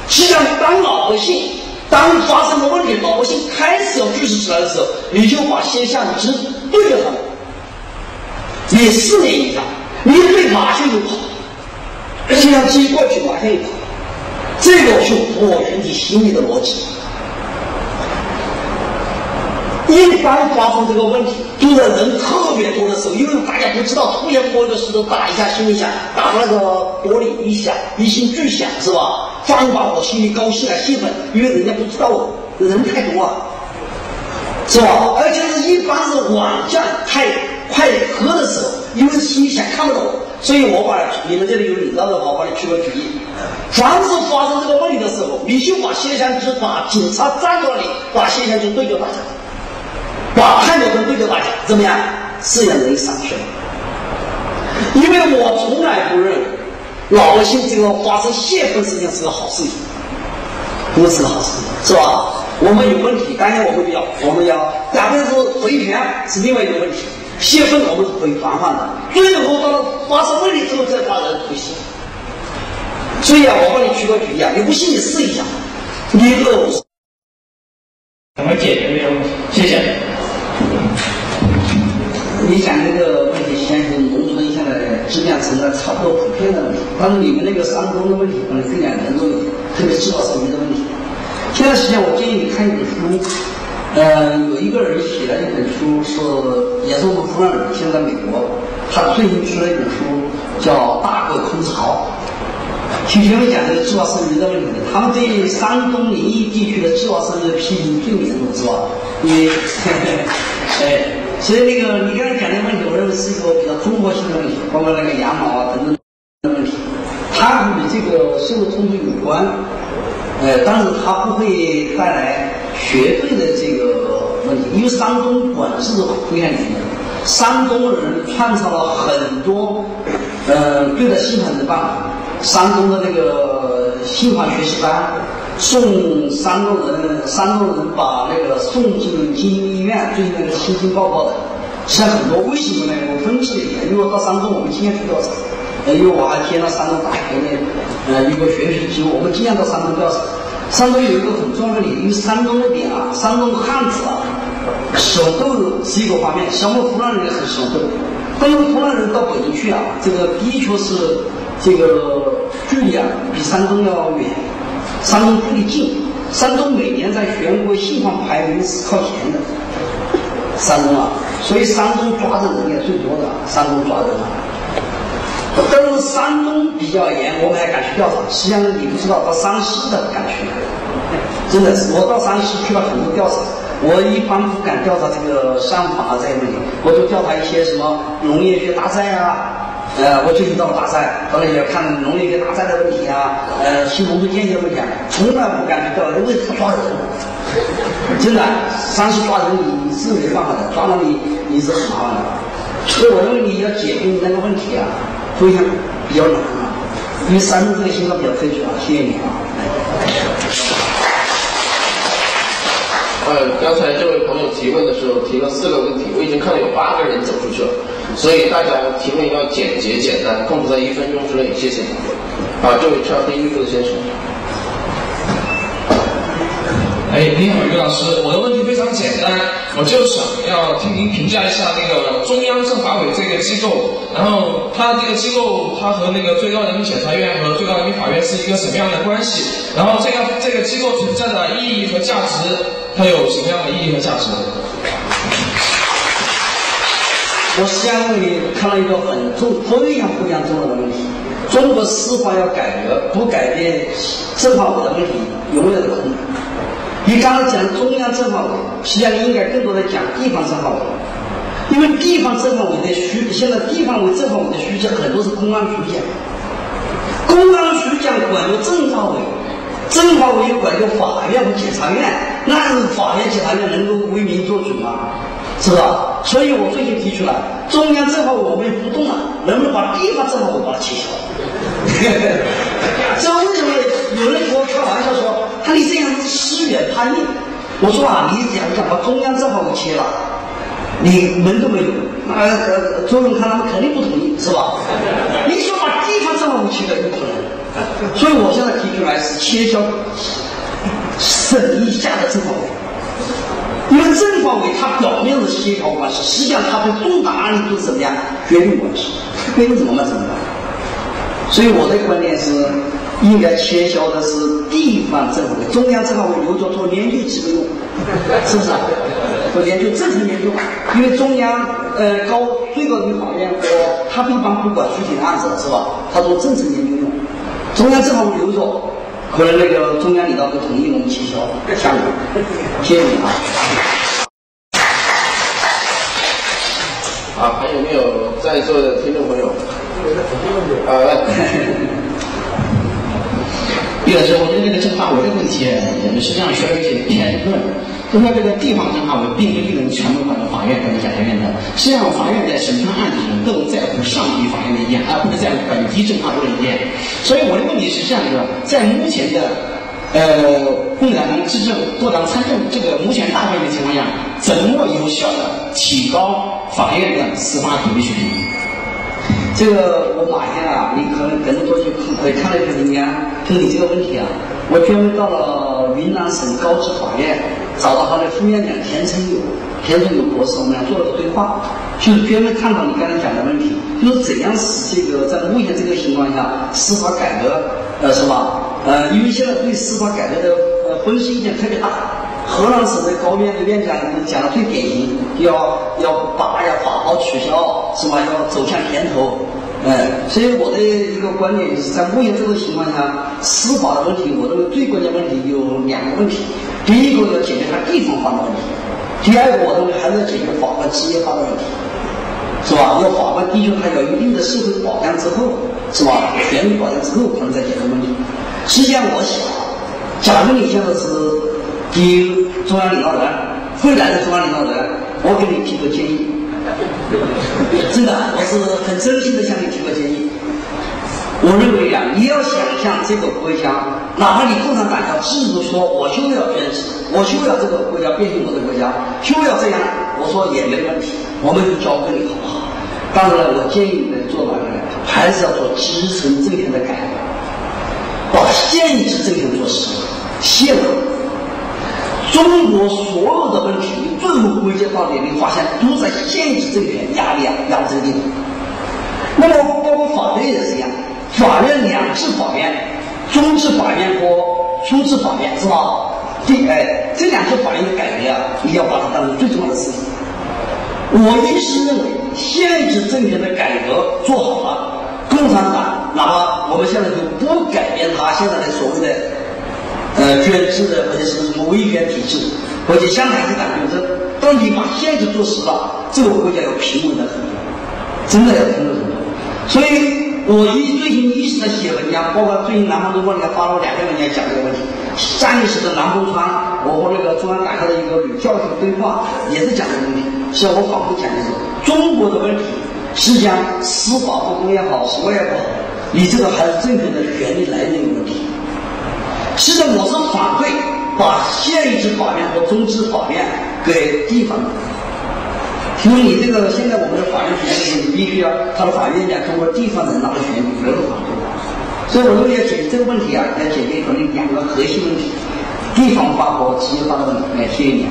实际上，当老百姓当发生了问题，老百姓开始要举起来的时候，你就把摄像机对着他们，你试验一下，你对马上就跑，摄像机过去马上就跑，这个就符合群体心理的逻辑。一般发生这个问题，就在人特别多的时候，因为大家不知道，突然摸一个石头打一下，心里想打那个玻璃一响，一声巨响，是吧？反而把我心里高兴啊，兴奋，因为人家不知道我人太多了，是吧？而且是一般是晚上太快喝的时候，因为心里想看不懂，所以我把你们这里有领导的话，我帮你出个主意。凡是发生这个问题的时候，你就把摄像机把警察站在那里，把摄像机对着大家。把探照灯对着大家，怎么样？是让人上去了。因为我从来不认为老百姓这个发生泄愤事情是个好事情，不是个好事情，是吧？我们有问题，当然我们要，我们要，但是维权是另外一个问题。泄愤我们是可以防范的，最后到了发生问题之后再把人推卸。所以啊，我帮你举个例啊，你不信你试一下，你这个怎么解决这个问题？谢谢。你讲这个问题，实际上是农村现在质量存在差不多普遍的问题。但是你们那个山东的问题可能更加严重一点，特别制造生命的问题。现在实际上我建议你看一本书，呃，有一个人写了一本书，是也是我们湖南人，现在美国，他最近出了一本书叫《大国空巢》。听前面讲这个计划生育的问题，他们对山东临沂地区的计划生育批评最严重，是吧？因为，[LAUGHS] 哎，所以那个你刚才讲的问题，我认为是一个比较综合性的问题，包括那个养老啊等等的问题，它与这个社会冲突有关，呃，但是它不会带来绝对的这个问题，因为山东本身是非常严的，山东人创造了很多，呃，对待性犯的办法。山东的那个信访学习班，送山东人，山东人把那个送进精英医院，最近那个新京报告的，现在很多为什么呢？我分析了一下，因为到山东，我们经常去调查，呃，因为我还接了山东大学的呃一个学习机会，我们经常到山东调查。山东有一个很重要的点，因为山东那边啊，山东汉子啊，喜欢斗是一个方面，像我们湖南人也很喜欢斗，但是湖南人到北京去啊，这个的确是。这个距离啊比山东要远，山东距离近。山东每年在全国性犯排名是靠前的，山东啊，所以山东抓的人也最多的，山东抓人。但是山东比较严，我们还敢去调查。实际上你不知道，到山西的敢去，真的是。我到山西去了很多调查，我一般不敢调查这个商法这些问题，我就调查一些什么农业学大赛啊。呃，我最近到了大山，到那些看农业大赛的问题啊，呃，新农村建设问题啊，从来不敢去调查，因为抓人，真的，山西抓人你是没办法的，抓到你你是很麻烦的。所以我认为你要解决你那个问题啊，非常比较难啊，因为山东这个情况比较特殊啊，谢谢你啊。呃，刚才这位朋友提问的时候提了四个问题，我已经看到有八个人走出去了。所以大家提问要简洁简单，控制在一分钟之内，谢谢。啊，这位穿黑衣服的先生。哎，你好，于老师，我的问题非常简单，我就想要听您评价一下那个中央政法委这个机构，然后它这个机构，它和那个最高人民检察院和最高人民法院是一个什么样的关系？然后这个这个机构存在的意义和价值，它有什么样的意义和价值？我想你看到一个很重、非常非常重要的问题：中国司法要改革，不改变政法委的问题，永远是空的。你刚才讲中央政法委，实际上应该更多的讲地方政法委，因为地方政法委的需，现在地方委政法委的需求很多是公安局讲，公安局讲管着政法委，政法委又管着法院和检察院，那是法院、检察院能够为民做主吗？是吧？所以我最近提出来，中央政法我们不动了，能不能把地方政法委把它切消？这为什么有人给我开玩笑说，他你这样是失远叛逆？我说啊，你想想把中央政法委切了，你门都没有，那呃周永康他们肯定不同意，是吧？你说把地方政法委切了，不可能。所以我现在提出来是切消省以下的政法因为政法委它表面是协调关系，实际上它对重大案例都是怎么样决定关系，决定怎么办怎么办。所以我的观点是，应该切消的是地方政府，中央政法委留着做研究机构用，是不是啊？做研究政策研究，因为中央呃高最高人民法院和他一般不管具体的案子是吧？他做政策研究用，中央政法委留着。可能那个中央领导不同意我们取消下雨，谢谢你啊。啊，还有没有在座的听众朋友？啊，来。于老师，我觉得这个政法委的问题，实际上需要一些辩论。就说这个地方政法委并不一定全部管到法院或者检察院的，实际上法院在审判案子上更在乎上级法院的意见，而不是在乎本级政法委的意见。所以我的问题是这样的：在目前的呃共产党执政、多党参政这个目前大环境情况下，怎么有效的提高法院的司法独立水平？这个我马天啊，你可能更多去会看了一篇文章，就你这个问题啊，我专门到了云南省高级法院。找到他的副院长田成友，田成友博士，我们俩做了个对话，就是专门探讨你刚才讲的问题，就是怎样使这个在目前这个情况下司法改革，呃，是吧？呃，因为现在对司法改革的呃分析意见特别大，河南省的高院的院长讲的最典型，要要把呀法宝取消，是吧？要走向甜头，哎，所以我的一个观点就是在目前这个情况下，司法的问题，我认为最关键问题有两个问题。第一个要解决它地方化的问题，第二个我认为还是要解决法官职业化的问题，是吧？要法官的确他有一定的社会保障之后，是吧？权利保障之后，可能再解决问题。实际上，我想，假如你现在是第一中央领导人，未来的中央领导人，我给你提个建议，[LAUGHS] 真的，我是很真心的向你提个建议。我认为啊，你要想象这个国家，哪怕你共产党要制度说，我就要专制，我就要这个国家变成我的国家，就要这样，我说也没问题，我们就交给你好不好？当然了，我建议你们做哪个呢？还是要做基层政权的改革，把县级政权做实，现了。中国所有的问题，最后归结到底，你发现都在县级政权压力啊压这个地方。那么包括法院也是一样。法院两次法院，中级法院和初级法院是吧？第哎，这两次法院的改革啊，你要把它当成最重要的事情。我一直认为，县级政权的改革做好了，共产党哪怕我们现在就不改变他现在的所谓的呃专制的或者是什么威权体制，或者香港是党专政，当你把现实做实了，这个国家要平稳的很多，真的要平稳很多。所以。我一最近一直在写文章，包括最近南方周末里面发了两篇文章讲这个问题。上一次的南风川，我和那个中央党校的一个女教授对话，也是讲这个问题。实我反复讲的是，中国的问题，实际上司法不公也好，什么也不好，你这个还是政权的权利来源有问题。现在我是反对把县级法院和中级法院给地方。因为你这个现在我们的法院权力，你必须要他的法院要通过地方人拿的权利，没有法律，是所以我认为要解决这个问题啊，要解决可能两个核心问题：地方化和企业化的问题。来，谢谢你。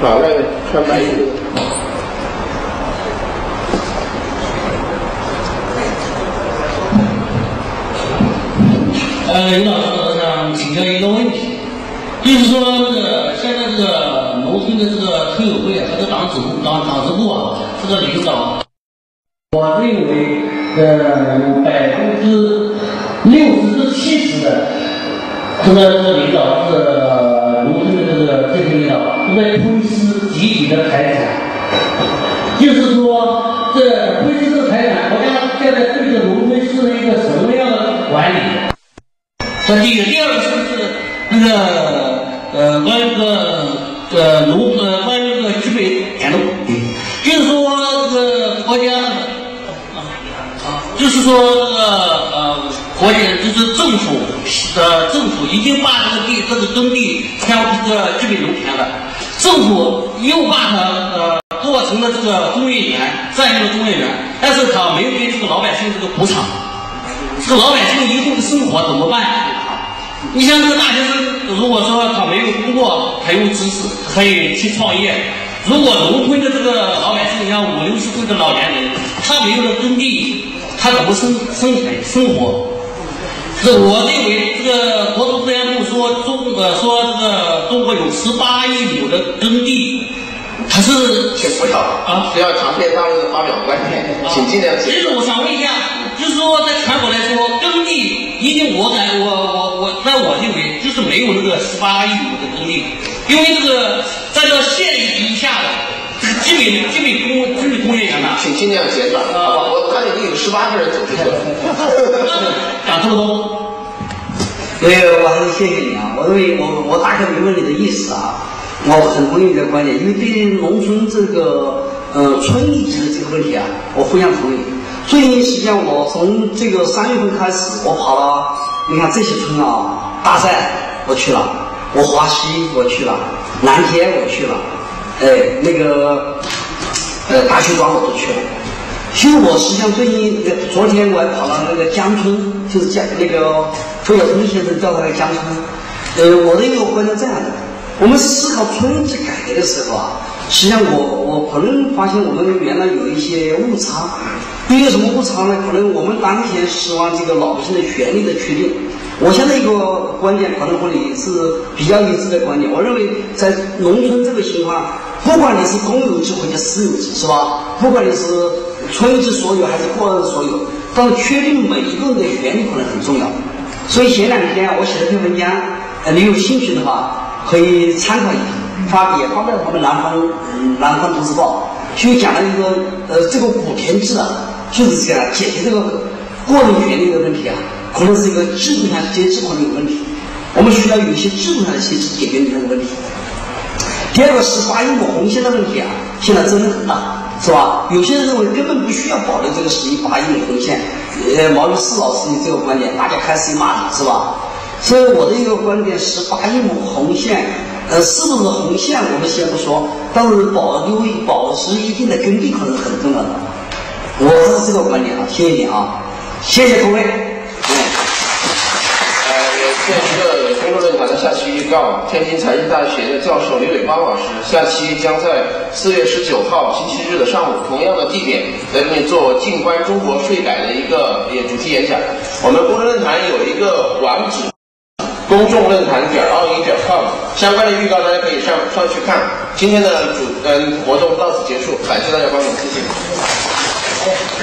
好，那穿白衣服。呃，李老师，我想请教一个问题，就是说这个现在这个农村的这个村委会，和这党支部党党支部啊，这个领导，我认为呃百分之六十至七十的这个这个领导是农村的这个这些领导都在吞噬集体的财产，就是说这这第一个，第二个是不是那个呃关于这个呃农呃关于这个具备点动，就是说这个国家啊，就是说这个呃国家就是政府呃政府已经把这个地这个耕地填这个具备农田了，政府又把它呃做成了这个工业园，占用了工业园，但是他没有给这个老百姓这个补偿。这个老百姓以后的生活怎么办？你像这个大学生，如果说他没有工作，他有知识，可以去创业。如果农村的这个老百姓，像五六十岁的老年人，他没有了耕地，他怎么生生存生活？这我认为，这个国土资源部说中呃说这个中国有十八亿亩的耕地，他是请不要啊不要长篇大论的发表观点，请尽量其实。我想问一下，就是说在全国来说，耕地已经我感我我我，在我认为就是没有那个十八亿亩的耕地，因为这个在这县以下的，这个基本基本工基本工业园呐，请尽量简短，好吧？我看你们有十八个人走这个。长这么多。所以，我还是谢谢你啊！我认为我我大概明白你的意思啊，我很同意你的观点，因为对于农村这个呃村一级的这个问题啊，我非常同意。最近实际上我从这个三月份开始，我跑了，你看这些村啊，大寨我去了，我华西我去了，南天我去了，哎，那个呃大学庄我都去了。其实我实际上最近，呃昨天我还跑到那个江村，就是江那个费孝通先生叫他那个江村。呃，我的一个观点这样的，我们思考村级改革的时候啊，实际上我我可能发现我们原来有一些误差。第一个什么误差呢？可能我们当前希望这个老百姓的权利的确定。我现在一个观点可能和你是比较一致的观点。我认为在农村这个情况，不管你是公有制或者私有制，是吧？不管你是村级所有还是个人所有，但是确定每一个人的权利可能很重要。所以前两天我写了篇文章，呃，你有兴趣的话可以参考一下，发也发在我们南方嗯南方都市报，就讲了一个呃这个古田制啊，就是这样解决这个个人权利的问题啊，可能是一个制度上机制可能有问题，我们需要有一些制度上的机制解决你这个问题。第二个十八亿亩红线的问题啊，现在争论很大，是吧？有些人认为根本不需要保留这个十八亿亩红线，呃，毛于四老师的这个观点，大家开始骂你，是吧？所以我的一个观点，十八亿亩红线，呃，是不是红线我们先不说，但是保留保持一定的耕地可能是很重要的。我是这个观点啊，谢谢你啊，谢谢各位。呃，有这一个公众论坛的下期预告，天津财经大学的教授李伟邦老师下期将在四月十九号星期日的上午同样的地点来给你做静观中国税改的一个也主题演讲。我们公众论坛有一个网址，公众论坛点奥一点 com，相关的预告大家可以上上去看。今天的主嗯活动到此结束，感谢大家光临，谢谢。Thank you.